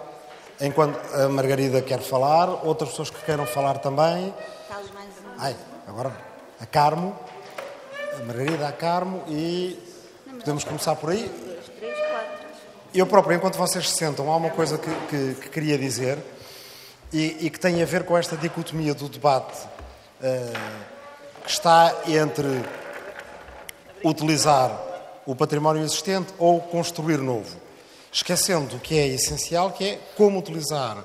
enquanto a Margarida quer falar, outras pessoas que queiram falar também. Ai, agora a Carmo, a Margarida, a Carmo e podemos começar por aí. Eu próprio, enquanto vocês se sentam, há uma coisa que, que, que queria dizer e, e, que tem a ver com esta dicotomia do debate. Uh, que está entre utilizar o património existente ou construir novo, esquecendo o que é essencial, que é como utilizar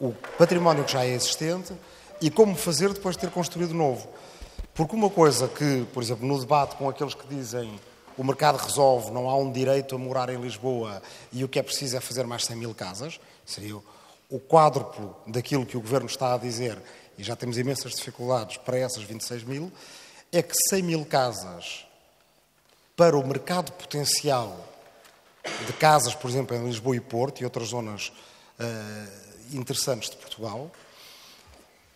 o património que já é existente e como fazer depois de ter construído novo. Porque uma coisa que, por exemplo, no debate com aqueles que dizem o mercado resolve, não há um direito a morar em Lisboa e o que é preciso é fazer mais 100 mil casas, seria o quádruplo daquilo que o Governo está a dizer e já temos imensas dificuldades para essas 26 mil, é que 100 mil casas para o mercado potencial de casas, por exemplo, em Lisboa e Porto e outras zonas uh, interessantes de Portugal,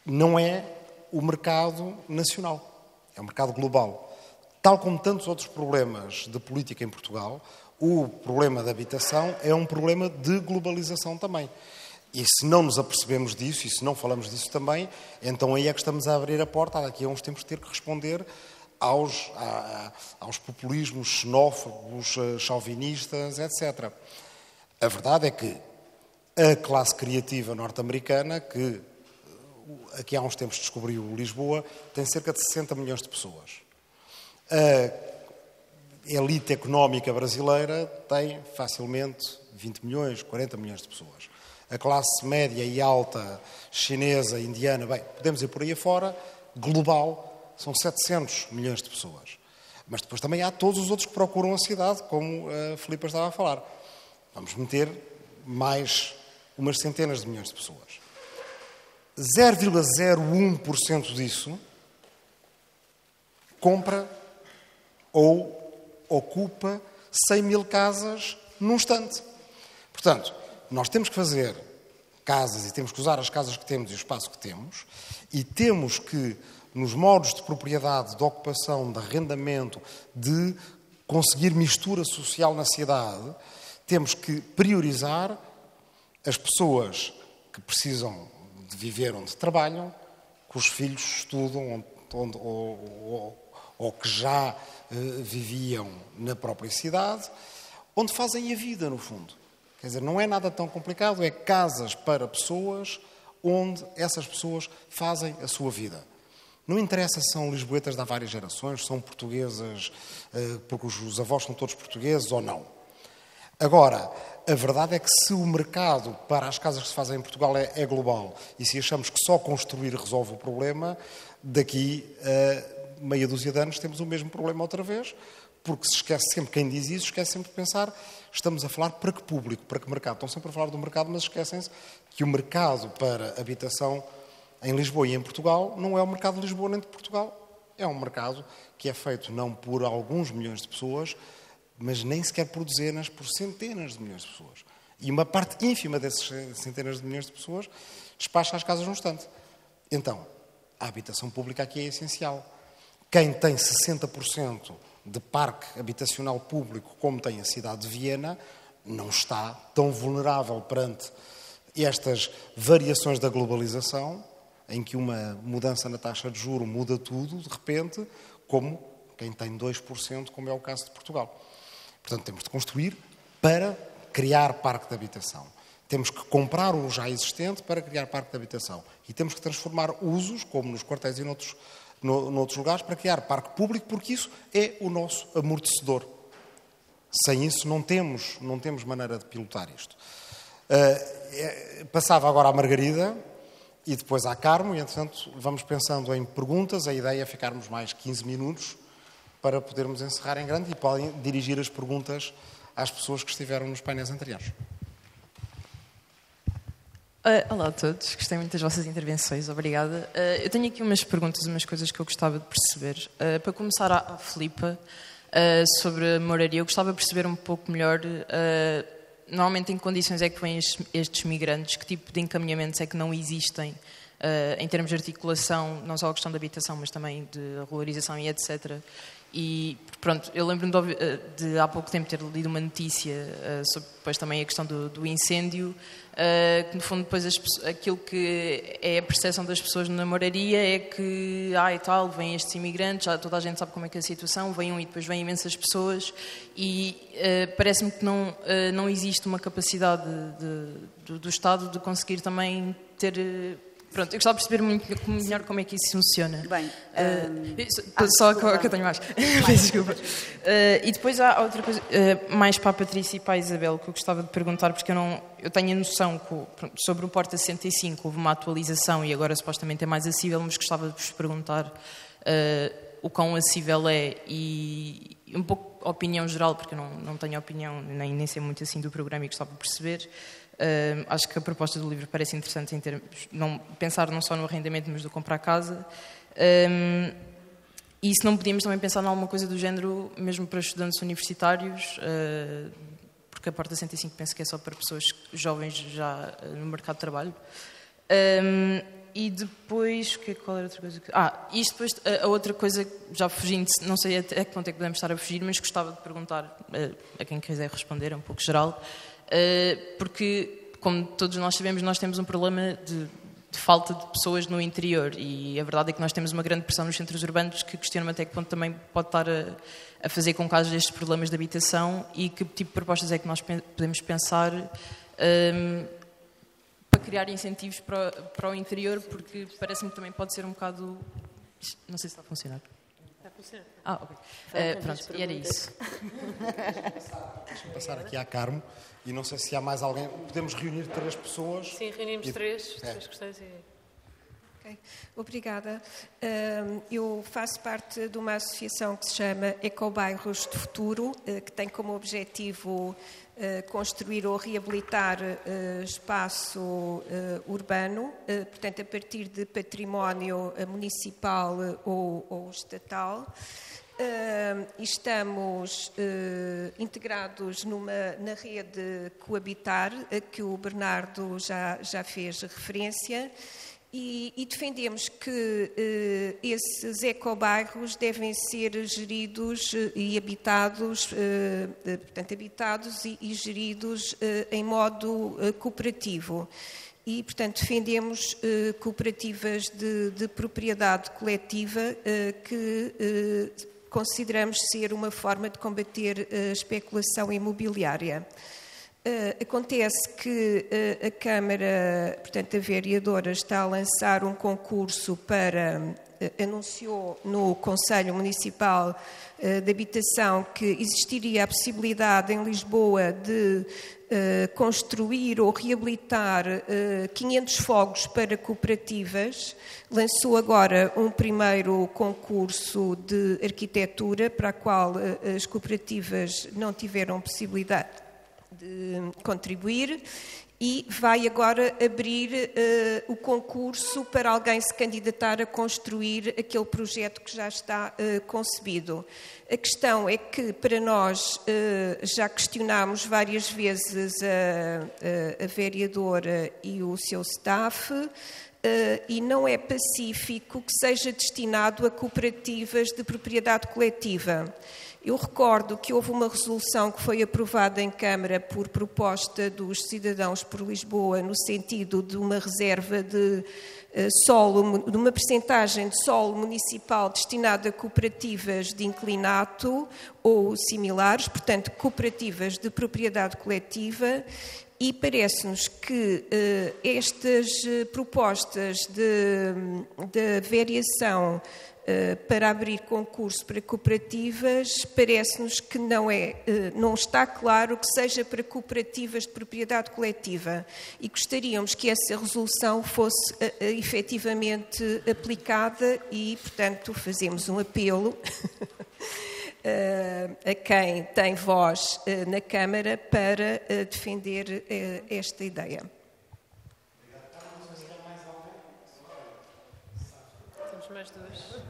não é o mercado nacional, é o mercado global. Tal como tantos outros problemas de política em Portugal, o problema da habitação é um problema de globalização também. E se não nos apercebemos disso, e se não falamos disso também, então aí é que estamos a abrir a porta, daqui a uns tempos, ter que responder aos, a, aos populismos xenófobos, eh, chauvinistas, etc. A verdade é que a classe criativa norte-americana, que eh, aqui há uns tempos descobriu Lisboa, tem cerca de 60 milhões de pessoas. A elite económica brasileira tem facilmente 20 milhões, 40 milhões de pessoas. A classe média e alta chinesa, indiana, bem, podemos ir por aí afora, global, são 700 milhões de pessoas. Mas depois também há todos os outros que procuram a cidade, como a Filipa estava a falar. Vamos meter mais umas centenas de milhões de pessoas. 0,01% disso compra ou ocupa 100 mil casas num instante. Portanto, nós temos que fazer casas e temos que usar as casas que temos e o espaço que temos e temos que, nos modos de propriedade, de ocupação, de arrendamento, de conseguir mistura social na cidade, temos que priorizar as pessoas que precisam de viver onde trabalham, que os filhos estudam onde, onde ou, ou, ou, que já uh, viviam na própria cidade, onde fazem a vida, no fundo. Quer dizer, não é nada tão complicado, é casas para pessoas onde essas pessoas fazem a sua vida. Não interessa se são lisboetas de há várias gerações, são portuguesas uh, porque os avós são todos portugueses ou não. Agora, a verdade é que se o mercado para as casas que se fazem em Portugal é, é global e se achamos que só construir resolve o problema, daqui a meia dúzia de anos temos o mesmo problema outra vez, porque se esquece sempre, quem diz isso, esquece sempre de pensar, estamos a falar para que público, para que mercado. Estão sempre a falar do mercado, mas esquecem-se que o mercado para habitação em Lisboa e em Portugal não é o mercado de Lisboa nem de Portugal. É um mercado que é feito não por alguns milhões de pessoas, mas nem sequer por dezenas, por centenas de milhões de pessoas. E uma parte ínfima dessas centenas de milhões de pessoas despacha as casas num instante. Então, a habitação pública aqui é essencial. Quem tem 60% de parque habitacional público, como tem a cidade de Viena, não está tão vulnerável perante estas variações da globalização, em que uma mudança na taxa de juro muda tudo, de repente, como quem tem 2%, como é o caso de Portugal. Portanto, temos de construir para criar parque de habitação. Temos que comprar o já existente para criar parque de habitação. E temos que transformar usos, como nos quartéis e noutros no, noutros lugares para criar parque público, porque isso é o nosso amortecedor. Sem isso não temos, não temos maneira de pilotar isto. Uh, passava agora à Margarida e depois à Carmo, e entretanto vamos pensando em perguntas. A ideia é ficarmos mais 15 minutos para podermos encerrar em grande e podem dirigir as perguntas às pessoas que estiveram nos painéis anteriores. Uh, olá a todos, gostei muito das vossas intervenções, obrigada. Uh, eu tenho aqui umas perguntas, umas coisas que eu gostava de perceber. Uh, para começar, à, à Filipa, sobre a moraria, eu gostava de perceber um pouco melhor, normalmente em que condições é que vêm estes, migrantes, que tipo de encaminhamentos é que não existem em termos de articulação, não só a questão da habitação, mas também de regularização e etc. E pronto, eu lembro-me de, de, há pouco tempo ter lido uma notícia sobre depois também a questão do, do incêndio Uh, que no fundo depois as, aquilo que é a percepção das pessoas na moraria é que, ah e tal, vêm estes imigrantes, já toda a gente sabe como é que é a situação, vêm um e depois vêm imensas pessoas e uh, parece-me que não, uh, não existe uma capacidade de, de, do Estado de conseguir também ter Pronto, eu gostava de perceber muito melhor como é que isso funciona. Bem, uh, só que, que eu tenho mais. mais [LAUGHS] desculpa. Uh, e depois há outra coisa, uh, mais para a Patrícia e para a Isabel, que eu gostava de perguntar, porque eu, não, eu tenho a noção que sobre o Porta 65 houve uma atualização e agora supostamente é mais acessível, mas gostava de vos perguntar o quão acessível é e um pouco a opinião geral, porque eu não, não tenho opinião, nem, nem sei muito assim do programa e gostava de perceber. Uh, acho que a proposta do livro parece interessante em termos, não, pensar não só no arrendamento, mas do comprar casa. Um, e se não podíamos também pensar em alguma coisa do género, mesmo para estudantes universitários, uh, porque a Porta 105 penso que é só para pessoas jovens já uh, no mercado de trabalho. Um, e depois, que, qual era a outra coisa? Ah, isto depois, a, a, outra coisa, já fugindo, não sei até que ponto é que podemos estar a fugir, mas gostava de perguntar uh, a quem quiser responder, é um pouco geral, porque como todos nós sabemos, nós temos um problema de, de, falta de pessoas no interior e a verdade é que nós temos uma grande pressão nos centros urbanos que questionam até que ponto também pode estar a, a fazer com casos destes problemas de habitação e que tipo de propostas é que nós podemos pensar um, para criar incentivos para, para o interior, porque parece-me que também pode ser um bocado. Não sei se está a funcionar. Está a funcionar. Ah, ok. Uh, pronto, e era isso. Deixa-me passar aqui à Carmo e não sei se há mais alguém. Podemos reunir três pessoas? Sim, reunimos e... três, é. três questões e. Okay. Obrigada. Eu faço parte de uma associação que se chama Ecobairros de Futuro, eh, que tem como objetivo eh, construir ou reabilitar eh, espaço urbano, portanto, a partir de património municipal ou, ou estatal. Uh, estamos uh, integrados numa, na rede Coabitar, a que o Bernardo já, já fez referência, e, e defendemos que uh, esses ecobairros devem ser geridos e habitados, portanto, habitados e, e geridos em modo cooperativo. E, portanto, defendemos eh, cooperativas de, de, propriedade coletiva eh, que eh, consideramos ser uma forma de combater a especulação imobiliária. Uh, acontece que uh, a Câmara, portanto, a vereadora, está a lançar um concurso para. Anunciou no Conselho Municipal de Habitação que existiria a possibilidade em Lisboa de construir ou reabilitar 500 fogos para cooperativas. Lançou agora um primeiro concurso de arquitetura para a qual as cooperativas não tiveram possibilidade de contribuir e vai agora abrir uh, o concurso para alguém se candidatar a construir aquele projeto que já está uh, concebido. A questão é que, para nós, uh, já questionámos várias vezes a, a, vereadora e o seu staff. Uh, e não é pacífico que seja destinado a cooperativas de propriedade coletiva. Eu recordo que houve uma resolução que foi aprovada em Câmara por proposta dos cidadãos por Lisboa, no sentido de uma reserva de uh, solo, de uma percentagem de solo municipal destinada a cooperativas de inclinato ou similares, portanto, cooperativas de propriedade coletiva, e parece-nos que uh, estas uh, propostas de, de variação para abrir concurso para cooperativas, parece-nos que não, é, não está claro que seja para cooperativas de propriedade coletiva e gostaríamos que essa resolução fosse efetivamente aplicada e, portanto, fazemos um apelo [LAUGHS] Eh, a quem tem voz eh, na Câmara para eh, defender esta ideia. Temos mais duas.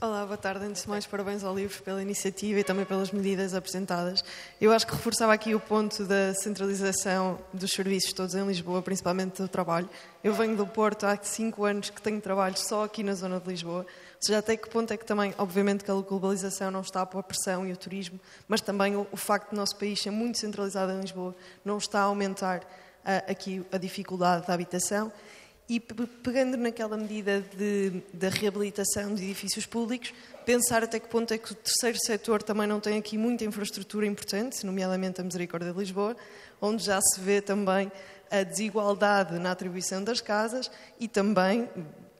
Olá, boa tarde. Antes de mais, parabéns ao livro pela iniciativa e também pelas medidas apresentadas. Eu acho que reforçava aqui o ponto da centralização dos serviços todos em Lisboa, principalmente do trabalho. Eu venho do Porto há cinco anos que tenho trabalho só aqui na zona de Lisboa seja, até que ponto é que também, obviamente, que a globalização não está a pôr pressão e o turismo, mas também o, o facto de nosso país ser muito centralizado em Lisboa não está a aumentar uh, aqui a dificuldade da habitação. E pegando naquela medida de, da reabilitação de edifícios públicos, pensar até que ponto é que o terceiro setor também não tem aqui muita infraestrutura importante, nomeadamente a Misericórdia de Lisboa, onde já se vê também a desigualdade na atribuição das casas e também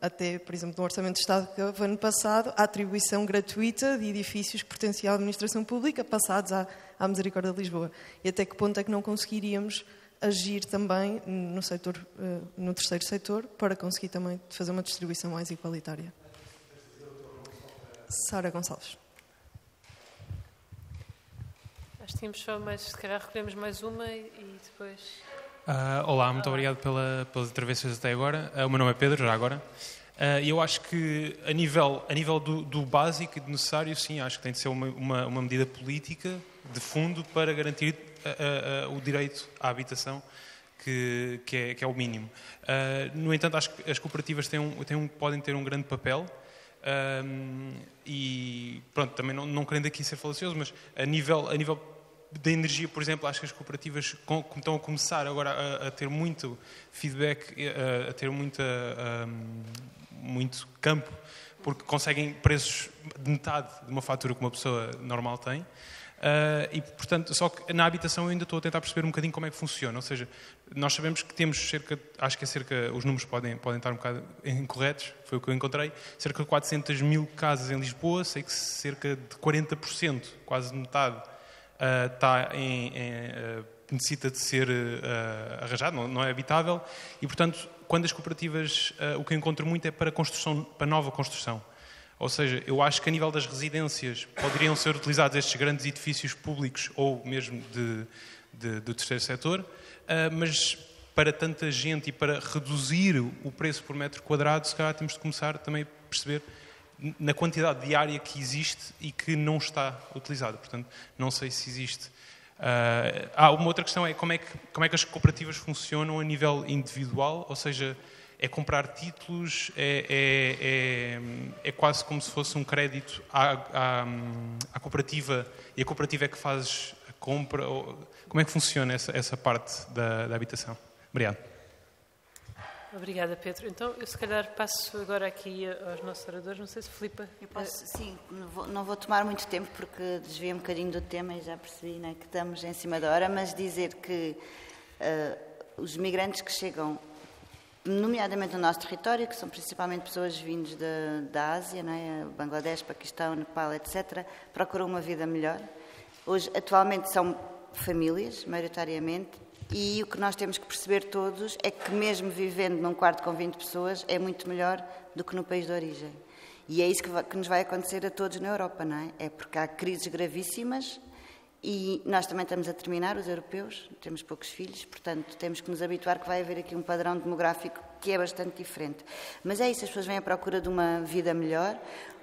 até, por exemplo, no Orçamento de Estado que houve ano passado, a atribuição gratuita de edifícios que pertenciam à administração pública passados à, à Misericórdia de Lisboa. E até que ponto é que não conseguiríamos agir também no, setor, eh, no terceiro setor para conseguir também fazer uma distribuição mais igualitária? Sara Gonçalves. Acho que tínhamos só mais, se calhar recolhemos mais uma e depois. Uh, olá, muito obrigado pela, pelas intervenções até agora. Uh, o meu nome é Pedro, já agora. Uh, eu acho que, a nível, a nível do, do, básico e do necessário, sim, acho que tem de ser uma, uma, uma medida política de fundo para garantir o direito à habitação, que, que, é, que é, o mínimo. no entanto, acho que as cooperativas têm um, têm um, podem ter um grande papel. e pronto, também não, não querendo aqui ser falacioso, mas a nível, a nível da energia, por exemplo, acho que as cooperativas com, estão a começar agora a, a ter muito feedback, a, a ter muita, um, muito campo, porque conseguem preços de metade de uma fatura que uma pessoa normal tem. Uh, e, portanto, só que na habitação eu ainda estou a tentar perceber um bocadinho como é que funciona. Ou seja, nós sabemos que temos cerca, acho que é cerca, os números podem, podem estar um bocado [LAUGHS] incorretos, foi o que eu encontrei, cerca de 400 mil casas em Lisboa, sei que cerca de 40%, quase metade, uh, está em, em uh, necessita de ser arranjado, não, não, é habitável, e, portanto, quando as cooperativas, o que eu encontro muito é para, construção, para nova construção. Ou seja, eu acho que a nível das residências poderiam ser utilizados estes grandes edifícios públicos ou mesmo de, de, do terceiro setor, uh, mas para tanta gente e para reduzir o preço por metro quadrado, se calhar temos de começar também a perceber na quantidade de área que existe e que não está utilizada. Portanto, não sei se existe. Ah, uma outra questão é como, é que como é que as cooperativas funcionam a nível individual, ou seja, é comprar títulos, é, é, é, é, quase como se fosse um crédito à, à, à, cooperativa e a cooperativa é que faz a compra. Como é que funciona essa, essa parte da, da habitação? Obrigado. Obrigada, Pedro. Então, eu se calhar passo agora aqui aos nossos oradores. Não sei se Filipa... Eu posso, sim, não vou, não vou, tomar muito tempo porque desviei um bocadinho do tema e já percebi né, que estamos em cima da hora, mas dizer que uh, os migrantes que chegam nomeadamente no nosso território, que são principalmente pessoas vindas da, Ásia, não é? Bangladesh, Paquistão, Nepal, etc., procuram uma vida melhor. Hoje, atualmente, são famílias, maioritariamente, e o que nós temos que perceber todos é que, mesmo vivendo num quarto com 20 pessoas, é muito melhor do que no país de origem. E é isso que, vai, que nos vai acontecer a todos na Europa, não é? É porque há crises gravíssimas e nós também estamos a terminar, os europeus, temos poucos filhos, portanto temos que nos habituar que vai haver aqui um padrão demográfico que é bastante diferente. Mas é isso, as pessoas vêm à procura de uma vida melhor.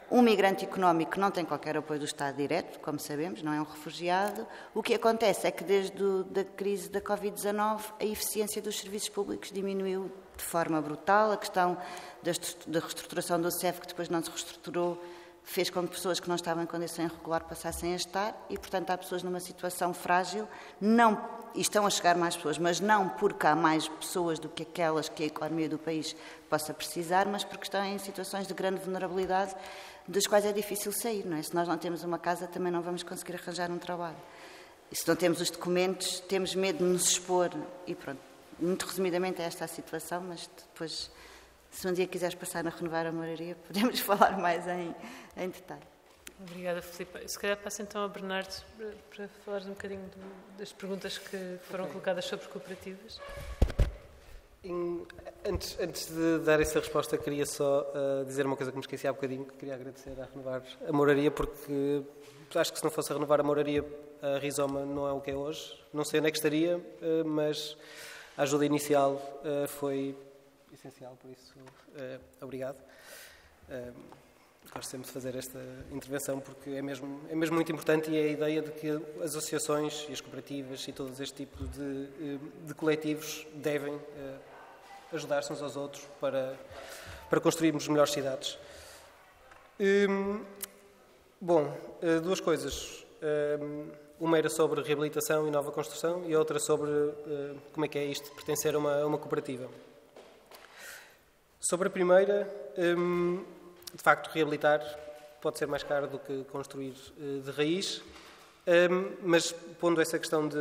Um migrante económico não tem qualquer apoio do Estado direto, como sabemos, não é um refugiado. O que acontece é que desde a crise da Covid-19 a eficiência dos serviços públicos diminuiu de forma brutal. A questão da reestruturação do CEF, que depois não se reestruturou, fez com que pessoas que não estavam em condição regular passassem a estar e, portanto, há pessoas numa situação frágil, não, e estão a chegar mais pessoas, mas não porque há mais pessoas do que aquelas que a economia do país possa precisar, mas porque estão em situações de grande vulnerabilidade das quais é difícil sair, não é? Se nós não temos uma casa, também não vamos conseguir arranjar um trabalho. E se não temos os documentos, temos medo de nos expor e pronto. Muito resumidamente é esta a situação, mas depois se um dia quiseres passar a renovar a moraria, [LAUGHS] podemos falar mais em, em detalhe. Obrigada, Filipe. Se calhar passo então a Bernardo para, para falar um bocadinho do, das perguntas que foram okay. colocadas sobre cooperativas. Em, antes, antes, de dar essa resposta, queria só uh, dizer uma coisa que me esqueci há bocadinho, que queria agradecer a Renovar a Moraria, porque acho que se não fosse a Renovar a Moraria, a Rizoma não é o que é hoje. Não sei onde é que estaria, uh, mas a ajuda inicial uh, foi essencial, por isso, uh, obrigado. Uh, gosto sempre de fazer esta intervenção porque é mesmo, é mesmo muito importante e é a ideia de que as associações e as cooperativas e todo este tipo de, eh, de coletivos devem uh, ajudar-se uns aos outros para, para construirmos melhores cidades. Um, bom, duas coisas. Um, uma era sobre reabilitação e nova construção e outra sobre uh, como é que é isto, pertencer a uma, a uma cooperativa. Sobre a primeira, hum, de facto, reabilitar pode ser mais caro do que construir eh, de raiz, hum, mas pondo essa questão de,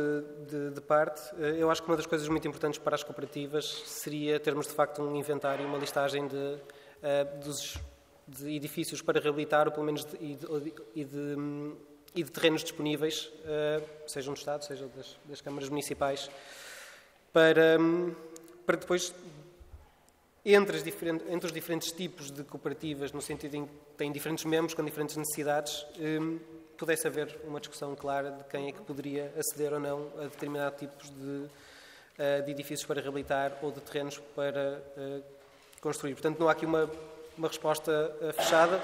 de, de, parte, eh, eu acho que uma das coisas muito importantes para as cooperativas seria termos de facto um inventário, uma listagem de, eh, de edifícios para reabilitar, ou pelo menos e, de, e, de, hum, e de terrenos disponíveis, sejam do Estado, sejam das, das câmaras municipais, para, para depois entre, entre, os diferentes tipos de cooperativas, no sentido em que têm diferentes membros com diferentes necessidades, um, pudesse haver uma discussão clara de quem é que poderia aceder ou não a determinados tipos de, uh, de edifícios para reabilitar ou de terrenos para uh, construir. Portanto, não há aqui uma, uma resposta uh, fechada.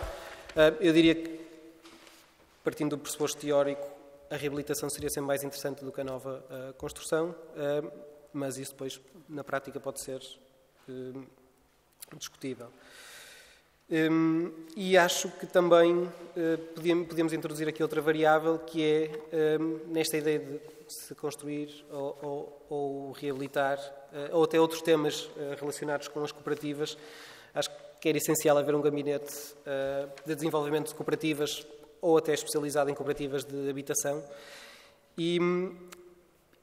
eu diria que, partindo do pressuposto teórico, a reabilitação seria sempre mais interessante do que a nova construção, mas isso depois, na prática, pode ser discutível. Um, e acho que também podíamos, podemos introduzir aqui outra variável, que é um, nesta ideia de se construir ou, ou, ou reabilitar, uh, ou até outros temas uh, relacionados com as cooperativas. Acho que era essencial haver um gabinete de desenvolvimento de cooperativas ou até especializado em cooperativas de habitação. E, um,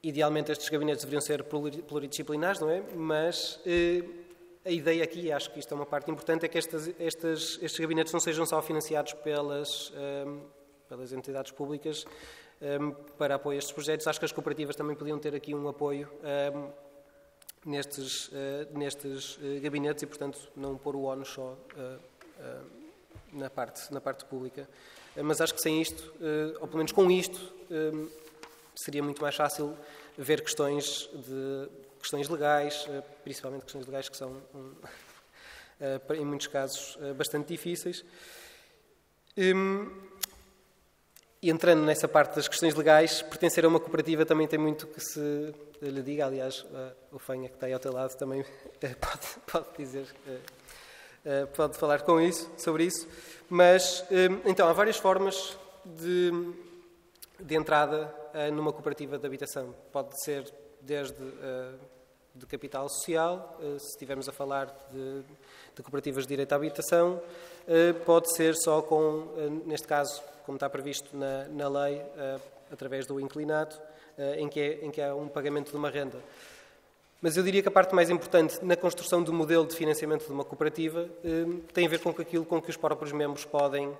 idealmente, estes gabinetes deveriam ser pluridisciplinares, não é? Mas a ideia aqui, acho que isto é uma parte importante, é que estas, estas, estes gabinetes não sejam só financiados pelas, um, pelas entidades públicas um, para apoio a estes projetos. Acho que as cooperativas também podiam ter aqui um apoio um, nestes, uh, nestes uh, gabinetes e, portanto, não pôr o ONU só uh, na, parte, na parte pública. mas acho que sem isto, ou pelo menos com isto, seria muito mais fácil ver questões de questões legais, eh, principalmente questões legais que são, [LAUGHS] eh, em muitos casos, eh, bastante difíceis. Hum, entrando nessa parte das questões legais, pertencer a uma cooperativa também tem muito que se lhe diga. Aliás, o Fanha, que está aí ao teu lado, também [LAUGHS] pode, pode dizer, pode falar com isso, sobre isso. Mas, hum, então, há várias formas de, de entrada numa cooperativa de habitação. Pode ser desde uh, de capital social, uh, se estivermos a falar de, de, cooperativas de direito à habitação, uh, pode ser só com, neste caso, como está previsto na, na lei, através do inclinado, em, que é, em que há um pagamento de uma renda. Mas eu diria que a parte mais importante na construção do modelo de financiamento de uma cooperativa tem a ver com aquilo com que os próprios membros podem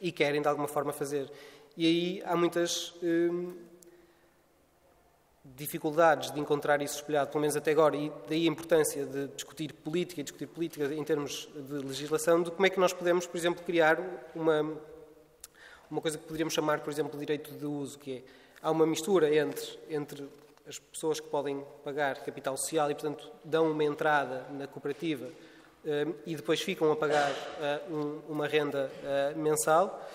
e querem de alguma forma fazer. E aí há muitas dificuldades de encontrar isso espelhado, pelo menos até agora, e daí a importância de discutir política e discutir política em termos de legislação, de como é que nós podemos, por exemplo, criar uma, uma coisa que poderíamos chamar, por exemplo, de direito de uso, que é, há uma mistura entre, entre as pessoas que podem pagar capital social e, portanto, dão uma entrada na cooperativa um, e depois ficam a pagar um, uma renda uh, mensal.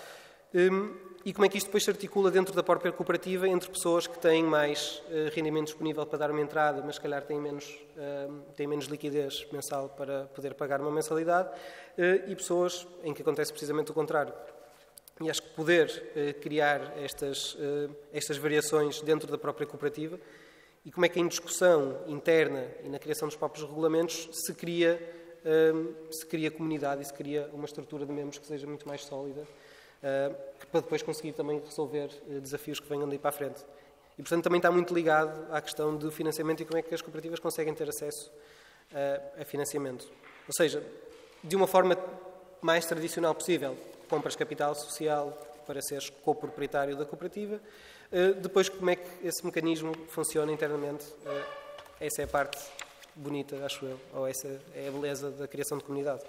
E como é que isto depois se articula dentro da própria cooperativa entre pessoas que têm mais uh, rendimento disponível para dar uma entrada, mas se calhar têm menos, uh, têm menos liquidez mensal para poder pagar uma mensalidade, uh, e pessoas em que acontece precisamente o contrário. E acho que poder criar estas, estas variações dentro da própria cooperativa e como é que em discussão interna e na criação dos próprios regulamentos se cria, se cria comunidade e se cria uma estrutura de membros que seja muito mais sólida eh, para depois conseguir também resolver eh, desafios que venham daí para a frente. E, portanto, também está muito ligado à questão do financiamento e como é que as cooperativas conseguem ter acesso eh, a financiamento. Ou seja, de uma forma mais tradicional possível, compras capital social para seres coproprietário da cooperativa. Depois, como é que esse mecanismo funciona internamente? Essa é a parte bonita, acho eu, ou essa é a beleza da criação de comunidade.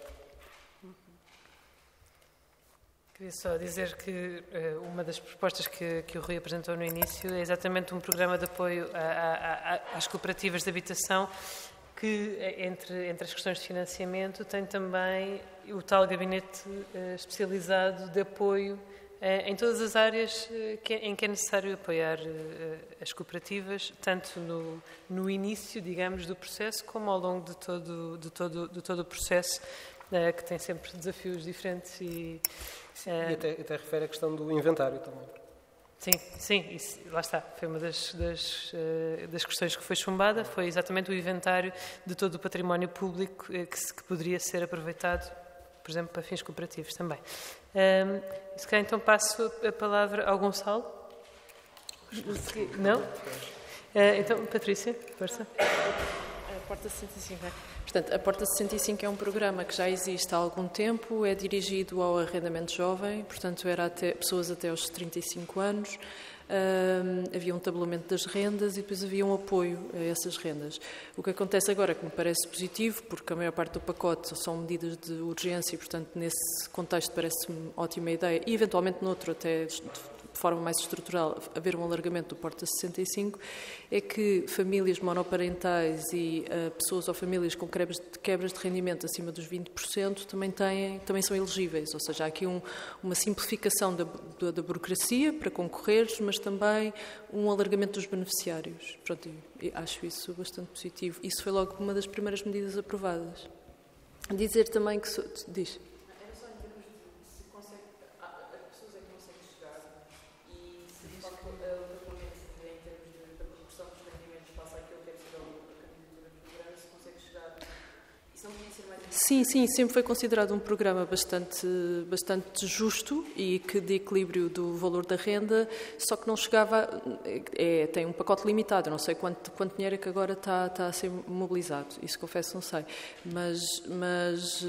Queria só dizer que uh, uma das propostas que, que, o Rui apresentou no início é exatamente um programa de apoio a, a, a, às cooperativas de habitação que, eh, entre, entre as questões de financiamento, tem também o tal gabinete uh, especializado de apoio em todas as áreas que, em que é necessário apoiar as cooperativas, tanto no, no início, digamos, do processo, como ao longo de todo, de todo, de todo o processo, que tem sempre desafios diferentes e e é. até, até refere a questão do inventário também. Sim, sim, isso, lá está. Foi uma das, das, eh, das, questões que foi chumbada, foi exatamente o inventário de todo o património público eh, que, que poderia ser aproveitado, por exemplo, para fins cooperativos também. Um, se calhar então passo a palavra ao Gonçalo. Não? Uh, então, Patrícia, força. Porta 65. Portanto, a Porta 65 é um programa que já existe há algum tempo, é dirigido ao arrendamento jovem, portanto, era até pessoas até aos 35 anos. havia um tabulamento das rendas e depois havia um apoio a essas rendas. O que acontece agora, que me parece positivo, porque a maior parte do pacote são medidas de urgência e, portanto, nesse contexto parece-me ótima ideia, e eventualmente noutro até de forma mais estrutural, haver um alargamento do Porta 65, é que famílias monoparentais e uh, pessoas ou famílias com quebras de, quebras de rendimento acima dos 20% também, têm, também são elegíveis. Ou seja, há aqui um, uma simplificação da, da, da, burocracia para concorreres, mas também um alargamento dos beneficiários. Pronto, acho isso bastante positivo. Isso foi logo uma das primeiras medidas aprovadas. Dizer também que. Diz. Sim, sim, sempre foi considerado um programa bastante, bastante justo e que de equilíbrio do valor da renda, só que não chegava. É, tem um pacote limitado, não sei quanto, quanto dinheiro é que agora está, está a ser mobilizado, isso confesso não sei. Mas, mas,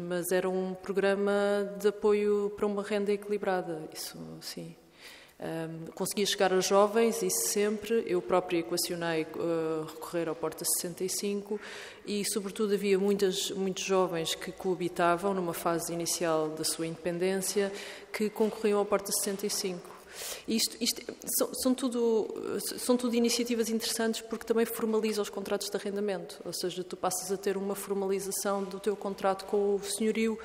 mas era um programa de apoio para uma renda equilibrada, isso sim. Um, chegar aos jovens e sempre eu própria equacionei uh, recorrer ao Porta 65 e, sobretudo, havia muitas, muitos jovens que coabitavam numa fase inicial da sua independência que concorriam ao Porta 65. Isto, isto são, são, tudo, são tudo iniciativas interessantes porque também formaliza os contratos de arrendamento, ou seja, tu passas a ter uma formalização do teu contrato com o senhorio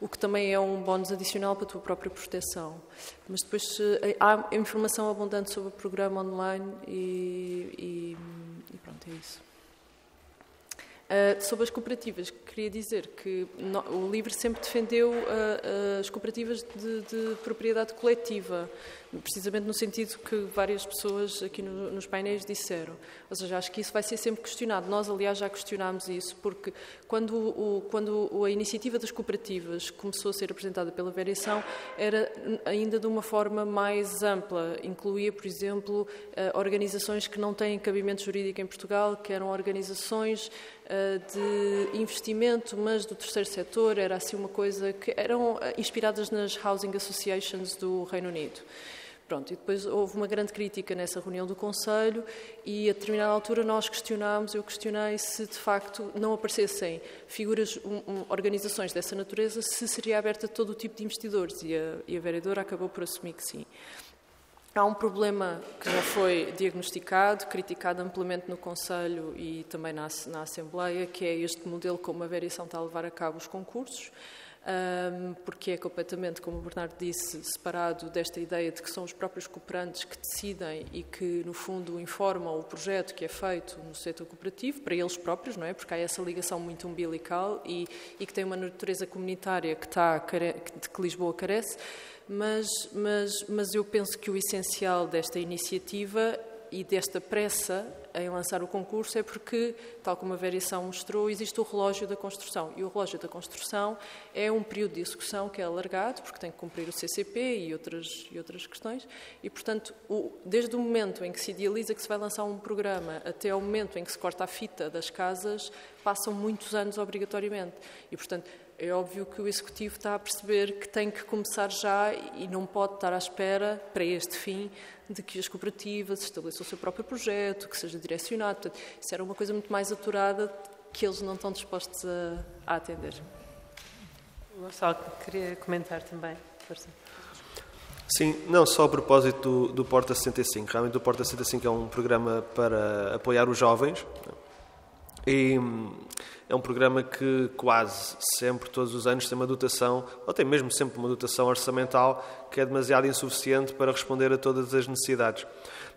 o que também é um bónus adicional para a tua própria proteção. Mas depois eh, há informação abundante sobre o programa online e, e, e pronto, é isso. Uh, sobre as cooperativas, queria dizer que no, o LIVRE sempre defendeu uh, as cooperativas de, de, propriedade coletiva, precisamente no sentido que várias pessoas aqui no, nos painéis disseram. Ou seja, acho que isso vai ser sempre questionado. Nós, aliás, já questionámos isso, porque quando, o, quando a iniciativa das cooperativas começou a ser apresentada pela variação, era ainda de uma forma mais ampla. Incluía, por exemplo, uh, organizações que não têm cabimento jurídico em Portugal, que eram organizações eh, de investimento, mas do terceiro setor, era assim uma coisa que eram eh, inspiradas nas Housing Associations do Reino Unido. Pronto, e depois houve uma grande crítica nessa reunião do Conselho e a determinada altura nós questionámos, eu questionei se de facto não aparecessem figuras, um, um, organizações dessa natureza, se seria aberta a todo o tipo de investidores e a, e a vereadora acabou por assumir que sim. Há um problema que já foi diagnosticado, criticado amplamente no Conselho e também na, na Assembleia, que é este modelo como a Verição está a levar a cabo os concursos, porque é completamente, como o Bernardo disse, separado desta ideia de que são os próprios cooperantes que decidem e que, no fundo, informam o projeto que é feito no setor cooperativo, para eles próprios, não é? Porque há essa ligação muito umbilical e, e que tem uma natureza comunitária que, está, de que Lisboa carece mas, mas, mas eu penso que o essencial desta iniciativa e desta pressa em lançar o concurso é porque, tal como a variação mostrou, existe o relógio da construção. E o relógio da construção é um período de execução que é alargado, porque tem que cumprir o CCP e outras, e outras questões. E, portanto, o, desde o momento em que se idealiza que se vai lançar um programa até ao momento em que se corta a fita das casas, passam muitos anos obrigatoriamente. E, portanto, é óbvio que o Executivo está a perceber que tem que começar já e não pode estar à espera, para este fim, de que as cooperativas estabeleçam o seu próprio projeto, que seja direcionado. Portanto, isso era uma coisa muito mais aturada que eles não estão dispostos a, a atender. Gonçalo, queria comentar também. Força. Sim, não só a propósito do, do Porta 65. Realmente o Porta 65 é um programa para apoiar os jovens. E é um programa que quase sempre, todos os anos, tem uma dotação, ou tem mesmo sempre uma dotação orçamental que é demasiado insuficiente para responder a todas as necessidades.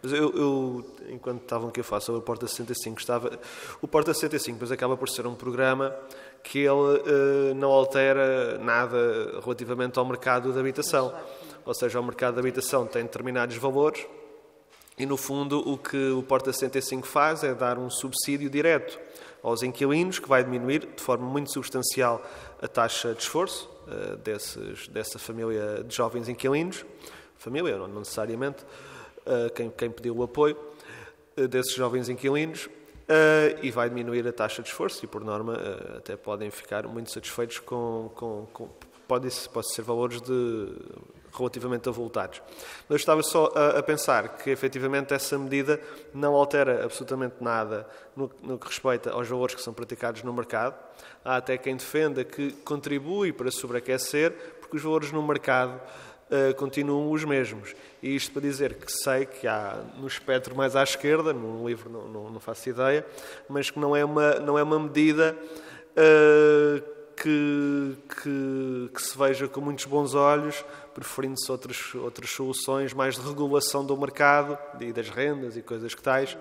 Mas eu, eu enquanto estavam aqui a falar sobre o Porta 65, estava, o Porta 65 depois acaba por ser um programa que ele eh, não altera nada relativamente ao mercado de habitação. Ou seja, o mercado de habitação tem determinados valores e, no fundo, o que o Porta 65 faz é dar um subsídio direto aos inquilinos, que vai diminuir de forma muito substancial a taxa de esforço uh, desses, dessa família de jovens inquilinos, família, não necessariamente, uh, quem, quem, pediu o apoio uh, desses jovens inquilinos, e vai diminuir a taxa de esforço e, por norma, até podem ficar muito satisfeitos com. com, com pode, pode ser valores de relativamente avultados. Mas eu estava só a, a, pensar que, efetivamente, essa medida não altera absolutamente nada no, no, que respeita aos valores que são praticados no mercado. Há até quem defenda que contribui para sobreaquecer, porque os valores no mercado uh, continuam os mesmos. E isto para dizer que sei que há no espectro mais à esquerda, num livro não, não, não faço ideia, mas que não é uma, não é uma medida. Uh, que, que, que, se veja com muitos bons olhos preferindo-se outras, outras soluções mais de regulação do mercado e das rendas e coisas que tais,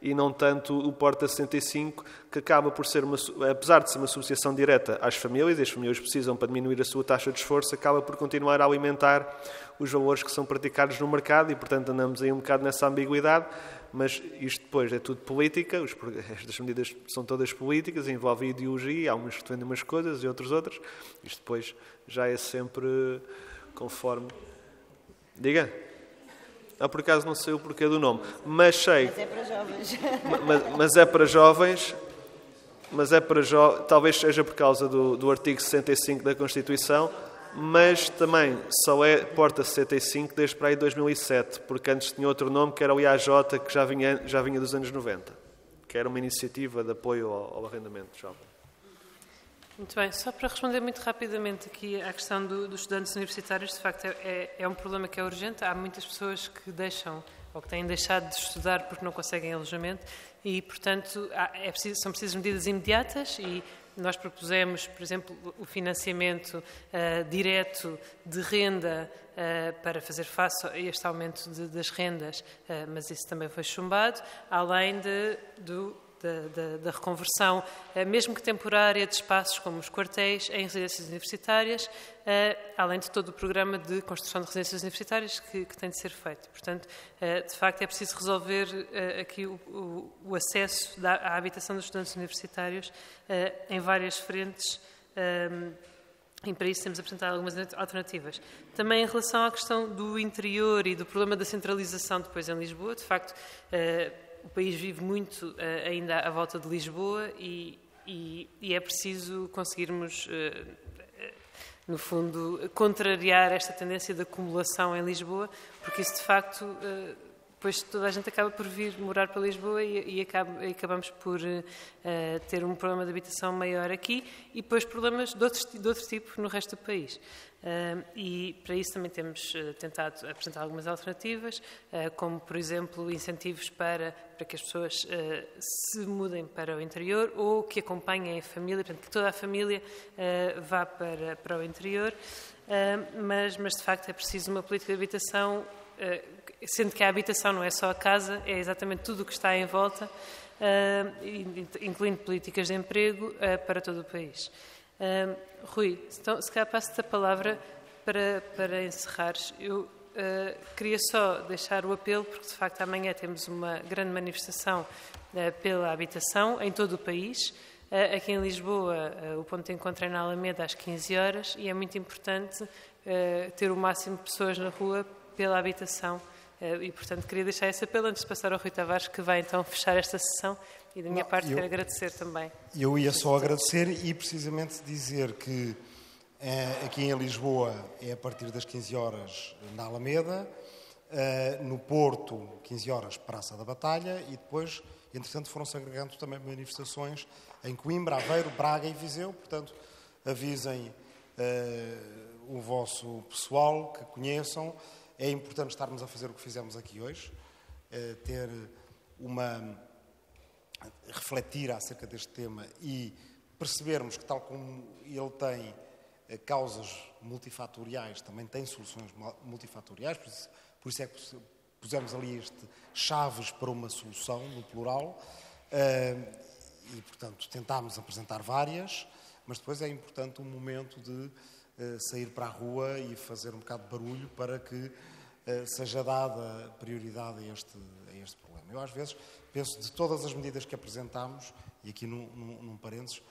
e não tanto o Porta 65, que acaba por ser, uma, apesar de ser uma associação direta às famílias, e as famílias precisam para diminuir a sua taxa de esforço, acaba por continuar a alimentar os valores que são praticados no mercado e, portanto, andamos aí um bocado nessa ambiguidade mas isto depois é tudo política, [LAUGHS] estas medidas são todas políticas, envolve ideologia, há umas que defendem umas coisas e outras outras. Isto depois já é sempre conforme. Diga? Ah, por acaso não sei o porquê do nome, mas sei. Mas é para jovens. Mas, mas é para jovens, mas é para jovens, talvez seja por causa do, do artigo 65 da Constituição mas também só é Porta 65 desde para aí 2007, porque antes tinha outro nome que era o IAJ, que já vinha, já vinha dos anos 90, que era uma iniciativa de apoio ao, ao arrendamento jovem. Muito bem, só para responder muito rapidamente aqui à questão do, dos estudantes universitários, de facto é, é um problema que é urgente. Há muitas pessoas que deixam ou que têm deixado de estudar porque não conseguem alojamento e, portanto, é preciso, são precisas medidas imediatas e nós propusemos, por exemplo, o financiamento uh, direto de renda uh, para fazer face a este aumento de, das rendas, uh, mas isso também foi chumbado, além de, do da, da, da, reconversão, eh, mesmo que temporária, de espaços como os quartéis em residências universitárias, eh, além de todo o programa de construção de residências universitárias que, que tem de ser feito. Portanto, eh, de facto, é preciso resolver aqui o, o, acesso da, à habitação dos estudantes universitários em várias frentes. E para isso temos apresentado algumas alternativas. Também em relação à questão do interior e do problema da centralização depois em Lisboa, de facto, o país vive muito uh, ainda à volta de Lisboa e, e, e é preciso conseguirmos, uh, no fundo, contrariar esta tendência de acumulação em Lisboa, porque isso de facto. Depois toda a gente acaba por vir morar para Lisboa e, e, acaba, e acabamos por uh, ter um problema de habitação maior aqui e depois problemas de outro, de outro tipo no resto do país. Uh, e para isso também temos tentado apresentar algumas alternativas, uh, como, por exemplo, incentivos para, para que as pessoas se mudem para o interior ou que acompanhem a família, portanto, que toda a família vá para, para o interior. mas, mas, de facto, é preciso uma política de habitação, sendo que a habitação não é só a casa, é exatamente tudo o que está em volta, incluindo políticas de emprego para todo o país. Rui, então, se calhar passo-te a palavra para, para encerrares. Eu queria só deixar o apelo, porque de facto amanhã temos uma grande manifestação pela habitação em todo o país. Aqui em Lisboa, o ponto de encontro é na Alameda às 15 horas e é muito importante ter o máximo de pessoas na rua pela habitação. E, portanto, queria deixar esse apelo antes de passar ao Rui Tavares, que vai então fechar esta sessão e da minha Não, parte eu, quero agradecer também. Eu ia só agradecer e precisamente dizer que é, aqui em Lisboa é a partir das 15 horas na Alameda, é, no Porto, 15 horas, Praça da Batalha e depois, entretanto, foram-se agregando também manifestações em Coimbra, Aveiro, Braga e Viseu. Portanto, avisem o vosso pessoal que conheçam. É importante estarmos a fazer o que fizemos aqui hoje, ter uma refletir acerca deste tema e percebermos que, tal como ele tem eh, causas multifatoriais, também tem soluções multifatoriais, por isso, por isso é que pusemos ali este chaves para uma solução, no plural, eh, e, portanto, tentámos apresentar várias, mas depois é importante um momento de eh, sair para a rua e fazer um bocado de barulho para que seja dada prioridade a este, a este problema. Eu, às vezes, penso de todas as medidas que apresentámos, e aqui num, num, num parênteses,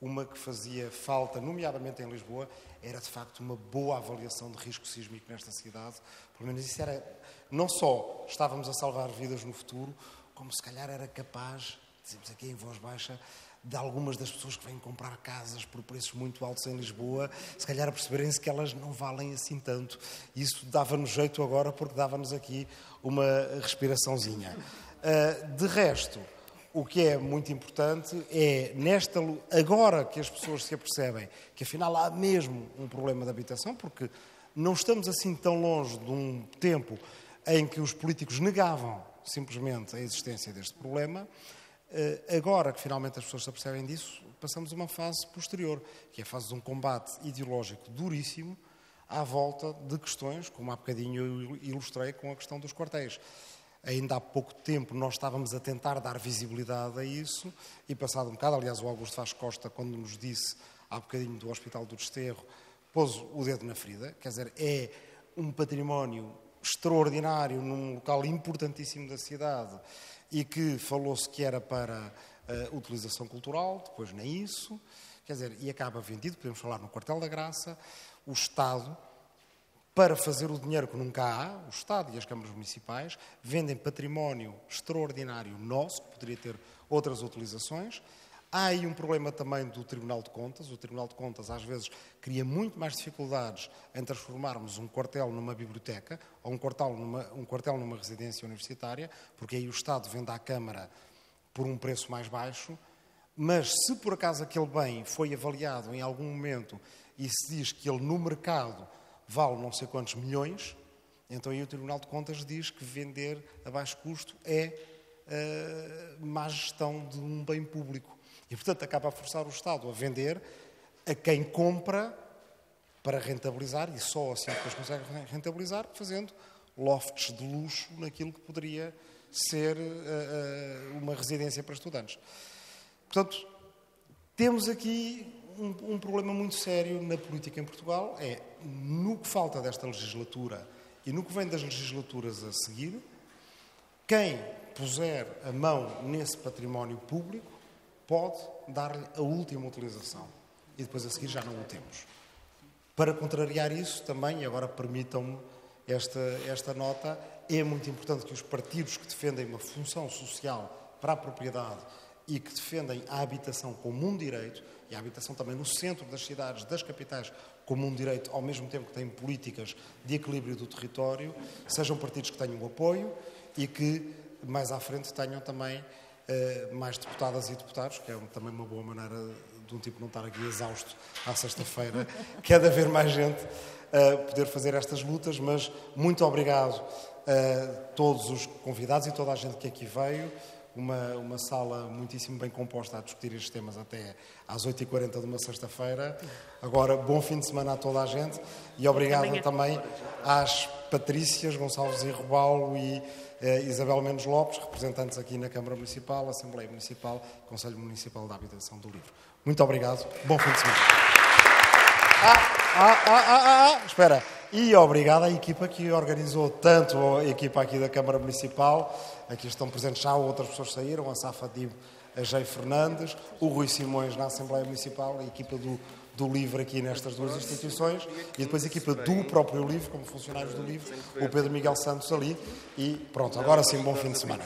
uma que fazia falta, nomeadamente em Lisboa, era de facto uma boa avaliação de risco sísmico nesta cidade. Pelo menos isso era. Não só estávamos a salvar vidas no futuro, como se calhar era capaz, dizemos aqui em voz baixa, de algumas das pessoas que vêm comprar casas por preços muito altos em Lisboa, se calhar perceberem-se que elas não valem assim tanto. Isso dava-nos jeito agora porque dava-nos aqui uma respiraçãozinha. Uh, de resto, o que é muito importante é, nesta, agora que as pessoas se apercebem que afinal há mesmo um problema de habitação, porque não estamos assim tão longe de um tempo em que os políticos negavam simplesmente a existência deste problema, agora que finalmente as pessoas se apercebem disso, passamos a uma fase posterior, que é a fase de um combate ideológico duríssimo à volta de questões, como há bocadinho eu ilustrei com a questão dos quartéis. Ainda há pouco tempo nós estávamos a tentar dar visibilidade a isso e passado um bocado, aliás o Augusto Vaz Costa, quando nos disse há bocadinho do Hospital do Desterro, pôs o dedo na ferida, quer dizer, é um património extraordinário num local importantíssimo da cidade e que falou-se que era para uh, utilização cultural, depois nem isso, quer dizer, e acaba vendido, podemos falar no Quartel da Graça, o Estado, para fazer o dinheiro que nunca há, o Estado e as câmaras municipais vendem património extraordinário nosso, que poderia ter outras utilizações. Há aí um problema também do Tribunal de Contas. O Tribunal de Contas, às vezes, cria muito mais dificuldades em transformarmos um quartel numa biblioteca ou um quartel numa, um quartel numa residência universitária, porque aí o Estado vende à Câmara por um preço mais baixo. Mas se por acaso aquele bem foi avaliado em algum momento e se diz que ele no mercado vale não sei quantos milhões, então aí o Tribunal de Contas diz que vender a baixo custo é uh, má gestão de um bem público. E, portanto, acaba a forçar o Estado a vender a quem compra para rentabilizar, e só assim depois consegue rentabilizar, fazendo lofts de luxo naquilo que poderia ser uh, uma residência para estudantes. Portanto, temos aqui um, um, problema muito sério na política em Portugal é no que falta desta legislatura e no que vem das legislaturas a seguir, quem puser a mão nesse património público pode dar-lhe a última utilização e depois a seguir já não o temos. Para contrariar isso também, e agora permitam-me esta, esta nota, é muito importante que os partidos que defendem uma função social para a propriedade e que defendem a habitação como um direito, e a habitação também no centro das cidades, das capitais, como um direito, ao mesmo tempo que têm políticas de equilíbrio do território, sejam partidos que tenham apoio e que mais à frente tenham também mais deputadas e deputados, que é também uma boa maneira de um tipo não estar aqui exausto à sexta-feira, que é de haver mais gente a poder fazer estas lutas, mas muito obrigado a todos os convidados e toda a gente que aqui veio uma, uma sala muitíssimo bem composta a discutir estes temas até às 8h40 de uma sexta-feira. Agora, bom fim de semana a toda a gente e obrigado também às Patrícias Gonçalves e Robalo e eh, Isabel Menos Lopes, representantes aqui na Câmara Municipal, Assembleia Municipal, Conselho Municipal da Habitação do Livro. Muito obrigado, bom fim de semana. Ah, ah, ah, ah, ah, ah espera. E obrigado à equipa que organizou tanto a equipa aqui da Câmara Municipal Aqui estão presentes já outras pessoas saíram, a Safa Dib, a Jay Fernandes, o Rui Simões na Assembleia Municipal, a equipa do, do LIVRE aqui nestas duas instituições e depois a equipa do próprio LIVRE, como funcionários do LIVRE, o Pedro Miguel Santos ali e pronto, agora sim, bom fim de semana.